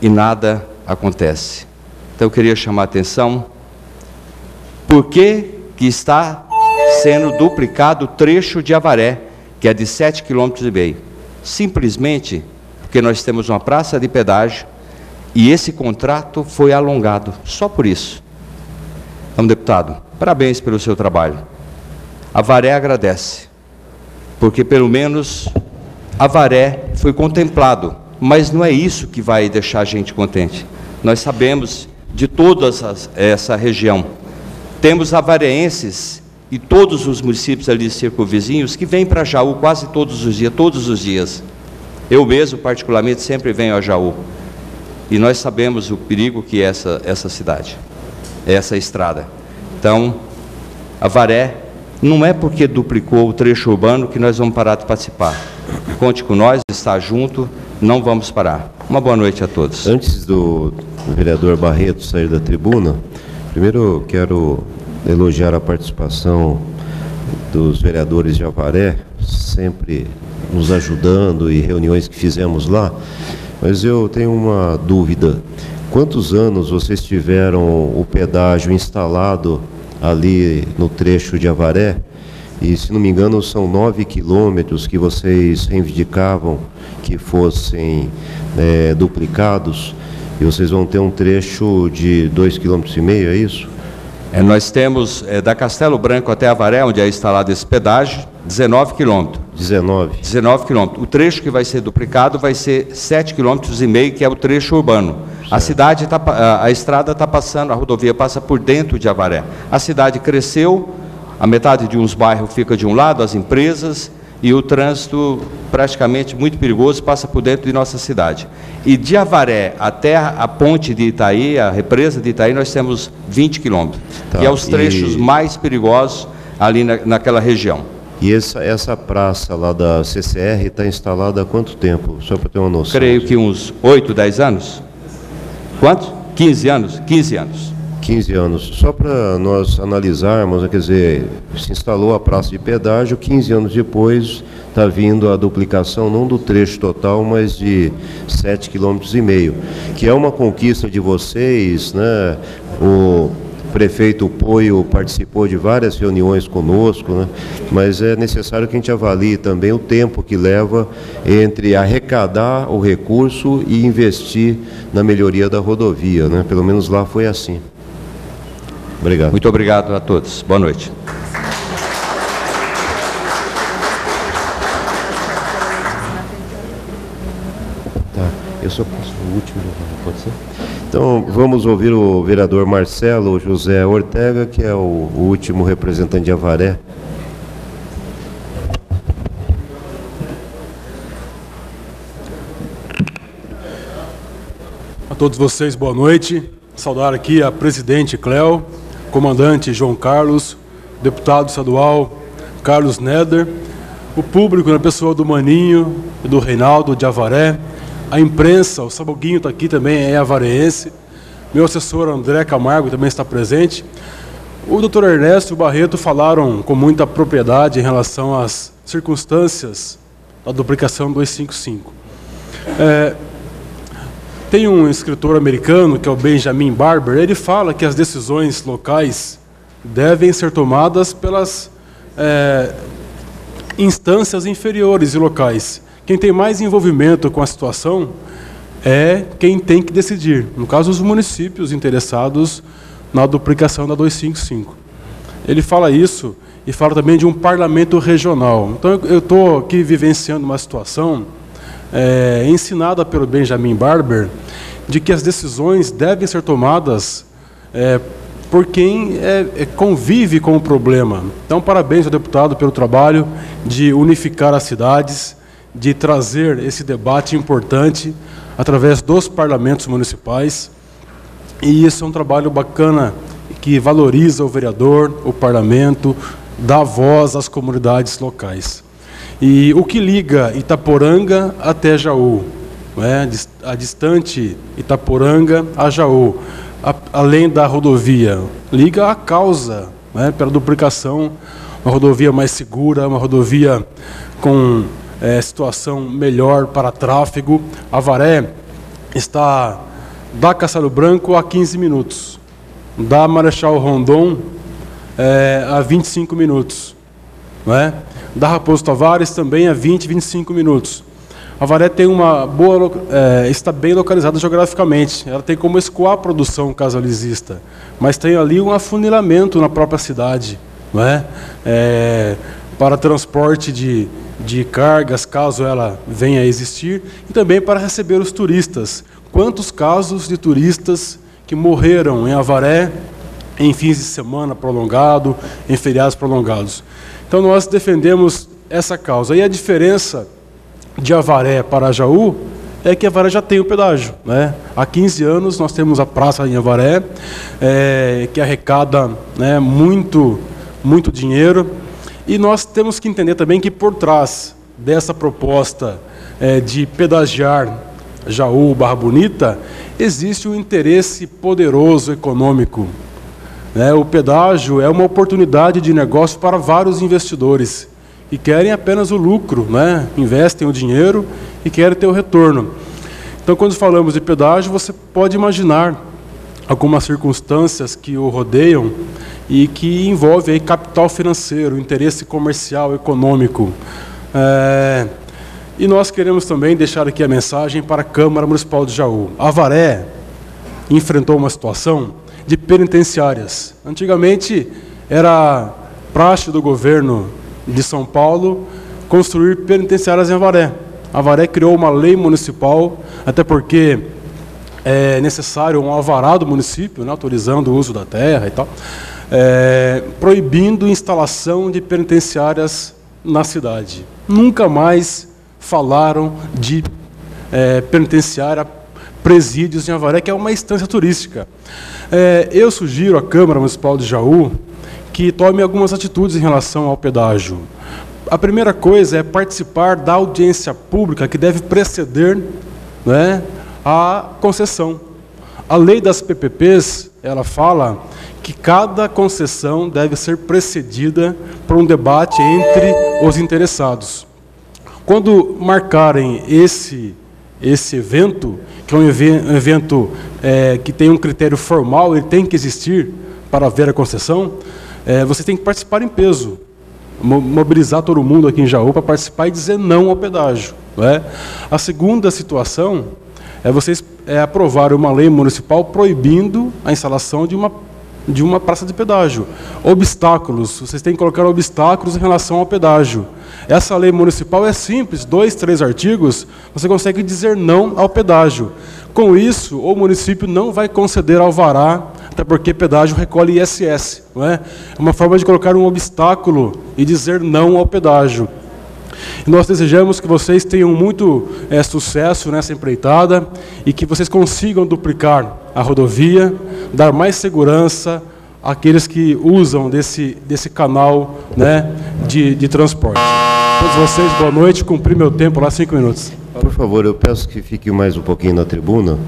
e nada acontece. Então eu queria chamar a atenção por que, que está sendo duplicado o trecho de Avaré, que é de 7,5 km. Simplesmente porque nós temos uma praça de pedágio e esse contrato foi alongado, só por isso. Então, deputado, parabéns pelo seu trabalho. Avaré agradece porque pelo menos Avaré foi contemplado, mas não é isso que vai deixar a gente contente. Nós sabemos de toda essa região. Temos avareenses e todos os municípios ali circunvizinhos que vêm para Jaú quase todos os dias, todos os dias. Eu mesmo, particularmente, sempre venho a Jaú. E nós sabemos o perigo que é essa, essa cidade, essa estrada. Então, Avaré não é porque duplicou o trecho urbano que nós vamos parar de participar. Conte com nós, está junto, não vamos parar. Uma boa noite a todos. Antes do, vereador Barreto sair da tribuna, primeiro quero elogiar a participação dos vereadores de Avaré, sempre nos ajudando e reuniões que fizemos lá, mas eu tenho uma dúvida. Quantos anos vocês tiveram o pedágio instalado ali no trecho de Avaré? E, se não me engano, são nove quilômetros que vocês reivindicavam que fossem é, duplicados. E vocês vão ter um trecho de dois quilômetros e meio, é isso? É, nós temos é, da Castelo Branco até Avaré, onde é instalado esse pedágio, 19 quilômetros. 19. 19 quilômetros. O trecho que vai ser duplicado vai ser 7 quilômetros e meio, que é o trecho urbano. A cidade tá, a, a estrada está passando, a rodovia passa por dentro de Avaré. A cidade cresceu, a metade de uns bairros fica de um lado, as empresas, e o trânsito praticamente muito perigoso passa por dentro de nossa cidade. E de Avaré até a ponte de Itaí, a represa de Itaí, nós temos 20 quilômetros, tá, que é os trechos e... mais perigosos ali na, naquela região. E essa, essa praça lá da CCR está instalada há quanto tempo? Só para ter uma noção. Creio que uns 8, 10 anos. Quanto? 15 anos? 15 anos. 15 anos. Só para nós analisarmos, quer dizer, se instalou a praça de pedágio, 15 anos depois está vindo a duplicação não do trecho total, mas de 7,5 km, que é uma conquista de vocês, né? O prefeito Poio participou de várias reuniões conosco, né? mas é necessário que a gente avalie também o tempo que leva entre arrecadar o recurso e investir na melhoria da rodovia. Né? Pelo menos lá foi assim. Obrigado. Muito obrigado a todos. Boa noite. Tá, eu só posso o último, pode ser? Então, vamos ouvir o vereador Marcelo José Ortega, que é o, último representante de Avaré. A todos vocês, boa noite. Saudar aqui a presidente Cléo, comandante João Carlos, deputado estadual Carlos Neder, o público na pessoa do Maninho, do Reinaldo de Avaré, a imprensa, o Saboguinho está aqui também, é avareense, meu assessor André Camargo também está presente. O doutor Ernesto e o Barreto falaram com muita propriedade em relação às circunstâncias da duplicação 255. É, tem um escritor americano, que é o Benjamin Barber, ele fala que as decisões locais devem ser tomadas pelas é, instâncias inferiores e locais. Quem tem mais envolvimento com a situação é quem tem que decidir. No caso, os municípios interessados na duplicação da 255. Ele fala isso e fala também de um parlamento regional. Então, eu estou aqui vivenciando uma situação é, ensinada pelo Benjamin Barber, de que as decisões devem ser tomadas é, por quem é, é, convive com o problema. Então, parabéns ao deputado pelo trabalho de unificar as cidades, de trazer esse debate importante através dos parlamentos municipais. E isso é um trabalho bacana que valoriza o vereador, o parlamento, dá voz às comunidades locais. E o que liga Itaporanga até Jaú, né, a distante Itaporanga a Jaú, a, além da rodovia, liga a causa né, pela duplicação, uma rodovia mais segura, uma rodovia com é, situação melhor para tráfego. Avaré está da Castelo Branco a 15 minutos, da Marechal Rondon é, a 25 minutos. Não é? da Raposo Tavares também a 20, 25 minutos. A Varé tem uma boa, é, está bem localizada geograficamente. Ela tem como escoar a produção exista, mas tem ali um afunilamento na própria cidade, não é? é para transporte de, de cargas, caso ela venha a existir, e também para receber os turistas. Quantos casos de turistas que morreram em Avaré em fins de semana prolongado, em feriados prolongados? Então nós defendemos essa causa. E a diferença de Avaré para Jaú é que Avaré já tem o pedágio. Né? Há 15 anos nós temos a praça em Avaré, é, que arrecada né, muito, muito dinheiro. E nós temos que entender também que por trás dessa proposta é, de pedagiar Jaú, Barra Bonita, existe um interesse poderoso econômico. Né? O pedágio é uma oportunidade de negócio para vários investidores que querem apenas o lucro, né? investem o dinheiro e querem ter o retorno. Então, quando falamos de pedágio, você pode imaginar algumas circunstâncias que o rodeiam e que envolve aí capital financeiro, interesse comercial, econômico. É, e nós queremos também deixar aqui a mensagem para a Câmara Municipal de Jaú. A Varé enfrentou uma situação de penitenciárias. Antigamente era praxe do governo de São Paulo construir penitenciárias em Avaré. Avaré criou uma lei municipal, até porque é necessário um alvará do município, né, autorizando o uso da terra e tal, é, proibindo instalação de penitenciárias na cidade. Nunca mais falaram de é, penitenciária, presídios em Avaré, que é uma instância turística. É, eu sugiro à Câmara Municipal de Jaú que tome algumas atitudes em relação ao pedágio. A primeira coisa é participar da audiência pública que deve preceder né, a concessão. A lei das PPPs, ela fala que cada concessão deve ser precedida por um debate entre os interessados. Quando marcarem esse, esse evento, que é um evento é, que tem um critério formal, ele tem que existir para haver a concessão, é, você tem que participar em peso, mobilizar todo mundo aqui em Jaú para participar e dizer não ao pedágio. Não é? A segunda situação é vocês é, aprovarem uma lei municipal proibindo a instalação de uma, de uma praça de pedágio. Obstáculos, vocês têm que colocar obstáculos em relação ao pedágio. Essa lei municipal é simples, dois, três artigos, você consegue dizer não ao pedágio. Com isso, o município não vai conceder alvará até porque pedágio recolhe ISS. Não é? é uma forma de colocar um obstáculo e dizer não ao pedágio. Nós desejamos que vocês tenham muito é, sucesso nessa empreitada e que vocês consigam duplicar a rodovia, dar mais segurança àqueles que usam desse, desse canal né, de, de transporte. Todos vocês, boa noite. Cumpri meu tempo lá, cinco minutos. Por favor, eu peço que fique mais um pouquinho na tribuna.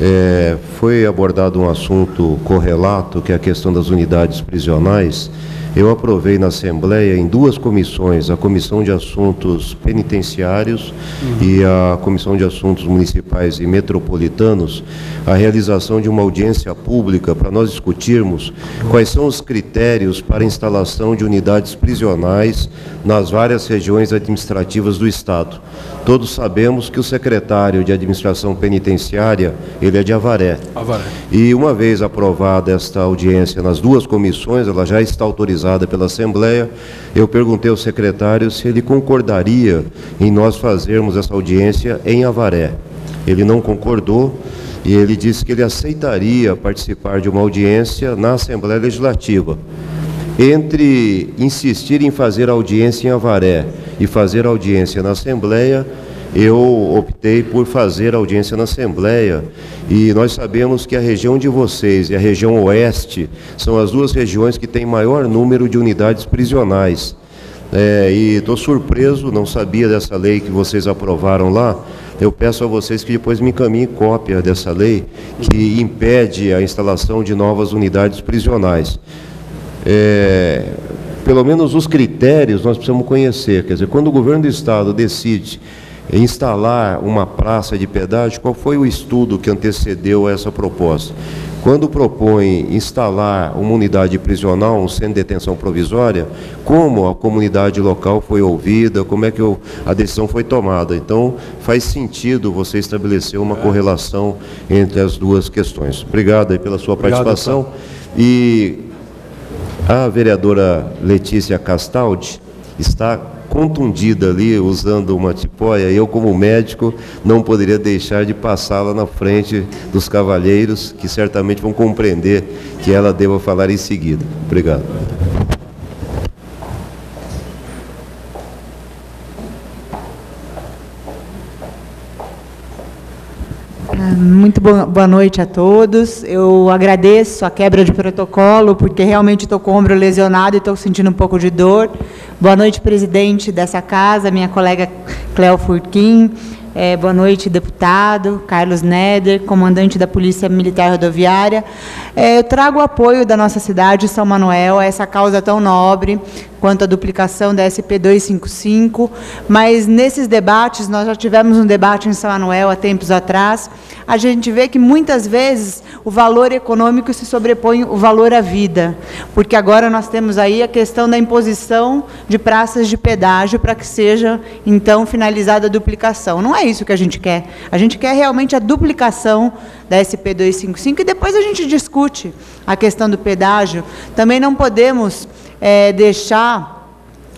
É, foi abordado um assunto correlato, que é a questão das unidades prisionais. Eu aprovei na Assembleia em duas comissões, a Comissão de Assuntos Penitenciários uhum. e a Comissão de Assuntos Municipais e Metropolitanos, a realização de uma audiência pública para nós discutirmos quais são os critérios para a instalação de unidades prisionais nas várias regiões administrativas do Estado. Todos sabemos que o secretário de Administração Penitenciária, ele é de Avaré. Avaré. E uma vez aprovada esta audiência nas duas comissões, ela já está autorizada pela Assembleia, eu perguntei ao secretário se ele concordaria em nós fazermos essa audiência em Avaré. Ele não concordou e ele disse que ele aceitaria participar de uma audiência na Assembleia Legislativa. Entre insistir em fazer audiência em Avaré e fazer audiência na Assembleia, eu optei por fazer audiência na Assembleia e nós sabemos que a região de vocês e a região oeste são as duas regiões que têm maior número de unidades prisionais. É, e estou surpreso, não sabia dessa lei que vocês aprovaram lá. Eu peço a vocês que depois me encaminhem cópia dessa lei que impede a instalação de novas unidades prisionais. É, pelo menos os critérios nós precisamos conhecer. Quer dizer, quando o governo do Estado decide instalar uma praça de pedágio, qual foi o estudo que antecedeu essa proposta? Quando propõe instalar uma unidade prisional, um centro de detenção provisória, como a comunidade local foi ouvida, como é que a decisão foi tomada. Então, faz sentido você estabelecer uma correlação entre as duas questões. Obrigado pela sua Obrigado, participação. E a vereadora Letícia Castaldi está contundida ali, usando uma tipóia, eu como médico não poderia deixar de passá-la na frente dos cavalheiros, que certamente vão compreender que ela deva falar em seguida. Obrigado. Muito boa noite a todos. Eu agradeço a quebra de protocolo, porque realmente estou com o ombro lesionado e estou sentindo um pouco de dor. Boa noite, presidente dessa casa, minha colega Cléo Furquim, É, boa noite, deputado Carlos Neder, comandante da Polícia Militar Rodoviária. É, eu trago o apoio da nossa cidade, São Manuel, a essa causa tão nobre quanto a duplicação da SP 255, mas nesses debates, nós já tivemos um debate em São Manuel há tempos atrás, a gente vê que muitas vezes o valor econômico se sobrepõe o valor à vida, porque agora nós temos aí a questão da imposição de praças de pedágio para que seja, então, finalizada a duplicação. Não é isso que a gente quer. A gente quer realmente a duplicação da SP 255 e depois a gente discute a questão do pedágio. Também não podemos é, deixar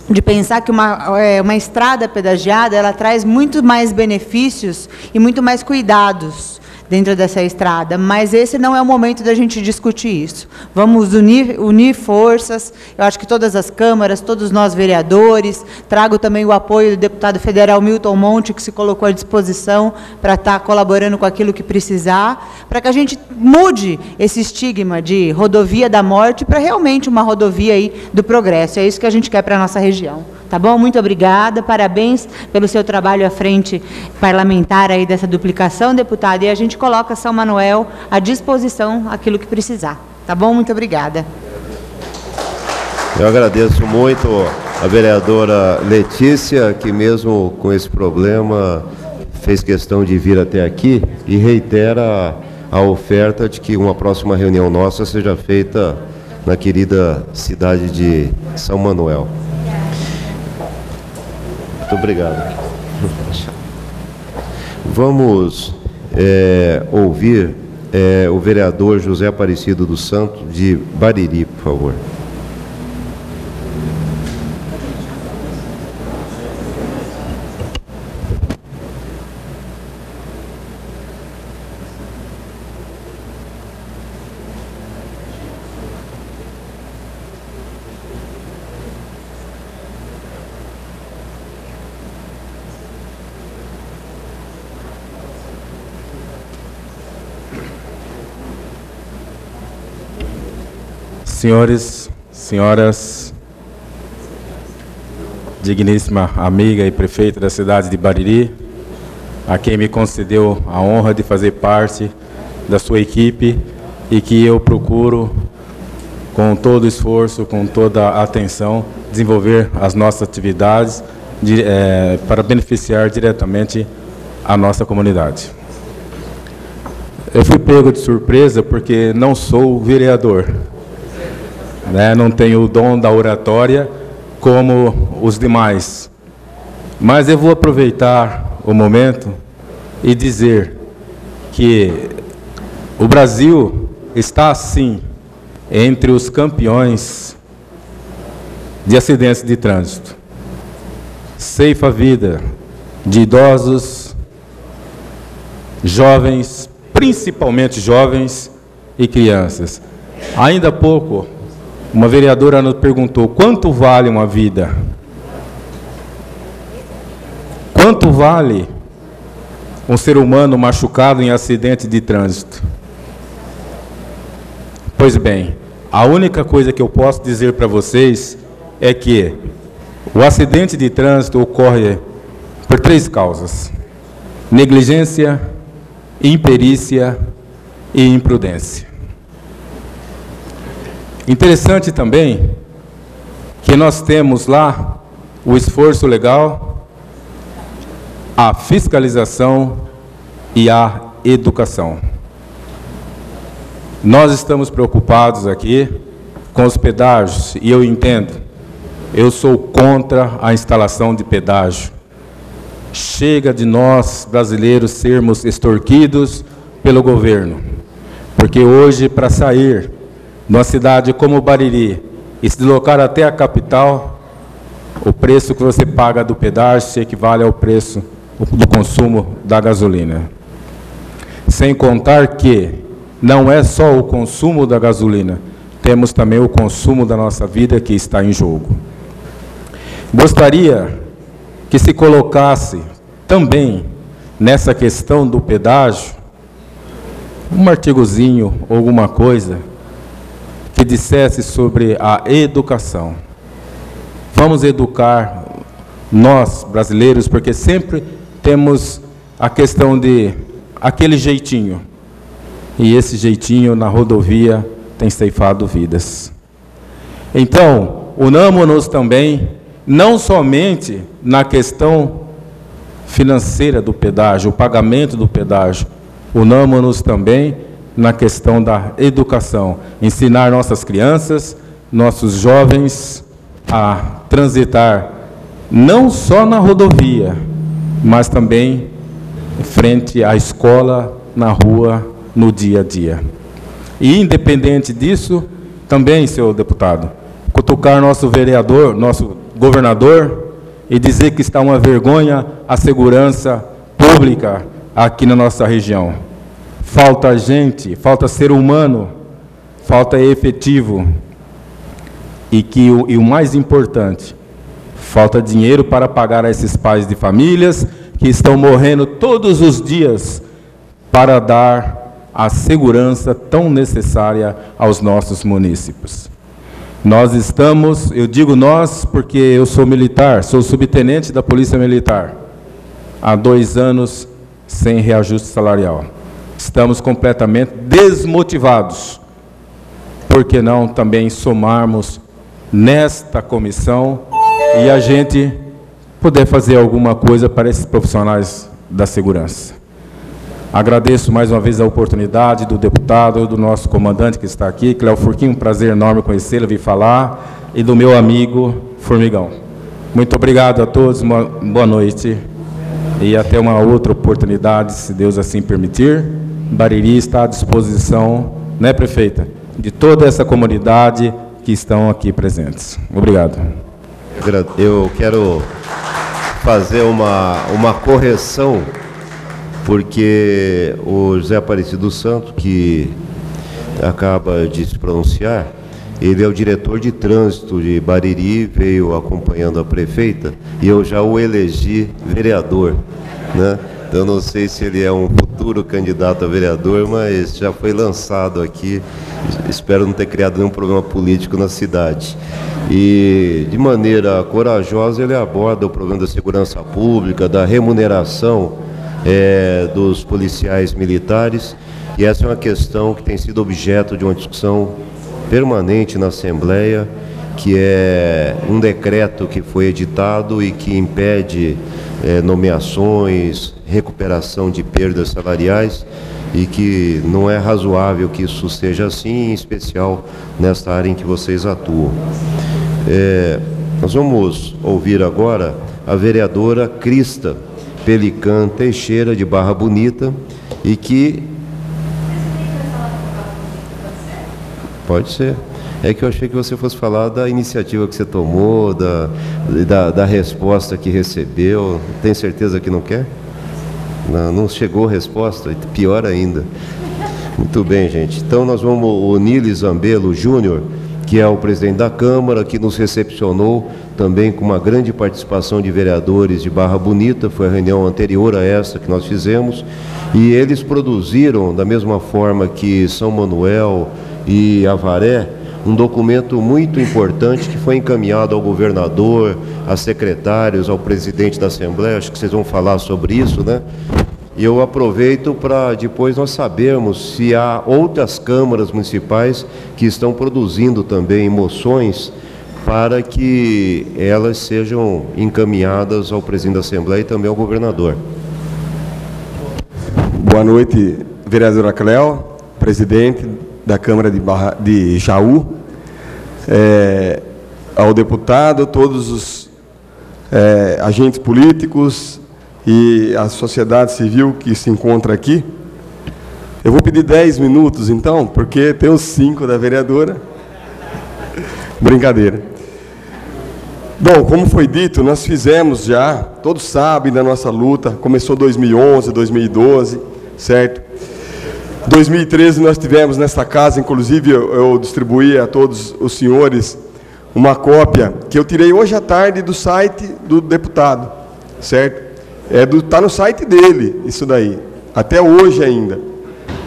de pensar que uma, é, uma estrada pedagiada ela traz muito mais benefícios e muito mais cuidados dentro dessa estrada, mas esse não é o momento da gente discutir isso. Vamos unir, unir forças, eu acho que todas as câmaras, todos nós vereadores, trago também o apoio do deputado federal Milton Monte, que se colocou à disposição para estar colaborando com aquilo que precisar, para que a gente mude esse estigma de rodovia da morte para realmente uma rodovia aí do progresso. É isso que a gente quer para a nossa região. Tá bom? Muito obrigada, parabéns pelo seu trabalho à frente parlamentar aí dessa duplicação, deputado, e a gente coloca São Manuel à disposição aquilo que precisar. Tá bom? Muito obrigada. Eu agradeço muito a vereadora Letícia, que mesmo com esse problema fez questão de vir até aqui e reitera a oferta de que uma próxima reunião nossa seja feita na querida cidade de São Manuel. Muito obrigado. Vamos é, ouvir é, o vereador José Aparecido dos Santos, de Bariri, por favor. Senhores, senhoras, digníssima amiga e prefeita da cidade de Bariri, a quem me concedeu a honra de fazer parte da sua equipe e que eu procuro, com todo esforço, com toda atenção, desenvolver as nossas atividades de, é, para beneficiar diretamente a nossa comunidade. Eu fui pego de surpresa porque não sou vereador né? não tenho o dom da oratória como os demais. Mas eu vou aproveitar o momento e dizer que o Brasil está, sim, entre os campeões de acidentes de trânsito. Ceifa a vida de idosos, jovens, principalmente jovens e crianças. Ainda há pouco, uma vereadora nos perguntou: quanto vale uma vida? Quanto vale um ser humano machucado em acidente de trânsito? Pois bem, a única coisa que eu posso dizer para vocês é que o acidente de trânsito ocorre por três causas: negligência, imperícia e imprudência. Interessante também que nós temos lá o esforço legal, a fiscalização e a educação. Nós estamos preocupados aqui com os pedágios e eu entendo. Eu sou contra a instalação de pedágio. Chega de nós brasileiros sermos extorquidos pelo governo, porque hoje para sair numa cidade como Bariri e se deslocar até a capital, o preço que você paga do pedágio equivale ao preço do consumo da gasolina. Sem contar que não é só o consumo da gasolina, temos também o consumo da nossa vida que está em jogo. Gostaria que se colocasse também nessa questão do pedágio um artigozinho ou alguma coisa que dissesse sobre a educação. Vamos educar nós, brasileiros, porque sempre temos a questão de aquele jeitinho. E esse jeitinho na rodovia tem ceifado vidas. Então, unamos-nos também, não somente na questão financeira do pedágio, o pagamento do pedágio, unamos-nos também na questão da educação, ensinar nossas crianças, nossos jovens a transitar não só na rodovia, mas também frente à escola, na rua, no dia a dia. E independente disso, também, senhor deputado, cutucar nosso vereador, nosso governador e dizer que está uma vergonha a segurança pública aqui na nossa região. Falta gente, falta ser humano, falta efetivo. E que e o mais importante, falta dinheiro para pagar a esses pais de famílias que estão morrendo todos os dias para dar a segurança tão necessária aos nossos municípios. Nós estamos, eu digo nós porque eu sou militar, sou subtenente da Polícia Militar, há dois anos sem reajuste salarial. Estamos completamente desmotivados. Por que não também somarmos nesta comissão e a gente poder fazer alguma coisa para esses profissionais da segurança? Agradeço mais uma vez a oportunidade do deputado, do nosso comandante que está aqui, Cléo Furquim, um prazer enorme conhecê-lo, vir falar, e do meu amigo Formigão. Muito obrigado a todos, uma boa noite e até uma outra oportunidade, se Deus assim permitir. Bariri está à disposição, né, prefeita, de toda essa comunidade que estão aqui presentes. Obrigado. Eu quero fazer uma, uma correção porque o José Aparecido Santo, que acaba de se pronunciar, ele é o diretor de trânsito de Bariri, veio acompanhando a prefeita, e eu já o elegi vereador. Né? Então não sei se ele é um futuro candidato a vereador, mas já foi lançado aqui. Espero não ter criado nenhum problema político na cidade. E de maneira corajosa ele aborda o problema da segurança pública, da remuneração é, dos policiais militares, e essa é uma questão que tem sido objeto de uma discussão permanente na Assembleia, que é um decreto que foi editado e que impede é, nomeações, recuperação de perdas salariais e que não é razoável que isso seja assim, em especial nesta área em que vocês atuam. É, nós vamos ouvir agora a vereadora Crista Pelican Teixeira, de Barra Bonita, e que. Pode ser. É que eu achei que você fosse falar da iniciativa que você tomou, da, da, da resposta que recebeu. Tem certeza que não quer? Não, não chegou resposta? Pior ainda. Muito bem, gente. Então nós vamos. O Nili Zambelo Júnior que é o presidente da Câmara, que nos recepcionou também com uma grande participação de vereadores de Barra Bonita, foi a reunião anterior a essa que nós fizemos, e eles produziram, da mesma forma que São Manuel e Avaré, um documento muito importante que foi encaminhado ao governador, a secretários, ao presidente da Assembleia, acho que vocês vão falar sobre isso, né? E eu aproveito para depois nós sabermos se há outras câmaras municipais que estão produzindo também moções para que elas sejam encaminhadas ao presidente da Assembleia e também ao governador. Boa noite, vereadora Cléo, presidente da Câmara de, Barra, de Jaú, é, ao deputado, todos os é, agentes políticos, e a sociedade civil que se encontra aqui. Eu vou pedir 10 minutos, então, porque tem os 5 da vereadora. Brincadeira. Bom, como foi dito, nós fizemos já, todos sabem da nossa luta, começou 2011, 2012, certo? 2013 nós tivemos nesta casa, inclusive eu, eu distribuí a todos os senhores uma cópia que eu tirei hoje à tarde do site do deputado, certo? É do, tá no site dele, isso daí. Até hoje ainda.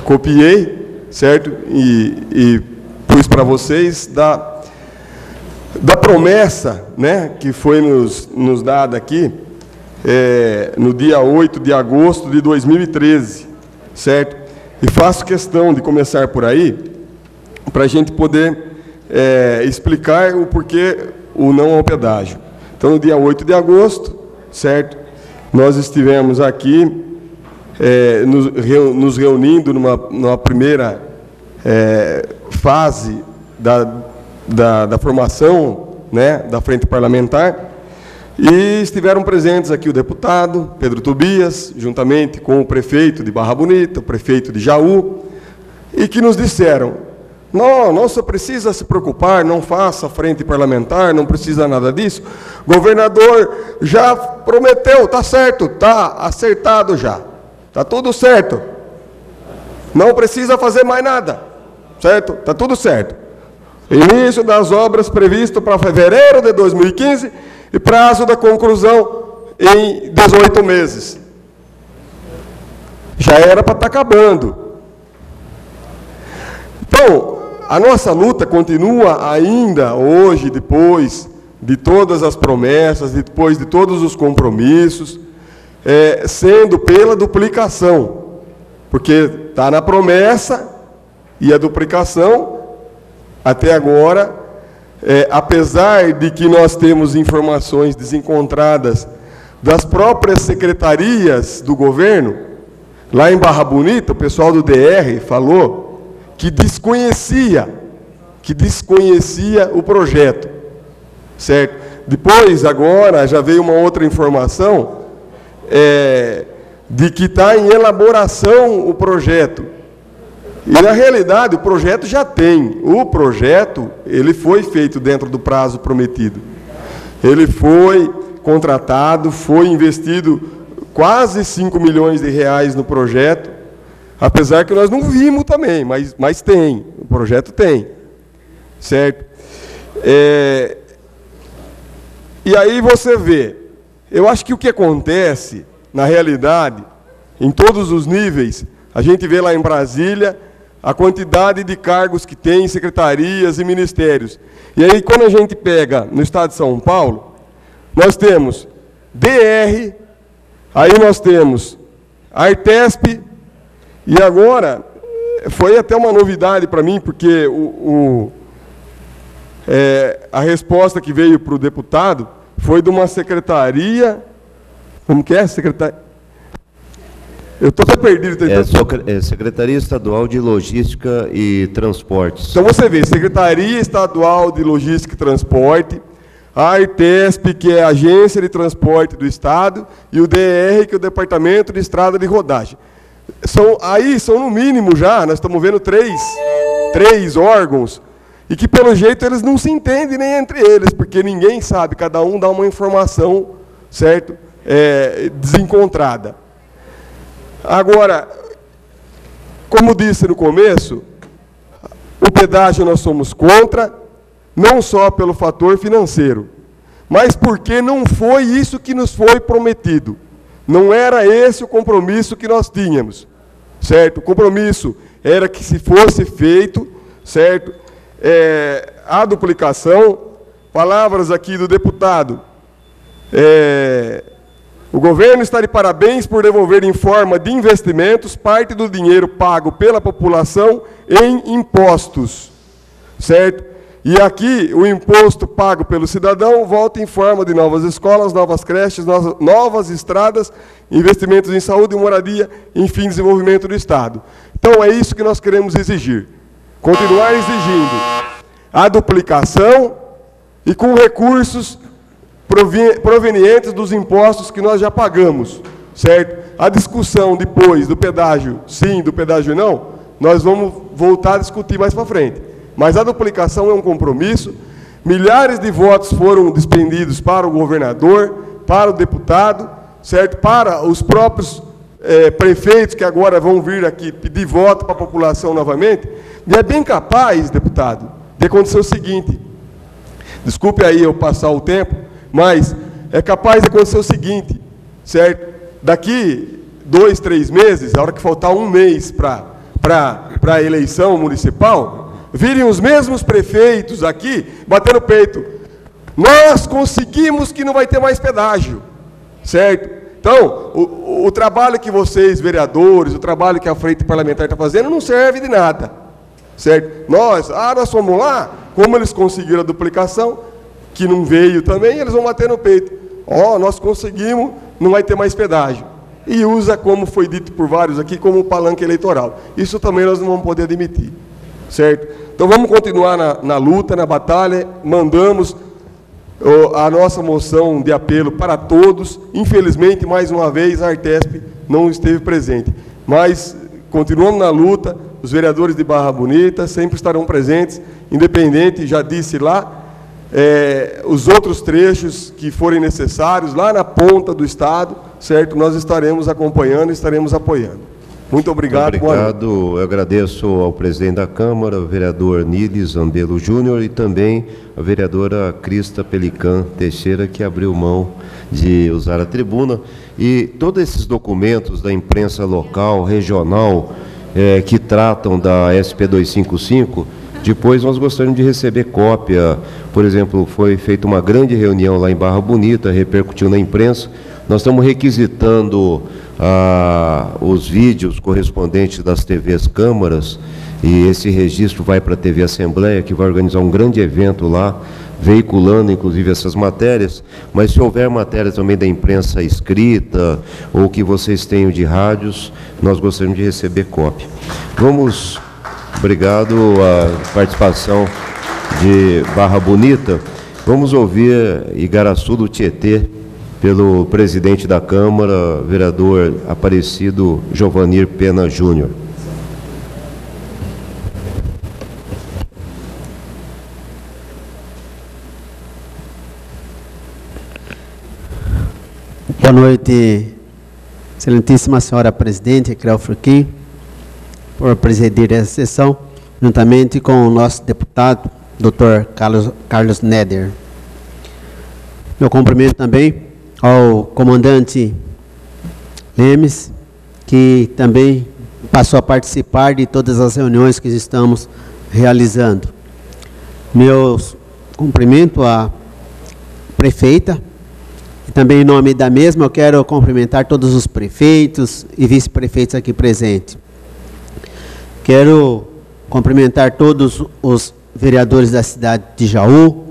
Copiei, certo? E, e pus para vocês da, da promessa, né? Que foi nos, nos dada aqui. é, no dia 8 de agosto de 2013, certo? E faço questão de começar por aí, para a gente poder é, explicar o porquê o não ao pedágio. Então, no dia 8 de agosto, certo? Nós estivemos aqui é, nos, nos, reunindo numa, numa primeira é, fase da, da, da formação né, da frente parlamentar, e estiveram presentes aqui o deputado Pedro Tobias, juntamente com o prefeito de Barra Bonita, o prefeito de Jaú, e que nos disseram: não, não só precisa se preocupar, não faça frente parlamentar, não precisa nada disso. Governador já prometeu, está certo, está acertado já, está tudo certo. Não precisa fazer mais nada, certo? Está tudo certo. Início das obras previsto para fevereiro de 2015 e prazo da conclusão em 18 meses. Já era para estar tá acabando. Então, a nossa luta continua ainda hoje, depois de todas as promessas, depois de todos os compromissos, é, sendo pela duplicação. Porque está na promessa e a duplicação, até agora, é, apesar de que nós temos informações desencontradas das próprias secretarias do governo, lá em Barra Bonita, o pessoal do DR falou que desconhecia, que desconhecia o projeto, certo? Depois, agora, já veio uma outra informação é, de que está em elaboração o projeto. E na realidade o projeto já tem. O projeto, ele foi feito dentro do prazo prometido. Ele foi contratado, foi investido quase 5 milhões de reais no projeto, apesar que nós não vimos também, mas, mas tem, o projeto tem. Certo? É, e aí você vê, eu acho que o que acontece, na realidade, em todos os níveis, a gente vê lá em Brasília, a quantidade de cargos que tem em secretarias e ministérios. E aí, quando a gente pega no estado de São Paulo, nós temos DR, aí nós temos Artesp, e agora, foi até uma novidade para mim, porque o, o é, a resposta que veio para o deputado foi de uma secretaria, como que é? Secretaria eu estou até perdido. É, é, Secretaria Estadual de Logística e Transportes. Então você vê, Secretaria Estadual de Logística e Transporte, a Artesp, que é a Agência de Transporte do Estado, e o DR, que é o Departamento de Estrada de Rodagem. São, aí são no mínimo já, nós estamos vendo três, três órgãos, e que pelo jeito eles não se entendem nem entre eles, porque ninguém sabe, cada um dá uma informação, certo? É, desencontrada. Agora, como disse no começo, o pedágio nós somos contra, não só pelo fator financeiro, mas porque não foi isso que nos foi prometido. Não era esse o compromisso que nós tínhamos, certo? O compromisso era que se fosse feito, certo? É, a duplicação, palavras aqui do deputado, é, o governo está de parabéns por devolver em forma de investimentos parte do dinheiro pago pela população em impostos. Certo? E aqui o imposto pago pelo cidadão volta em forma de novas escolas, novas creches, novas estradas, investimentos em saúde e moradia, enfim, desenvolvimento do Estado. Então é isso que nós queremos exigir. Continuar exigindo a duplicação e com recursos provenientes dos impostos que nós já pagamos, certo? A discussão depois do pedágio sim, do pedágio não, nós vamos voltar a discutir mais para frente. Mas a duplicação é um compromisso. Milhares de votos foram despendidos para o governador, para o deputado, certo? Para os próprios é, prefeitos que agora vão vir aqui pedir voto para a população novamente. E é bem capaz, deputado, de acontecer o seguinte. Desculpe aí eu passar o tempo, mas é capaz de acontecer o seguinte, certo? Daqui dois, três meses, a hora que faltar um mês para a eleição municipal, virem os mesmos prefeitos aqui batendo peito. Nós conseguimos que não vai ter mais pedágio, certo? Então, o, o trabalho que vocês, vereadores, o trabalho que a frente parlamentar está fazendo não serve de nada. Certo? Nós, ah, nós fomos lá, como eles conseguiram a duplicação, que não veio também, eles vão bater no peito. Ó, oh, nós conseguimos, não vai ter mais pedágio. E usa, como foi dito por vários aqui, como palanque eleitoral. Isso também nós não vamos poder admitir. Certo? Então vamos continuar na, na luta, na batalha, mandamos a nossa moção de apelo para todos. Infelizmente, mais uma vez, a Artesp não esteve presente. Mas continuamos na luta, os vereadores de Barra Bonita sempre estarão presentes, independente, já disse lá, é, os outros trechos que forem necessários, lá na ponta do Estado, certo? Nós estaremos acompanhando e estaremos apoiando. Muito obrigado. Obrigado. Eu agradeço ao presidente da Câmara, o vereador Nides Zambelo Júnior e também a vereadora Crista Pelican Teixeira, que abriu mão de usar a tribuna. E todos esses documentos da imprensa local, regional, é, que tratam da SP255, depois nós gostaríamos de receber cópia. Por exemplo, foi feita uma grande reunião lá em Barra Bonita, repercutiu na imprensa. Nós estamos requisitando ah, os vídeos correspondentes das TVs câmaras, e esse registro vai para a TV Assembleia, que vai organizar um grande evento lá, veiculando inclusive essas matérias, mas se houver matérias também da imprensa escrita, ou que vocês tenham de rádios, nós gostaríamos de receber cópia. Vamos, obrigado a participação de Barra Bonita, vamos ouvir Igaraçu do Tietê, pelo presidente da Câmara, vereador Aparecido Giovanir Pena Júnior. Boa noite, excelentíssima senhora presidente, Creu Furquim, por presidir essa sessão, juntamente com o nosso deputado, doutor Carlos, Carlos Neder. Meu cumprimento também ao comandante Lemes, que também passou a participar de todas as reuniões que estamos realizando. Meus cumprimento à prefeita, e também em nome da mesma eu quero cumprimentar todos os prefeitos e vice-prefeitos aqui presentes. Quero cumprimentar todos os vereadores da cidade de Jaú,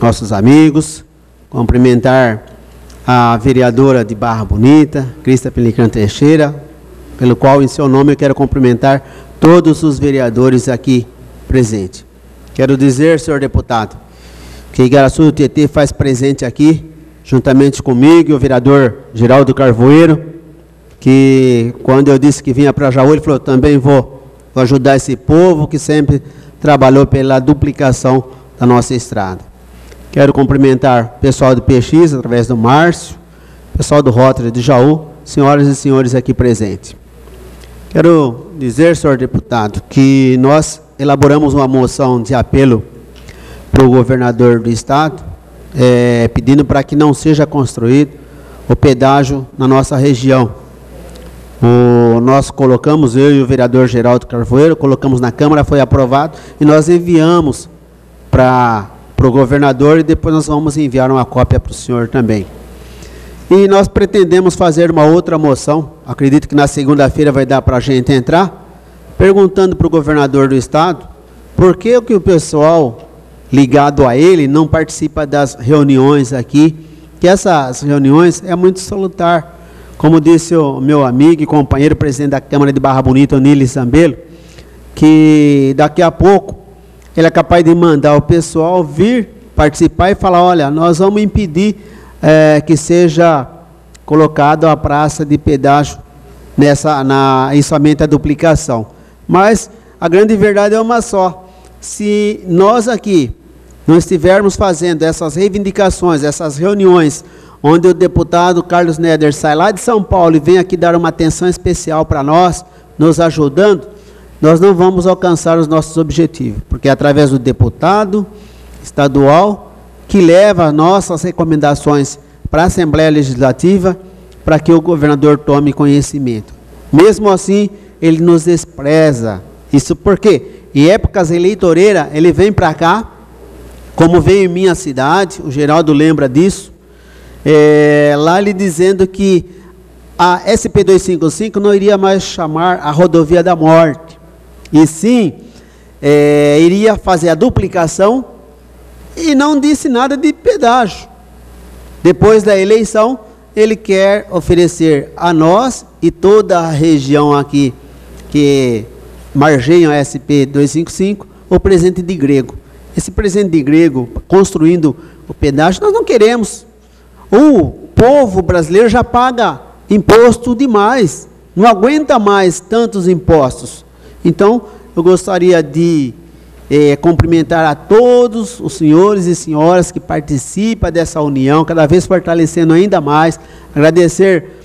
nossos amigos, cumprimentar a vereadora de Barra Bonita, Crista Pelican Teixeira, pelo qual, em seu nome, eu quero cumprimentar todos os vereadores aqui presentes. Quero dizer, senhor deputado, que Igaraçu do Tietê faz presente aqui, juntamente comigo e o vereador Geraldo Carvoeiro, que quando eu disse que vinha para Jaú, ele falou, também vou, vou ajudar esse povo que sempre trabalhou pela duplicação da nossa estrada. Quero cumprimentar o pessoal do PX, através do Márcio, pessoal do Rotary de Jaú, senhoras e senhores aqui presentes. Quero dizer, senhor deputado, que nós elaboramos uma moção de apelo para o governador do estado, é, pedindo para que não seja construído o pedágio na nossa região. O, nós colocamos, eu e o vereador Geraldo Carvoeiro, colocamos na Câmara, foi aprovado, e nós enviamos para o governador e depois nós vamos enviar uma cópia para o senhor também. E nós pretendemos fazer uma outra moção, acredito que na segunda-feira vai dar para a gente entrar, perguntando para o governador do estado por que, que o pessoal ligado a ele não participa das reuniões aqui, que essas reuniões é muito salutar. Como disse o meu amigo e companheiro presidente da Câmara de Barra Bonita, Nili Zambelo, que daqui a pouco ele é capaz de mandar o pessoal vir participar e falar: olha, nós vamos impedir é, que seja colocado a praça de pedágio nessa, na, em somente a duplicação. Mas a grande verdade é uma só. Se nós aqui não estivermos fazendo essas reivindicações, essas reuniões, onde o deputado Carlos Neder sai lá de São Paulo e vem aqui dar uma atenção especial para nós, nos ajudando, nós não vamos alcançar os nossos objetivos, porque é através do deputado estadual que leva nossas recomendações para a Assembleia Legislativa para que o governador tome conhecimento. Mesmo assim, ele nos despreza. Isso porque em épocas eleitoreiras ele vem para cá, como veio em minha cidade, o Geraldo lembra disso, é, lá ele dizendo que a SP255 não iria mais chamar a rodovia da morte, e sim é, iria fazer a duplicação e não disse nada de pedágio. Depois da eleição, ele quer oferecer a nós e toda a região aqui que margeiam a SP 255 o presente de grego. Esse presente de grego, construindo o pedágio, nós não queremos. O povo brasileiro já paga imposto demais, não aguenta mais tantos impostos. Então, eu gostaria de é, cumprimentar a todos os senhores e senhoras que participam dessa união, cada vez fortalecendo ainda mais. Agradecer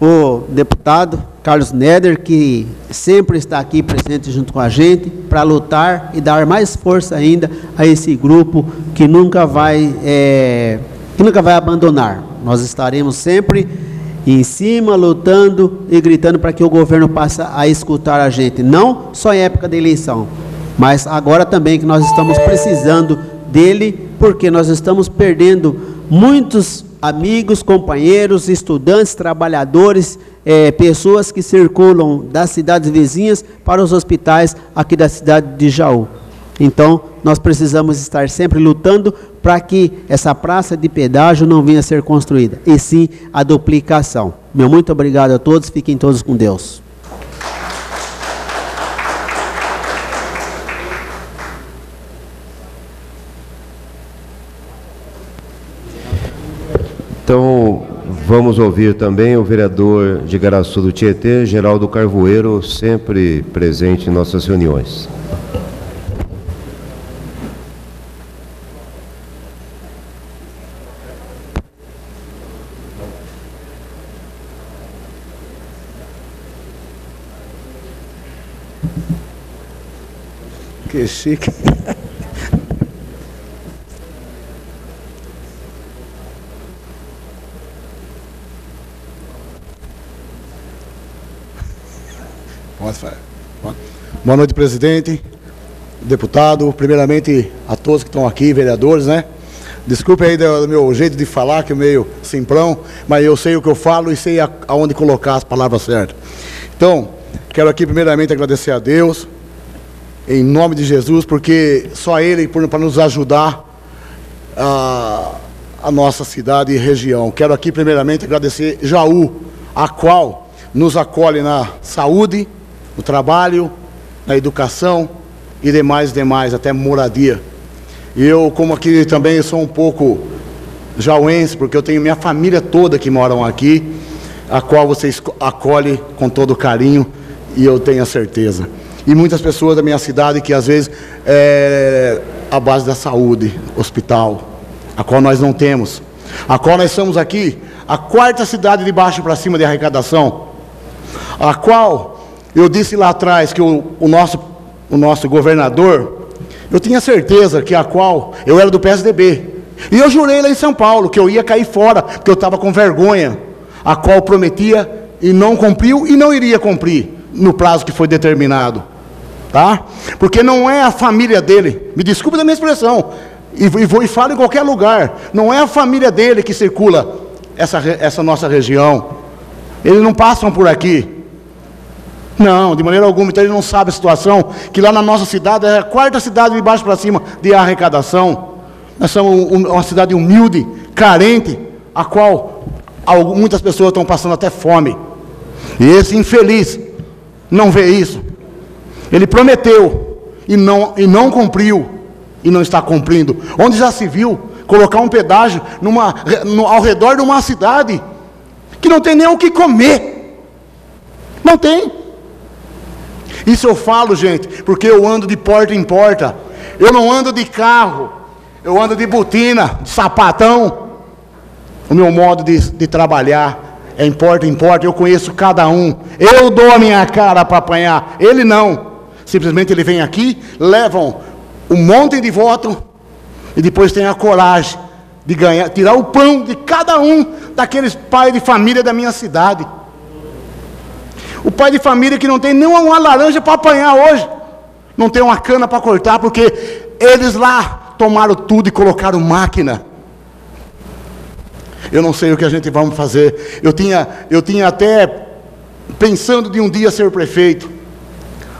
o deputado Carlos Neder, que sempre está aqui presente junto com a gente, para lutar e dar mais força ainda a esse grupo que nunca vai, é, que nunca vai abandonar. Nós estaremos sempre em cima, lutando e gritando para que o governo passe a escutar a gente, não só em época de eleição, mas agora também que nós estamos precisando dele, porque nós estamos perdendo muitos amigos, companheiros, estudantes, trabalhadores, é, pessoas que circulam das cidades vizinhas para os hospitais aqui da cidade de Jaú. Então, nós precisamos estar sempre lutando para que essa praça de pedágio não venha a ser construída, e sim a duplicação. Meu muito obrigado a todos, fiquem todos com Deus. Então, vamos ouvir também o vereador de Garaçu do Tietê, Geraldo Carvoeiro, sempre presente em nossas reuniões. Que chique. Boa noite, presidente, deputado, primeiramente a todos que estão aqui, vereadores, né? Desculpe aí do meu jeito de falar, que é meio simplão, mas eu sei o que eu falo e sei aonde colocar as palavras certas. Então, quero aqui primeiramente agradecer a Deus, em nome de Jesus, porque só Ele para nos ajudar a, a nossa cidade e região. Quero aqui primeiramente agradecer Jaú, a qual nos acolhe na saúde, no trabalho, na educação e demais, demais, até moradia. E eu, como aqui também, sou um pouco jauense, porque eu tenho minha família toda que moram aqui, a qual vocês acolhem com todo carinho, e eu tenho a certeza. E muitas pessoas da minha cidade que às vezes é a base da saúde, hospital, a qual nós não temos. A qual nós estamos aqui, a quarta cidade de baixo para cima de arrecadação, a qual eu disse lá atrás que o, o, nosso, o nosso governador, eu tinha certeza que a qual eu era do PSDB. E eu jurei lá em São Paulo que eu ia cair fora, porque eu estava com vergonha, a qual prometia e não cumpriu e não iria cumprir no prazo que foi determinado. Tá? Porque não é a família dele, me desculpe da minha expressão, e, e vou e falo em qualquer lugar, não é a família dele que circula essa, essa nossa região. Eles não passam por aqui. Não, de maneira alguma. Então ele não sabe a situação, que lá na nossa cidade é a quarta cidade de baixo para cima de arrecadação. Nós somos uma cidade humilde, carente, a qual muitas pessoas estão passando até fome. E esse infeliz não vê isso. Ele prometeu e não, e não cumpriu, e não está cumprindo. Onde já se viu colocar um pedágio numa, no, ao redor de uma cidade que não tem nem o que comer. Não tem. Isso eu falo, gente, porque eu ando de porta em porta. Eu não ando de carro, eu ando de botina, de sapatão. O meu modo de, de trabalhar é em porta em porta, eu conheço cada um. Eu dou a minha cara para apanhar, ele não. Simplesmente ele vem aqui, levam um monte de voto e depois tem a coragem de ganhar, tirar o pão de cada um daqueles pais de família da minha cidade. O pai de família que não tem nem uma laranja para apanhar hoje, não tem uma cana para cortar, porque eles lá tomaram tudo e colocaram máquina. Eu não sei o que a gente vai fazer. Eu tinha, eu tinha até pensando de um dia ser prefeito,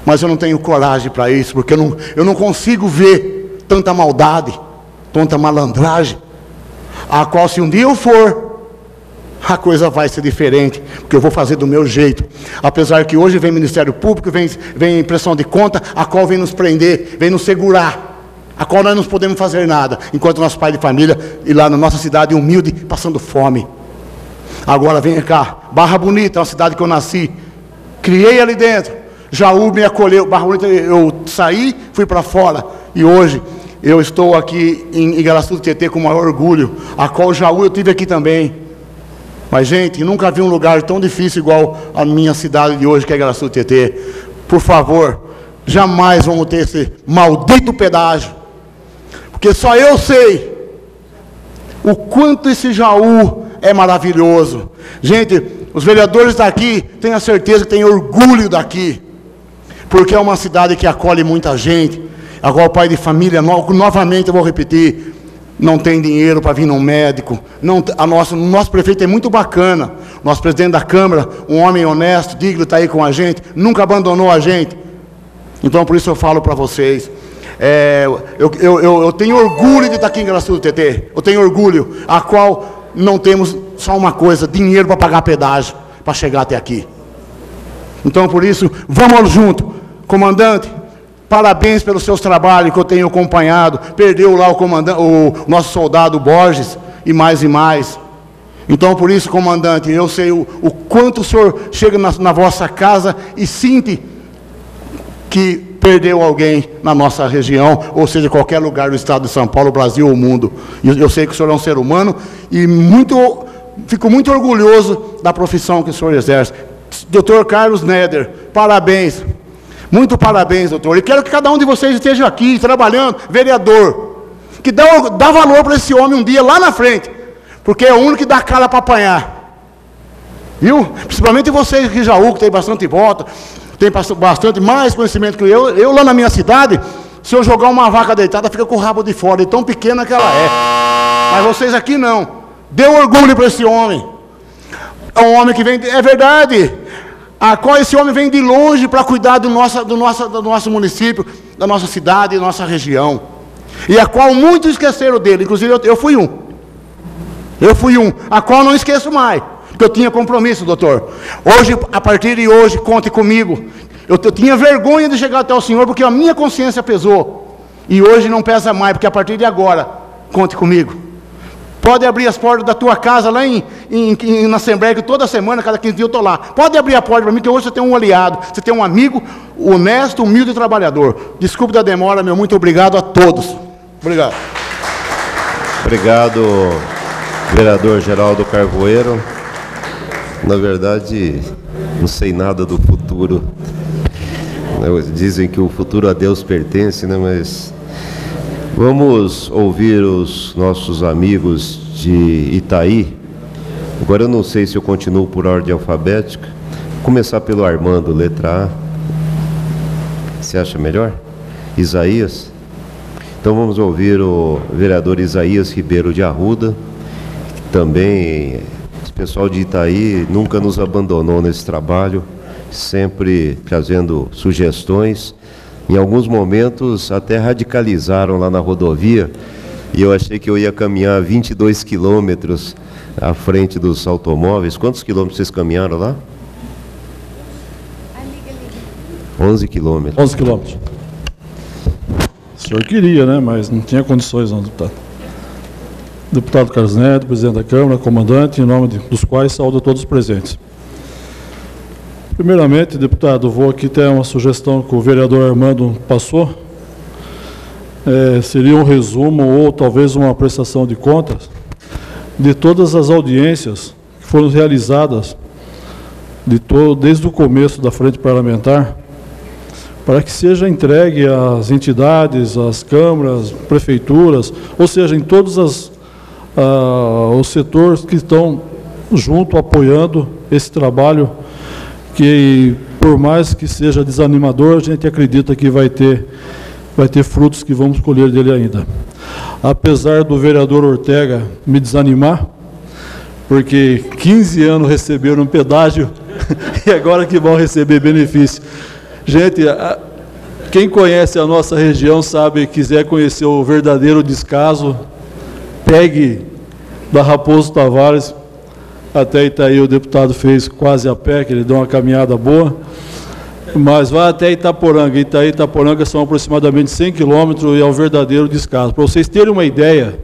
mas eu não tenho coragem para isso, porque eu não, eu não consigo ver tanta maldade, tanta malandragem, a qual se um dia eu for, a coisa vai ser diferente, porque eu vou fazer do meu jeito. Apesar que hoje vem Ministério Público, vem, vem impressão de conta, a qual vem nos prender, vem nos segurar, a qual nós não podemos fazer nada, enquanto nosso pai de família, e lá na nossa cidade humilde, passando fome. Agora vem cá, Barra Bonita, uma cidade que eu nasci, criei ali dentro. Jaú me acolheu, Barra eu saí, fui para fora, e hoje eu estou aqui em Igaraçu do Tietê com o maior orgulho, a qual Jaú eu tive aqui também. Mas, gente, nunca vi um lugar tão difícil igual a minha cidade de hoje, que é Igaraçu do Tietê. Por favor, jamais vamos ter esse maldito pedágio. Porque só eu sei o quanto esse Jaú é maravilhoso. Gente, os vereadores daqui tenho a certeza que têm orgulho daqui. Porque é uma cidade que acolhe muita gente. Agora o pai de família, no, novamente eu vou repetir, não tem dinheiro para vir num médico. Não, a nossa, nosso prefeito é muito bacana. Nosso presidente da Câmara, um homem honesto, digno, está aí com a gente, nunca abandonou a gente. Então por isso eu falo para vocês. É, eu, eu, eu, eu, tenho orgulho de estar aqui em Graçu do TT. Eu tenho orgulho, a qual não temos só uma coisa, dinheiro para pagar pedágio, para chegar até aqui. Então por isso, vamos junto. Comandante, Parabéns pelos seus trabalhos que eu tenho acompanhado. Perdeu lá o, comandante, o nosso soldado Borges e mais e mais. Então, por isso, comandante, eu sei o, o quanto o senhor chega na, na vossa casa e sente que perdeu alguém na nossa região, ou seja, qualquer lugar do estado de São Paulo, Brasil ou mundo. Eu, eu sei que o senhor é um ser humano e muito, fico muito orgulhoso da profissão que o senhor exerce. Doutor Carlos Neder, parabéns. Muito parabéns, doutor. E quero que cada um de vocês esteja aqui trabalhando, vereador. Que dá, dá valor para esse homem um dia lá na frente. Porque é o único que dá cara para apanhar. Viu? Principalmente vocês aqui, Jaú, que tem bastante voto, tem bastante mais conhecimento que eu. Eu lá na minha cidade, se eu jogar uma vaca deitada, fica com o rabo de fora, de tão pequena que ela é. Mas vocês aqui não. Dê orgulho para esse homem. É um homem que vem. É verdade a qual esse homem vem de longe para cuidar do nosso, do, nosso, do nosso município, da nossa cidade, da nossa região. E a qual muitos esqueceram dele, inclusive eu, eu fui um. Eu fui um, a qual não esqueço mais, porque eu tinha compromisso, doutor. Hoje, a partir de hoje, conte comigo. Eu, eu tinha vergonha de chegar até o senhor, porque a minha consciência pesou. E hoje não pesa mais, porque a partir de agora, conte comigo. Pode abrir as portas da tua casa lá em, em, em na Assembleia, que toda semana, cada 15 dias eu estou lá. Pode abrir a porta para mim, que hoje você tem um aliado, você tem um amigo honesto, humilde e trabalhador. Desculpe da demora, meu muito obrigado a todos. Obrigado. Obrigado, vereador Geraldo Carvoeiro. Na verdade, não sei nada do futuro. Dizem que o futuro a Deus pertence, né? mas Vamos ouvir os nossos amigos de Itaí. Agora eu não sei se eu continuo por ordem alfabética. Vou começar pelo Armando, letra A. Você acha melhor? Isaías? Então vamos ouvir o vereador Isaías Ribeiro de Arruda, que também, o pessoal de Itaí nunca nos abandonou nesse trabalho, sempre trazendo sugestões em alguns momentos até radicalizaram lá na rodovia e eu achei que eu ia caminhar 22 quilômetros à frente dos automóveis. Quantos quilômetros vocês caminharam lá? 11 quilômetros. 11 quilômetros. O senhor queria, né? Mas não tinha condições, não, deputado. Deputado Carlos Neto, presidente da Câmara, comandante, em nome de, dos quais saúdo a todos os presentes. Primeiramente, deputado, vou aqui ter uma sugestão que o vereador Armando passou. É, seria um resumo ou talvez uma prestação de contas de todas as audiências que foram realizadas de todo, desde o começo da frente parlamentar, para que seja entregue às entidades, às câmaras, prefeituras, ou seja, em todos as, ah, os setores que estão junto apoiando esse trabalho que por mais que seja desanimador, a gente acredita que vai ter, vai ter frutos que vamos colher dele ainda. Apesar do vereador Ortega me desanimar, porque 15 anos receberam um pedágio e agora que vão receber benefício. Gente, quem conhece a nossa região sabe, quiser conhecer o verdadeiro descaso, pegue da Raposo Tavares até Itaí, o deputado fez quase a pé, que ele deu uma caminhada boa. Mas vai até Itaporanga. Itaí e Itaporanga são aproximadamente 100 quilômetros e é o verdadeiro descaso. Para vocês terem uma ideia,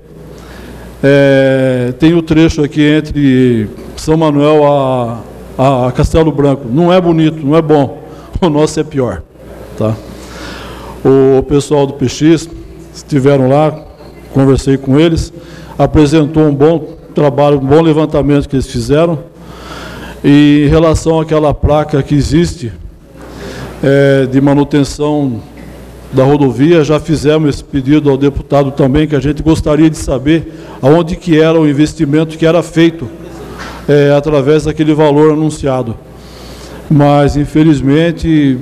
é, tem o um trecho aqui entre São Manuel a, a Castelo Branco. Não é bonito, não é bom. O nosso é pior. Tá? O pessoal do PX estiveram lá, conversei com eles, apresentou um bom trabalho, um bom levantamento que eles fizeram. E em relação àquela placa que existe é, de manutenção da rodovia, já fizemos esse pedido ao deputado também, que a gente gostaria de saber aonde que era o investimento que era feito é, através daquele valor anunciado. Mas, infelizmente,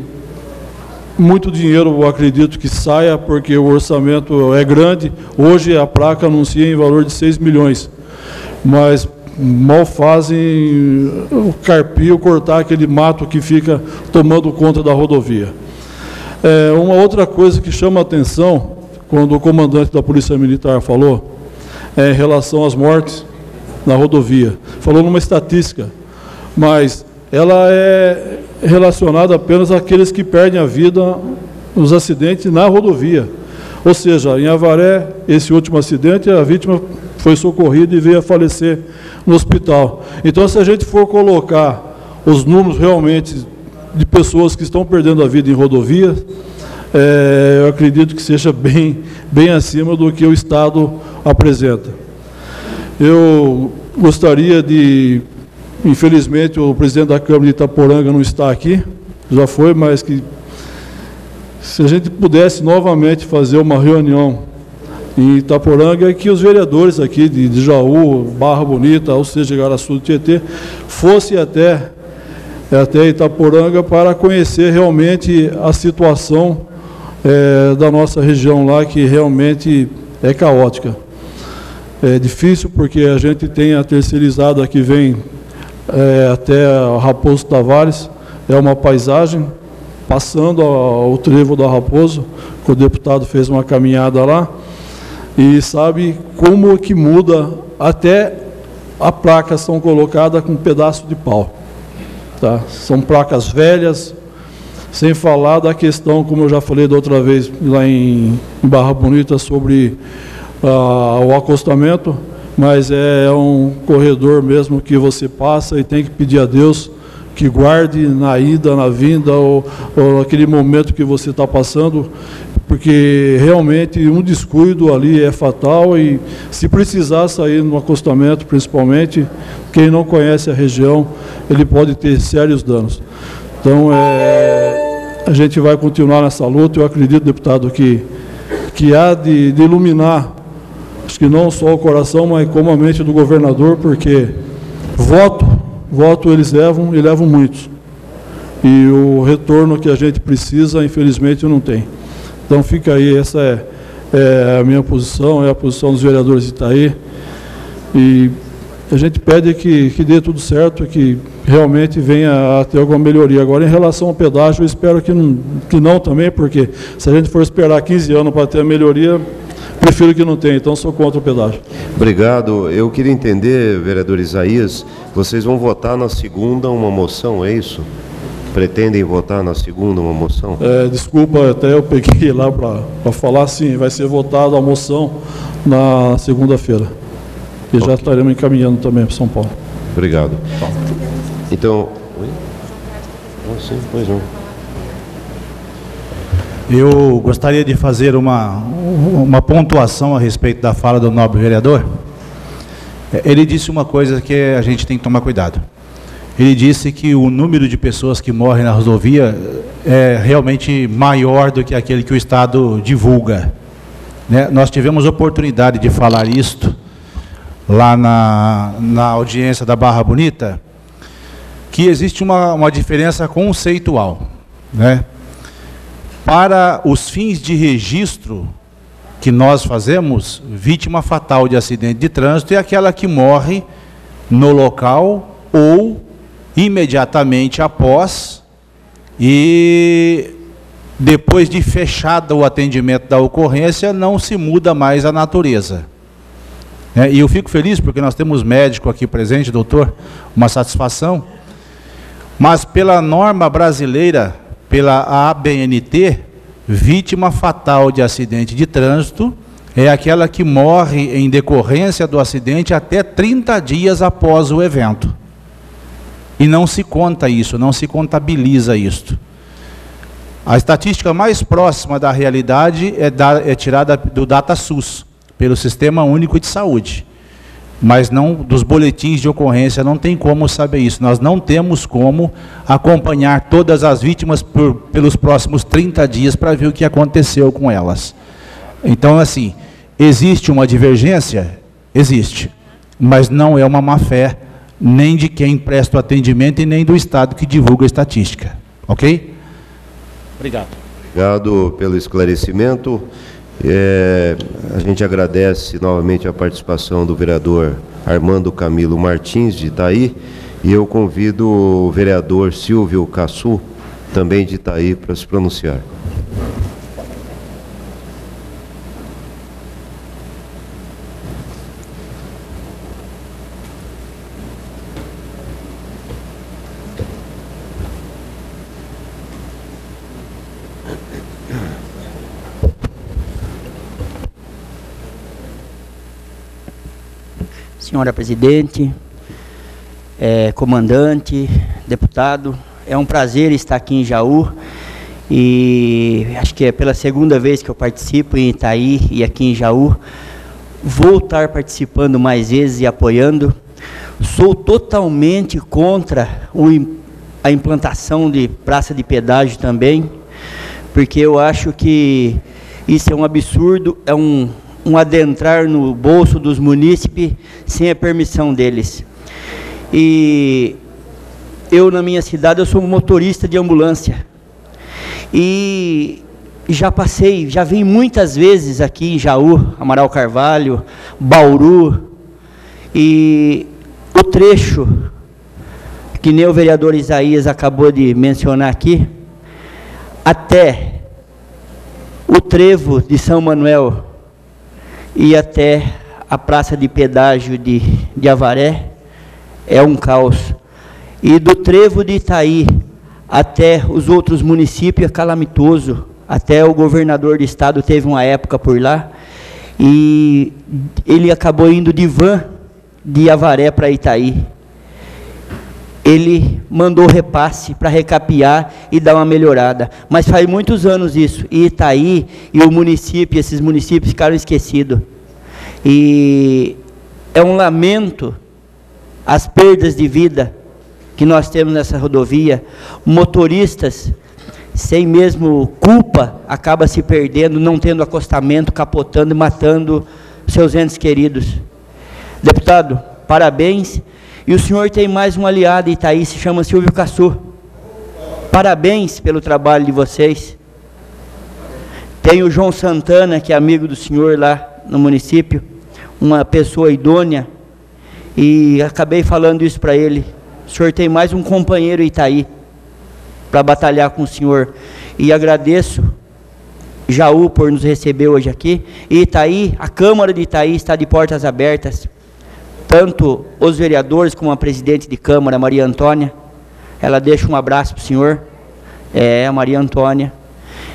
muito dinheiro eu acredito que saia, porque o orçamento é grande. Hoje a placa anuncia em valor de 6 milhões mas mal fazem o carpir, cortar aquele mato que fica tomando conta da rodovia. É, uma outra coisa que chama a atenção, quando o comandante da Polícia Militar falou, é em relação às mortes na rodovia. Falou numa estatística, mas ela é relacionada apenas àqueles que perdem a vida nos acidentes na rodovia. Ou seja, em Avaré, esse último acidente, a vítima foi socorrido e veio a falecer no hospital. Então, se a gente for colocar os números realmente de pessoas que estão perdendo a vida em rodovia, é, eu acredito que seja bem, bem acima do que o Estado apresenta. Eu gostaria de, infelizmente, o presidente da Câmara de Itaporanga não está aqui, já foi, mas que se a gente pudesse novamente fazer uma reunião em Itaporanga que os vereadores aqui de, de Jaú, Barra Bonita, ou seja, Garaçu do Tietê, fossem até, até Itaporanga para conhecer realmente a situação é, da nossa região lá, que realmente é caótica. É difícil porque a gente tem a terceirizada que vem é, até Raposo Tavares, é uma paisagem, passando ao trevo da Raposo, que o deputado fez uma caminhada lá, e sabe como que muda até a placa são colocadas com um pedaço de pau. Tá? São placas velhas, sem falar da questão, como eu já falei da outra vez lá em, em Barra Bonita, sobre ah, o acostamento, mas é um corredor mesmo que você passa e tem que pedir a Deus que guarde na ida, na vinda, ou, ou aquele momento que você está passando, porque realmente um descuido ali é fatal e se precisar sair no acostamento, principalmente, quem não conhece a região, ele pode ter sérios danos. Então, é, a gente vai continuar nessa luta, eu acredito, deputado, que, que há de, de iluminar, acho que não só o coração, mas como a mente do governador, porque voto, voto eles levam e levam muitos. E o retorno que a gente precisa, infelizmente, não tem. Então fica aí, essa é, é, a minha posição, é a posição dos vereadores de Itaí. E a gente pede que, que dê tudo certo, que realmente venha a ter alguma melhoria. Agora, em relação ao pedágio, eu espero que não, que não também, porque se a gente for esperar 15 anos para ter a melhoria, prefiro que não tenha, então sou contra o pedágio. Obrigado. Eu queria entender, vereador Isaías, vocês vão votar na segunda uma moção, é isso? pretendem votar na segunda uma moção? É, desculpa, até eu peguei lá para falar, sim, vai ser votada a moção na segunda-feira. E okay. já estaremos encaminhando também para São Paulo. Obrigado. Então. Oi? Oh, sim, pois não. Eu gostaria de fazer uma, uma pontuação a respeito da fala do nobre vereador. Ele disse uma coisa que a gente tem que tomar cuidado ele disse que o número de pessoas que morrem na rodovia é realmente maior do que aquele que o Estado divulga. Né? Nós tivemos oportunidade de falar isto lá na, na audiência da Barra Bonita, que existe uma, uma diferença conceitual. Né? Para os fins de registro que nós fazemos, vítima fatal de acidente de trânsito é aquela que morre no local ou imediatamente após e depois de fechado o atendimento da ocorrência, não se muda mais a natureza. É, e eu fico feliz porque nós temos médico aqui presente, doutor, uma satisfação. Mas pela norma brasileira, pela ABNT, vítima fatal de acidente de trânsito é aquela que morre em decorrência do acidente até 30 dias após o evento. E não se conta isso, não se contabiliza isto. A estatística mais próxima da realidade é, da, é tirada do DataSUS, pelo Sistema Único de Saúde. Mas não dos boletins de ocorrência não tem como saber isso. Nós não temos como acompanhar todas as vítimas por, pelos próximos 30 dias para ver o que aconteceu com elas. Então, assim, existe uma divergência? Existe. Mas não é uma má-fé nem de quem presta o atendimento e nem do Estado que divulga a estatística. Ok? Obrigado. Obrigado pelo esclarecimento. É, a gente agradece novamente a participação do vereador Armando Camilo Martins, de Itaí, e eu convido o vereador Silvio Cassu, também de Itaí, para se pronunciar. Senhora presidente, é, comandante, deputado. É um prazer estar aqui em Jaú e acho que é pela segunda vez que eu participo em Itaí e aqui em Jaú. Vou estar participando mais vezes e apoiando. Sou totalmente contra o, a implantação de praça de pedágio também, porque eu acho que isso é um absurdo, é um, um adentrar no bolso dos munícipes sem a permissão deles. E eu na minha cidade eu sou motorista de ambulância. E já passei, já vim muitas vezes aqui em Jaú, Amaral Carvalho, Bauru, e o trecho que nem o vereador Isaías acabou de mencionar aqui, até o trevo de São Manuel, e até a praça de pedágio de, de Avaré é um caos. E do trevo de Itaí até os outros municípios é calamitoso. Até o governador do estado teve uma época por lá e ele acabou indo de van de Avaré para Itaí. Ele mandou repasse para recapear e dar uma melhorada. Mas faz muitos anos isso. E Itaí e o município, esses municípios ficaram esquecidos. E é um lamento as perdas de vida que nós temos nessa rodovia. Motoristas, sem mesmo culpa, acaba se perdendo, não tendo acostamento, capotando e matando seus entes queridos. Deputado, parabéns. E o senhor tem mais um aliado, Itaí, se chama Silvio Cassu. Parabéns pelo trabalho de vocês. Tem o João Santana, que é amigo do senhor lá no município, uma pessoa idônea, e acabei falando isso para ele. O senhor tem mais um companheiro Itaí para batalhar com o senhor. E agradeço Jaú por nos receber hoje aqui. E Itaí, a Câmara de Itaí está de portas abertas tanto os vereadores como a presidente de Câmara, Maria Antônia. Ela deixa um abraço para o senhor, é, a Maria Antônia.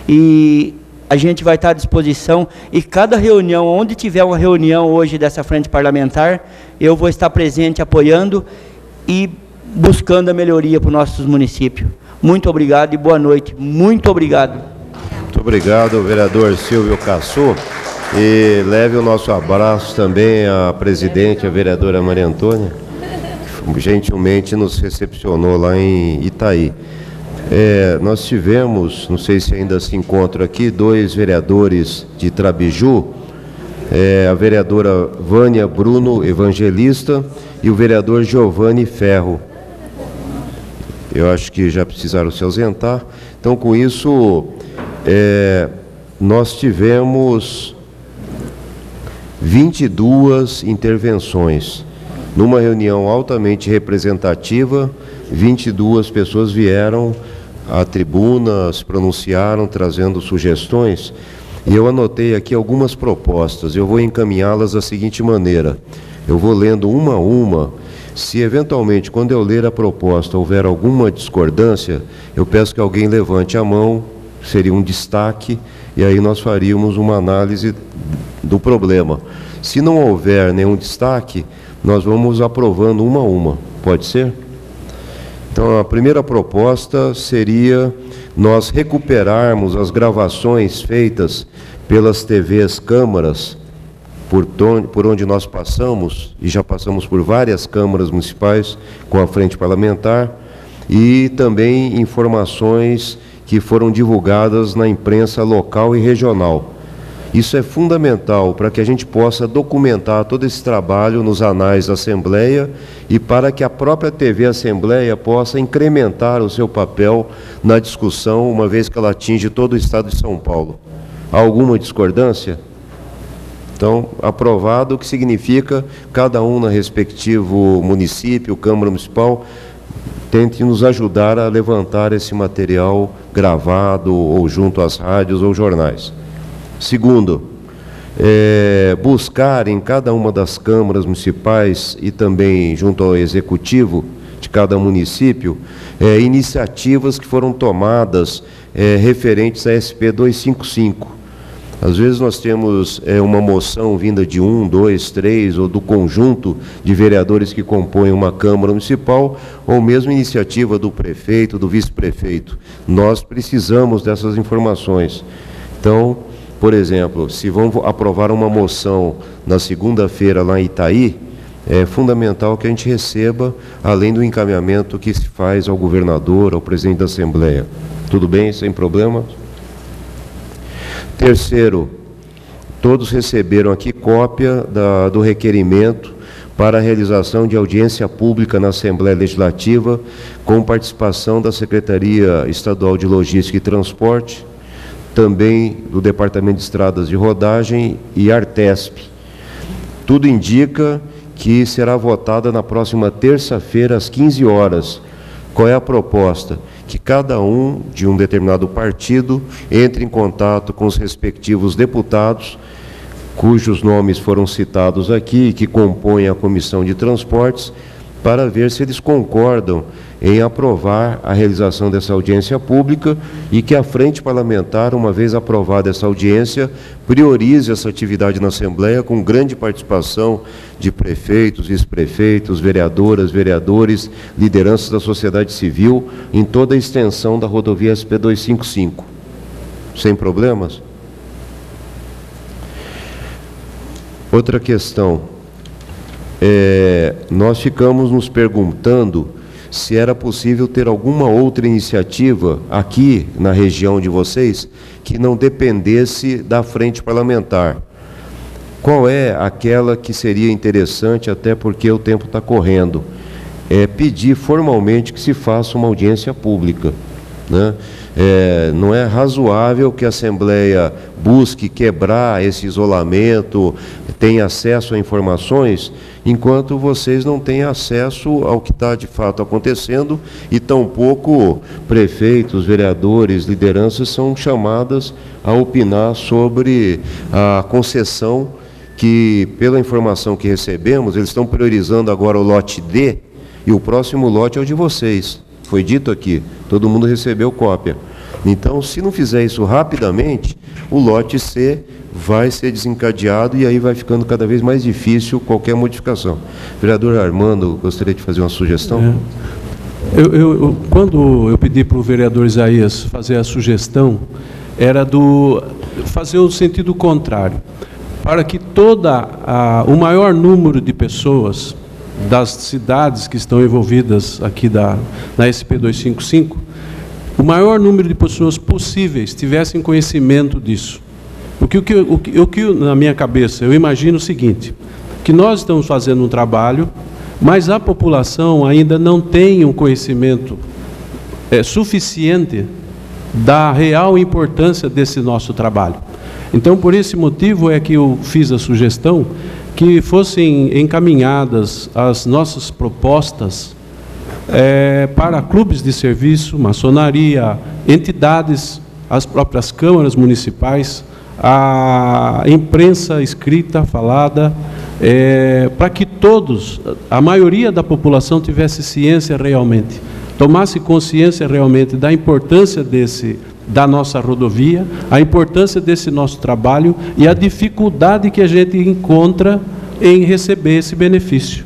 E a gente vai estar à disposição e cada reunião, onde tiver uma reunião hoje dessa frente parlamentar, eu vou estar presente apoiando e buscando a melhoria para os nossos municípios. Muito obrigado e boa noite. Muito obrigado. Muito obrigado, vereador Silvio Cassou. E leve o nosso abraço também à presidente, a vereadora Maria Antônia, que gentilmente nos recepcionou lá em Itaí. É, nós tivemos, não sei se ainda se encontra aqui, dois vereadores de Trabiju, é, a vereadora Vânia Bruno Evangelista e o vereador Giovanni Ferro. Eu acho que já precisaram se ausentar. Então, com isso, é, nós tivemos 22 intervenções. Numa reunião altamente representativa, 22 pessoas vieram à tribuna, se pronunciaram, trazendo sugestões. E eu anotei aqui algumas propostas. Eu vou encaminhá-las da seguinte maneira: eu vou lendo uma a uma. Se eventualmente, quando eu ler a proposta, houver alguma discordância, eu peço que alguém levante a mão, seria um destaque, e aí nós faríamos uma análise do problema. Se não houver nenhum destaque, nós vamos aprovando uma a uma. Pode ser? Então, a primeira proposta seria nós recuperarmos as gravações feitas pelas TVs câmaras, por, por onde nós passamos, e já passamos por várias câmaras municipais com a frente parlamentar, e também informações que foram divulgadas na imprensa local e regional. Isso é fundamental para que a gente possa documentar todo esse trabalho nos anais da Assembleia e para que a própria TV Assembleia possa incrementar o seu papel na discussão, uma vez que ela atinge todo o Estado de São Paulo. Há alguma discordância? Então, aprovado, o que significa cada um na respectivo município, Câmara Municipal, tente nos ajudar a levantar esse material gravado ou junto às rádios ou jornais. Segundo, é, buscar em cada uma das câmaras municipais e também junto ao executivo de cada município é, iniciativas que foram tomadas é, referentes à SP 255. Às vezes nós temos é, uma moção vinda de um, dois, três, ou do conjunto de vereadores que compõem uma Câmara Municipal, ou mesmo iniciativa do prefeito, do vice-prefeito. Nós precisamos dessas informações. Então, por exemplo, se vão aprovar uma moção na segunda-feira lá em Itaí, é fundamental que a gente receba, além do encaminhamento que se faz ao governador, ao presidente da Assembleia. Tudo bem, sem problema? Terceiro, todos receberam aqui cópia da, do requerimento para a realização de audiência pública na Assembleia Legislativa, com participação da Secretaria Estadual de Logística e Transporte, também do Departamento de Estradas de Rodagem e Artesp. Tudo indica que será votada na próxima terça-feira, às 15 horas. Qual é a proposta? Que cada um de um determinado partido entre em contato com os respectivos deputados, cujos nomes foram citados aqui que compõem a Comissão de Transportes, para ver se eles concordam em aprovar a realização dessa audiência pública e que a frente parlamentar, uma vez aprovada essa audiência, priorize essa atividade na Assembleia com grande participação de prefeitos, vice-prefeitos, vereadoras, vereadores, lideranças da sociedade civil em toda a extensão da rodovia SP 255. Sem problemas? Outra questão. É, nós ficamos nos perguntando se era possível ter alguma outra iniciativa aqui na região de vocês que não dependesse da frente parlamentar. Qual é aquela que seria interessante, até porque o tempo está correndo? É pedir formalmente que se faça uma audiência pública. Né? É, não é razoável que a Assembleia busque quebrar esse isolamento, tenha acesso a informações enquanto vocês não têm acesso ao que está de fato acontecendo e tampouco prefeitos, vereadores, lideranças são chamadas a opinar sobre a concessão que, pela informação que recebemos, eles estão priorizando agora o lote D e o próximo lote é o de vocês. Foi dito aqui, todo mundo recebeu cópia. Então, se não fizer isso rapidamente, o lote C vai ser desencadeado e aí vai ficando cada vez mais difícil qualquer modificação. Vereador Armando, gostaria de fazer uma sugestão? É. Eu, eu, quando eu pedi para o vereador Isaías fazer a sugestão, era do fazer o sentido contrário, para que toda a, o maior número de pessoas das cidades que estão envolvidas aqui da, na SP 255, o maior número de pessoas possíveis tivessem conhecimento disso. Porque o que, o que, o que na minha cabeça, eu imagino o seguinte, que nós estamos fazendo um trabalho, mas a população ainda não tem um conhecimento é, suficiente da real importância desse nosso trabalho. Então, por esse motivo é que eu fiz a sugestão que fossem encaminhadas as nossas propostas é, para clubes de serviço, maçonaria, entidades, as próprias câmaras municipais, a imprensa escrita, falada, é, para que todos, a maioria da população tivesse ciência realmente, tomasse consciência realmente da importância desse da nossa rodovia, a importância desse nosso trabalho e a dificuldade que a gente encontra em receber esse benefício.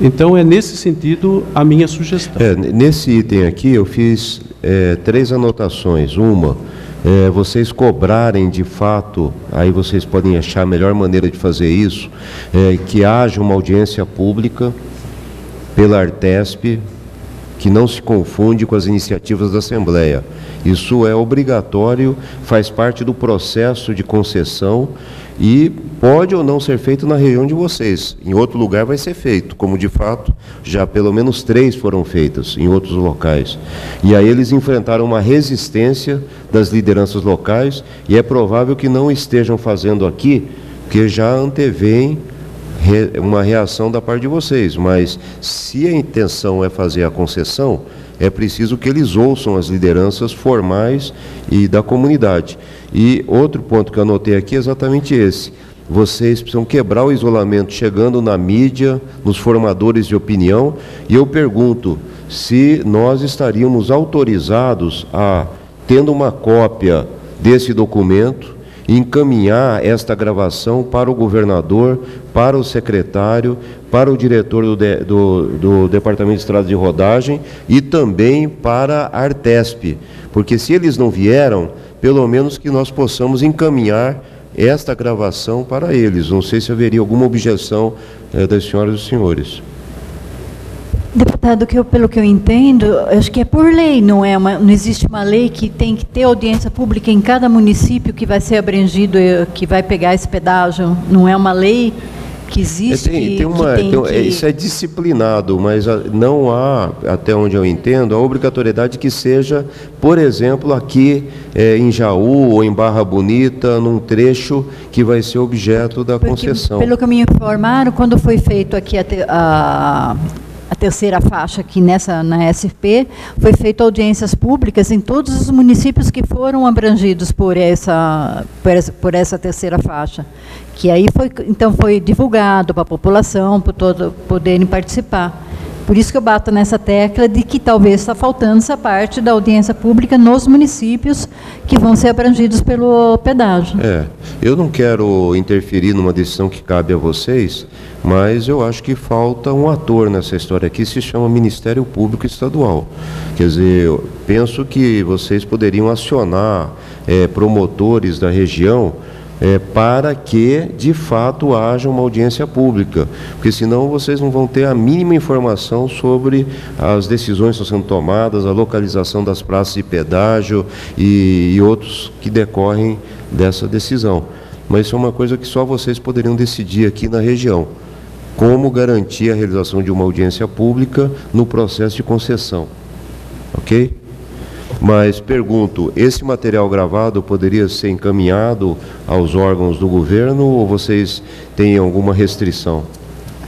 Então, é nesse sentido a minha sugestão. É, nesse item aqui, eu fiz é, três anotações. Uma, é, vocês cobrarem de fato, aí vocês podem achar a melhor maneira de fazer isso, é, que haja uma audiência pública pela Artesp, que não se confunde com as iniciativas da Assembleia. Isso é obrigatório, faz parte do processo de concessão e pode ou não ser feito na região de vocês. Em outro lugar vai ser feito, como de fato já pelo menos três foram feitas em outros locais. E aí eles enfrentaram uma resistência das lideranças locais e é provável que não estejam fazendo aqui, porque já antevêm uma reação da parte de vocês. Mas se a intenção é fazer a concessão, é preciso que eles ouçam as lideranças formais e da comunidade. E outro ponto que eu anotei aqui é exatamente esse. Vocês precisam quebrar o isolamento chegando na mídia, nos formadores de opinião, e eu pergunto se nós estaríamos autorizados a, tendo uma cópia desse documento, encaminhar esta gravação para o governador, para o secretário, para o diretor do, do, do Departamento de Estradas de Rodagem e também para a Artesp, porque se eles não vieram, pelo menos que nós possamos encaminhar esta gravação para eles. Não sei se haveria alguma objeção eh, das senhoras e dos senhores. Deputado, que eu, pelo que eu entendo, acho que é por lei, não é? Uma, não existe uma lei que tem que ter audiência pública em cada município que vai ser abrangido, eh, que vai pegar esse pedágio. Não é uma lei que existe. É, tem, tem uma, tem, que... Isso é disciplinado, mas não há, até onde eu entendo, a obrigatoriedade que seja, por exemplo, aqui é, em Jaú ou em Barra Bonita, num trecho que vai ser objeto da Porque, concessão. Pelo que me informaram, quando foi feito aqui a, a a terceira faixa aqui nessa na SP, foi feita audiências públicas em todos os municípios que foram abrangidos por essa por essa, por essa terceira faixa, que aí foi então foi divulgado para a população, para todos poderem participar. Por isso que eu bato nessa tecla de que talvez está faltando essa parte da audiência pública nos municípios que vão ser abrangidos pelo pedágio. É, eu não quero interferir numa decisão que cabe a vocês, mas eu acho que falta um ator nessa história aqui, se chama Ministério Público Estadual. Quer dizer, eu penso que vocês poderiam acionar é, promotores da região é, para que, de fato, haja uma audiência pública, porque senão vocês não vão ter a mínima informação sobre as decisões que estão sendo tomadas, a localização das praças de pedágio e, e outros que decorrem dessa decisão. Mas isso é uma coisa que só vocês poderiam decidir aqui na região. Como garantir a realização de uma audiência pública no processo de concessão. Ok? Mas pergunto, esse material gravado poderia ser encaminhado aos órgãos do governo ou vocês têm alguma restrição?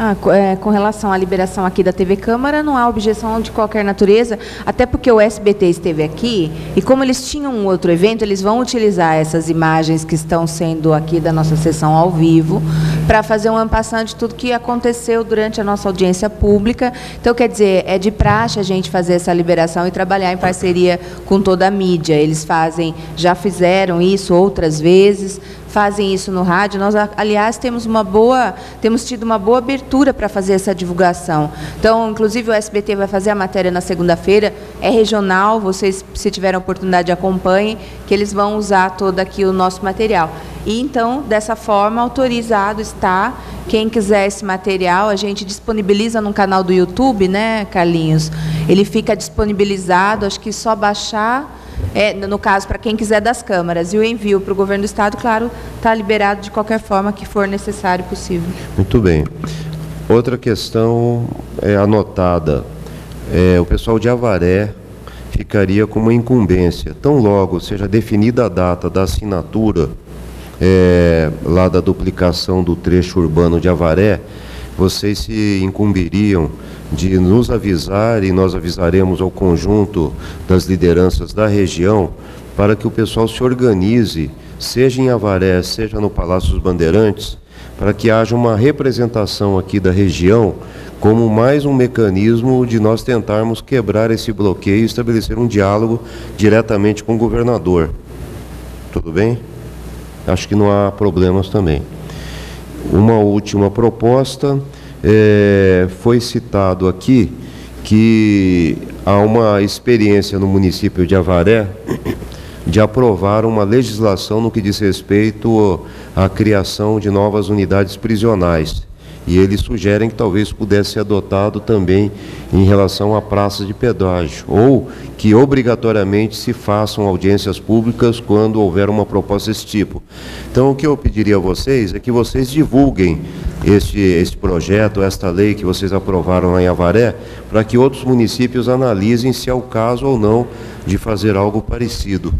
Ah, é, com relação à liberação aqui da TV Câmara, não há objeção de qualquer natureza, até porque o SBT esteve aqui e como eles tinham um outro evento, eles vão utilizar essas imagens que estão sendo aqui da nossa sessão ao vivo para fazer um ampassando de tudo que aconteceu durante a nossa audiência pública. Então, quer dizer, é de praxe a gente fazer essa liberação e trabalhar em parceria com toda a mídia. Eles fazem, já fizeram isso outras vezes, fazem isso no rádio. Nós, aliás, temos uma boa, temos tido uma boa abertura para fazer essa divulgação. Então, inclusive o SBT vai fazer a matéria na segunda-feira, é regional, vocês se tiverem oportunidade acompanhem, que eles vão usar todo aqui o nosso material. E então, dessa forma, autorizado está quem quiser esse material, a gente disponibiliza no canal do YouTube, né, Carlinhos? Ele fica disponibilizado, acho que só baixar é, no caso, para quem quiser das câmaras. E o envio para o governo do Estado, claro, está liberado de qualquer forma que for necessário e possível. Muito bem. Outra questão é anotada. É, o pessoal de Avaré ficaria com uma incumbência. Tão logo seja definida a data da assinatura é, lá da duplicação do trecho urbano de Avaré, vocês se incumbiriam de nos avisar e nós avisaremos ao conjunto das lideranças da região para que o pessoal se organize, seja em Avaré, seja no Palácio dos Bandeirantes, para que haja uma representação aqui da região como mais um mecanismo de nós tentarmos quebrar esse bloqueio e estabelecer um diálogo diretamente com o governador. Tudo bem? Acho que não há problemas também. Uma última proposta, é, foi citado aqui que há uma experiência no município de Avaré de aprovar uma legislação no que diz respeito à criação de novas unidades prisionais. E eles sugerem que talvez pudesse ser adotado também em relação à praça de pedágio, ou que obrigatoriamente se façam audiências públicas quando houver uma proposta desse tipo. Então, o que eu pediria a vocês é que vocês divulguem este, este projeto, esta lei que vocês aprovaram lá em Avaré, para que outros municípios analisem se é o caso ou não de fazer algo parecido.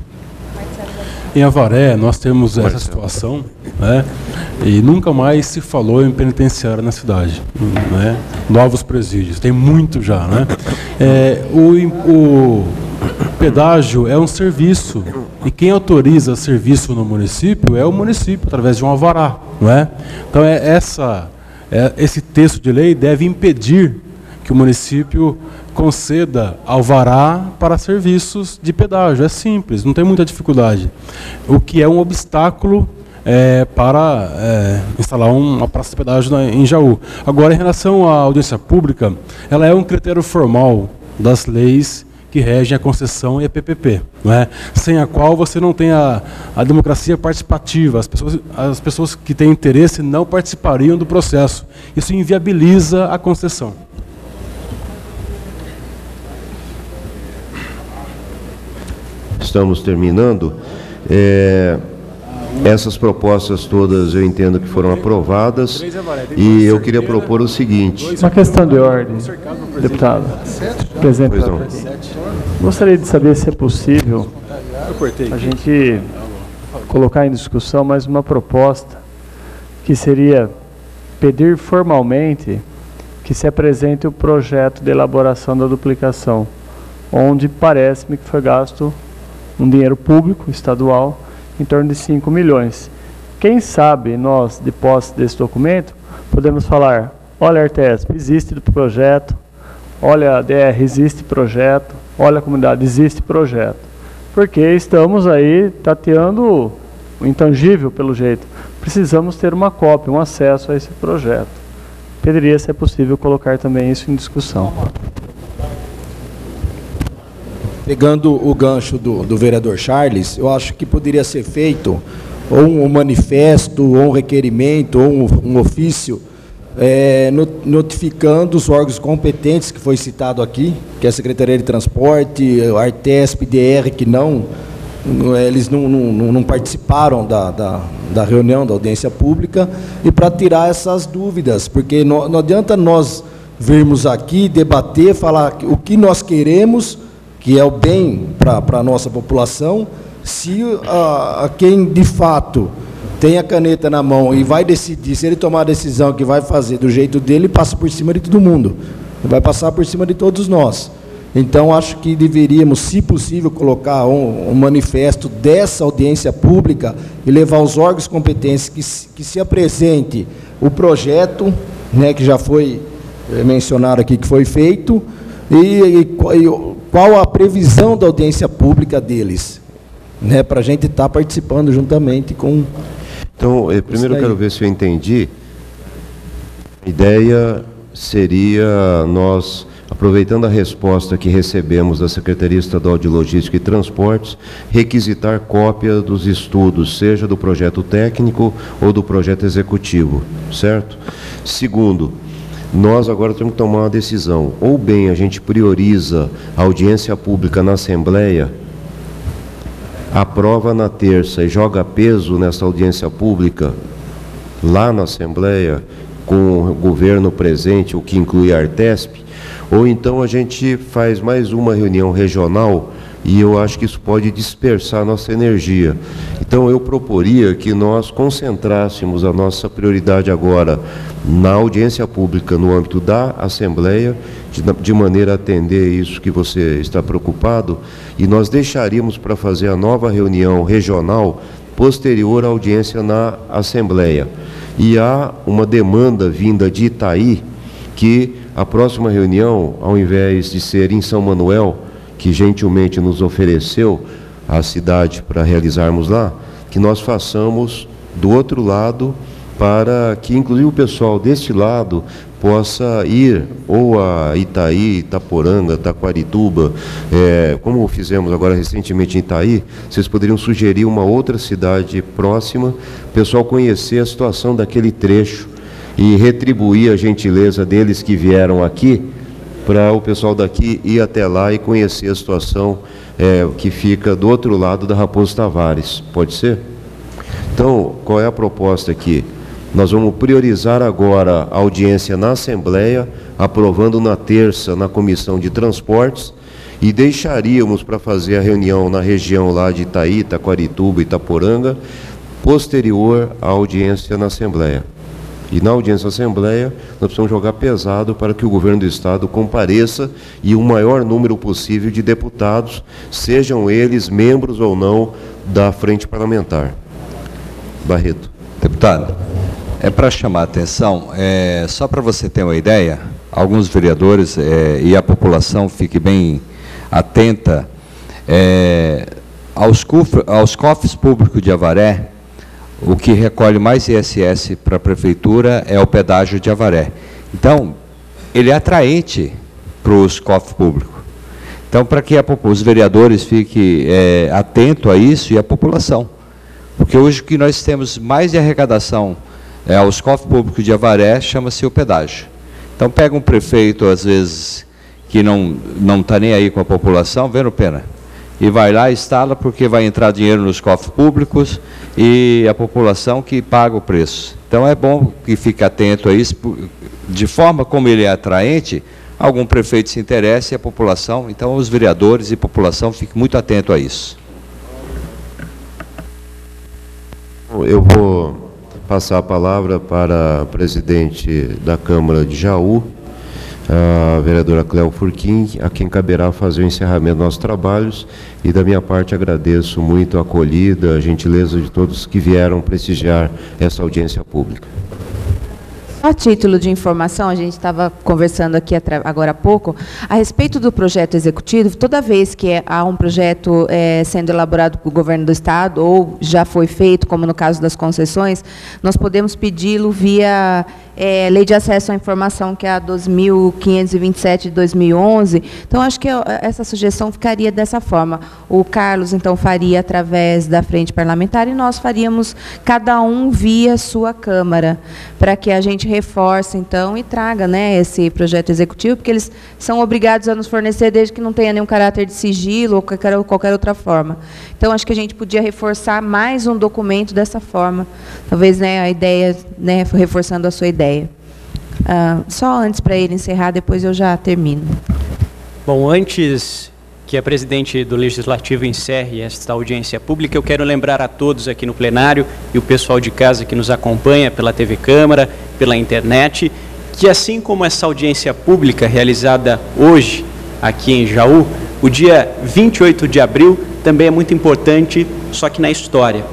Em Avaré, nós temos essa situação, né? e nunca mais se falou em penitenciária na cidade. Né? Novos presídios, tem muito já. Né? É, o, o pedágio é um serviço, e quem autoriza serviço no município é o município, através de um alvará. Não é? Então, é essa, é, esse texto de lei deve impedir que o município conceda alvará para serviços de pedágio. É simples, não tem muita dificuldade. O que é um obstáculo é, para é, instalar uma praça de pedágio em Jaú. Agora, em relação à audiência pública, ela é um critério formal das leis que regem a concessão e a PPP, não é? sem a qual você não tem a, a democracia participativa. As pessoas, as pessoas que têm interesse não participariam do processo. Isso inviabiliza a concessão. estamos terminando, é, essas propostas todas eu entendo que foram aprovadas e eu queria propor o seguinte. Uma questão de ordem, deputado. Presidente, gostaria de saber se é possível a gente colocar em discussão mais uma proposta que seria pedir formalmente que se apresente o projeto de elaboração da duplicação, onde parece-me que foi gasto um dinheiro público, estadual, em torno de 5 milhões. Quem sabe nós, de posse desse documento, podemos falar, olha Artesp, existe projeto, olha DR, existe projeto, olha comunidade, existe projeto. Porque estamos aí tateando o intangível, pelo jeito. Precisamos ter uma cópia, um acesso a esse projeto. Poderia ser possível colocar também isso em discussão pegando o gancho do, do vereador Charles, eu acho que poderia ser feito ou um manifesto, ou um requerimento, ou um, um ofício, é, notificando os órgãos competentes que foi citado aqui, que é a Secretaria de Transporte, a Artesp, DR, que não, eles não, não, não participaram da, da, da, reunião, da audiência pública, e para tirar essas dúvidas, porque não, não adianta nós virmos aqui, debater, falar o que nós queremos, que é o bem para a nossa população, se a, a, quem de fato tem a caneta na mão e vai decidir, se ele tomar a decisão que vai fazer do jeito dele, passa por cima de todo mundo. Vai passar por cima de todos nós. Então, acho que deveríamos, se possível, colocar um, um manifesto dessa audiência pública e levar os órgãos competentes que, que se apresente o projeto, né, que já foi eh, mencionado aqui que foi feito, e, e, qual a previsão da audiência pública deles, né, para a gente estar tá participando juntamente com. Então, eu, primeiro eu quero ver se eu entendi. A ideia seria nós, aproveitando a resposta que recebemos da Secretaria Estadual de Logística e Transportes, requisitar cópia dos estudos, seja do projeto técnico ou do projeto executivo, certo? Segundo, nós agora temos que tomar uma decisão. Ou bem a gente prioriza a audiência pública na Assembleia, aprova na terça e joga peso nessa audiência pública lá na Assembleia, com o governo presente, o que inclui a Artesp, ou então a gente faz mais uma reunião regional e eu acho que isso pode dispersar nossa energia. Então eu proporia que nós concentrássemos a nossa prioridade agora na audiência pública no âmbito da Assembleia, de, maneira a atender isso que você está preocupado, e nós deixaríamos para fazer a nova reunião regional posterior à audiência na Assembleia. E há uma demanda vinda de Itaí que a próxima reunião, ao invés de ser em São Manuel, que gentilmente nos ofereceu a cidade para realizarmos lá, que nós façamos do outro lado para que inclusive o pessoal deste lado possa ir ou a Itaí, Itaporanga, Taquarituba, é, como fizemos agora recentemente em Itaí, vocês poderiam sugerir uma outra cidade próxima, o pessoal conhecer a situação daquele trecho e retribuir a gentileza deles que vieram aqui, para o pessoal daqui ir até lá e conhecer a situação é, que fica do outro lado da Raposo Tavares. Pode ser? Então, qual é a proposta aqui? Nós vamos priorizar agora a audiência na Assembleia, aprovando na terça na Comissão de Transportes, e deixaríamos para fazer a reunião na região lá de Itaí, Itaquarituba, Itaporanga, posterior à audiência na Assembleia. E na audiência da Assembleia, nós precisamos jogar pesado para que o governo do Estado compareça e o maior número possível de deputados, sejam eles membros ou não da frente parlamentar. Barreto. Deputado, é para chamar a atenção, é, só para você ter uma ideia, alguns vereadores é, e a população fique bem atenta é, aos, aos cofres públicos de Avaré, o que recolhe mais ISS para a prefeitura é o pedágio de Avaré. Então, ele é atraente para os cofres públicos. Então, para que a, os vereadores fiquem é, atentos a isso e a população. Porque hoje o que nós temos mais de arrecadação é, aos cofres públicos de Avaré chama-se o pedágio. Então pega um prefeito, às vezes, que não está nem aí com a população, vendo pena, e vai lá e instala porque vai entrar dinheiro nos cofres públicos e a população que paga o preço. Então é bom que fique atento a isso, de forma como ele é atraente, algum prefeito se interesse e a população, então os vereadores e a população fiquem muito atentos a isso. Eu vou passar a palavra para a presidente da Câmara de Jaú, a vereadora Cléo Furquim, a quem caberá fazer o encerramento dos nossos trabalhos. E da minha parte agradeço muito a acolhida, a gentileza de todos que vieram prestigiar essa audiência pública. A título de informação, a gente estava conversando aqui agora há pouco, a respeito do projeto executivo, toda vez que há um projeto é, sendo elaborado pelo governo do Estado, ou já foi feito, como no caso das concessões, nós podemos pedi-lo via é, Lei de Acesso à Informação, que é a 2.527 de 2011. Então, acho que essa sugestão ficaria dessa forma. O Carlos, então, faria através da frente parlamentar e nós faríamos cada um via sua Câmara, para que a gente reforce, então, e traga né, esse projeto executivo, porque eles são obrigados a nos fornecer desde que não tenha nenhum caráter de sigilo ou qualquer, qualquer outra forma. Então, acho que a gente podia reforçar mais um documento dessa forma. Talvez né, a ideia, né, reforçando a sua ideia. Uh, só antes para ele encerrar, depois eu já termino. Bom, antes que a presidente do Legislativo encerre esta audiência pública, eu quero lembrar a todos aqui no plenário e o pessoal de casa que nos acompanha pela TV Câmara, pela internet, que assim como essa audiência pública realizada hoje aqui em Jaú, o dia 28 de abril também é muito importante, só que na história.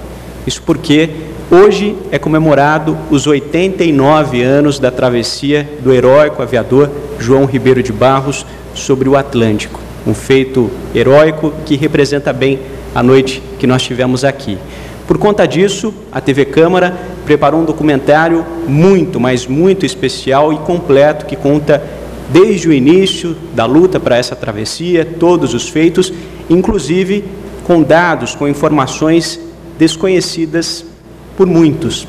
Isso porque Hoje é comemorado os 89 anos da travessia do heróico aviador João Ribeiro de Barros sobre o Atlântico. Um feito heróico que representa bem a noite que nós tivemos aqui. Por conta disso, a TV Câmara preparou um documentário muito, mas muito especial e completo que conta desde o início da luta para essa travessia, todos os feitos, inclusive com dados, com informações desconhecidas por muitos.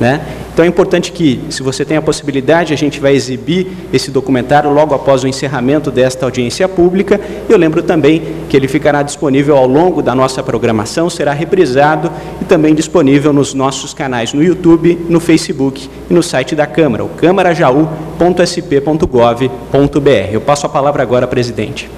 Né? Então é importante que, se você tem a possibilidade, a gente vai exibir esse documentário logo após o encerramento desta audiência pública. Eu lembro também que ele ficará disponível ao longo da nossa programação, será reprisado e também disponível nos nossos canais no YouTube, no Facebook e no site da Câmara, o câmarajaú.sp.gov.br. Eu passo a palavra agora, presidente.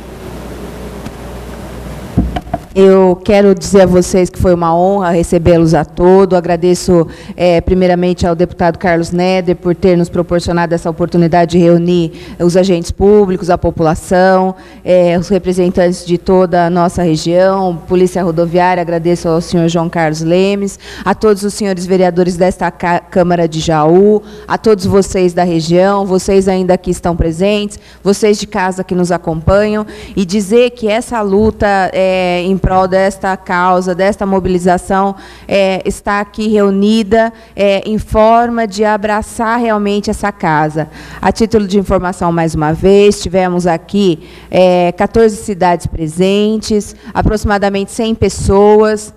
Eu quero dizer a vocês que foi uma honra recebê-los a todos. Agradeço, é, primeiramente, ao deputado Carlos Neder por ter nos proporcionado essa oportunidade de reunir os agentes públicos, a população, é, os representantes de toda a nossa região, Polícia Rodoviária. Agradeço ao senhor João Carlos Lemes, a todos os senhores vereadores desta Câmara de Jaú, a todos vocês da região, vocês ainda que estão presentes, vocês de casa que nos acompanham, e dizer que essa luta é, em prol desta causa, desta mobilização, é, está aqui reunida é, em forma de abraçar realmente essa casa. A título de informação, mais uma vez, tivemos aqui é, 14 cidades presentes, aproximadamente 100 pessoas,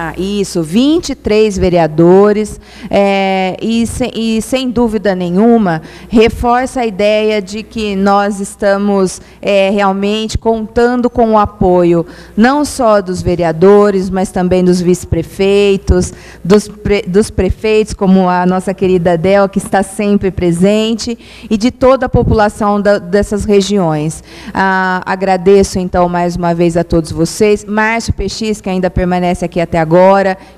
ah, isso, 23 vereadores, é, e, se, e, sem dúvida nenhuma, reforça a ideia de que nós estamos é, realmente contando com o apoio não só dos vereadores, mas também dos vice-prefeitos, dos, pre, dos prefeitos, como a nossa querida Del, que está sempre presente, e de toda a população da, dessas regiões. Ah, agradeço, então, mais uma vez a todos vocês. Márcio Peixis, que ainda permanece aqui até agora,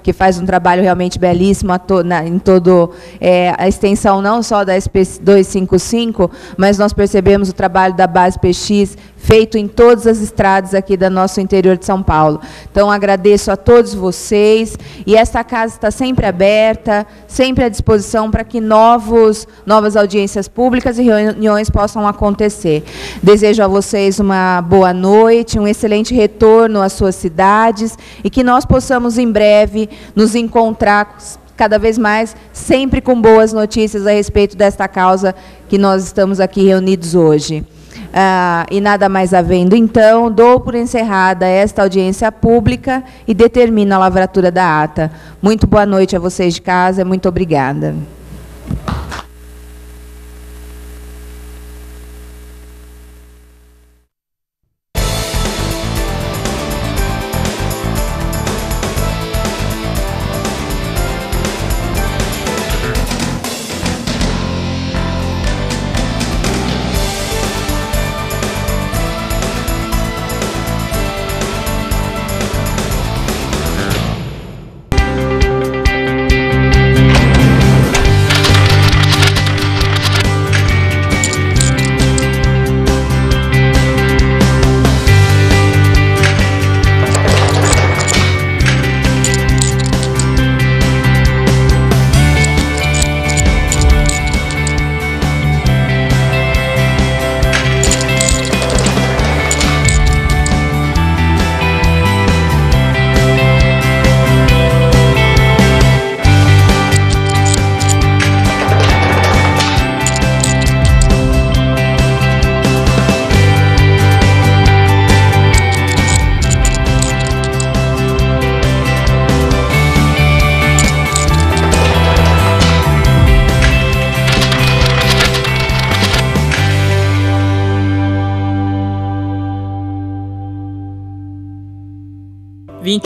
que faz um trabalho realmente belíssimo to, na, em todo é, a extensão não só da SP 255, mas nós percebemos o trabalho da base PX feito em todas as estradas aqui do nosso interior de São Paulo. Então, agradeço a todos vocês e esta casa está sempre aberta, sempre à disposição para que novos, novas audiências públicas e reuniões possam acontecer. Desejo a vocês uma boa noite, um excelente retorno às suas cidades e que nós possamos, em breve, nos encontrar cada vez mais, sempre com boas notícias a respeito desta causa que nós estamos aqui reunidos hoje. Ah, e nada mais havendo, então, dou por encerrada esta audiência pública e determino a lavratura da ata. Muito boa noite a vocês de casa, muito obrigada.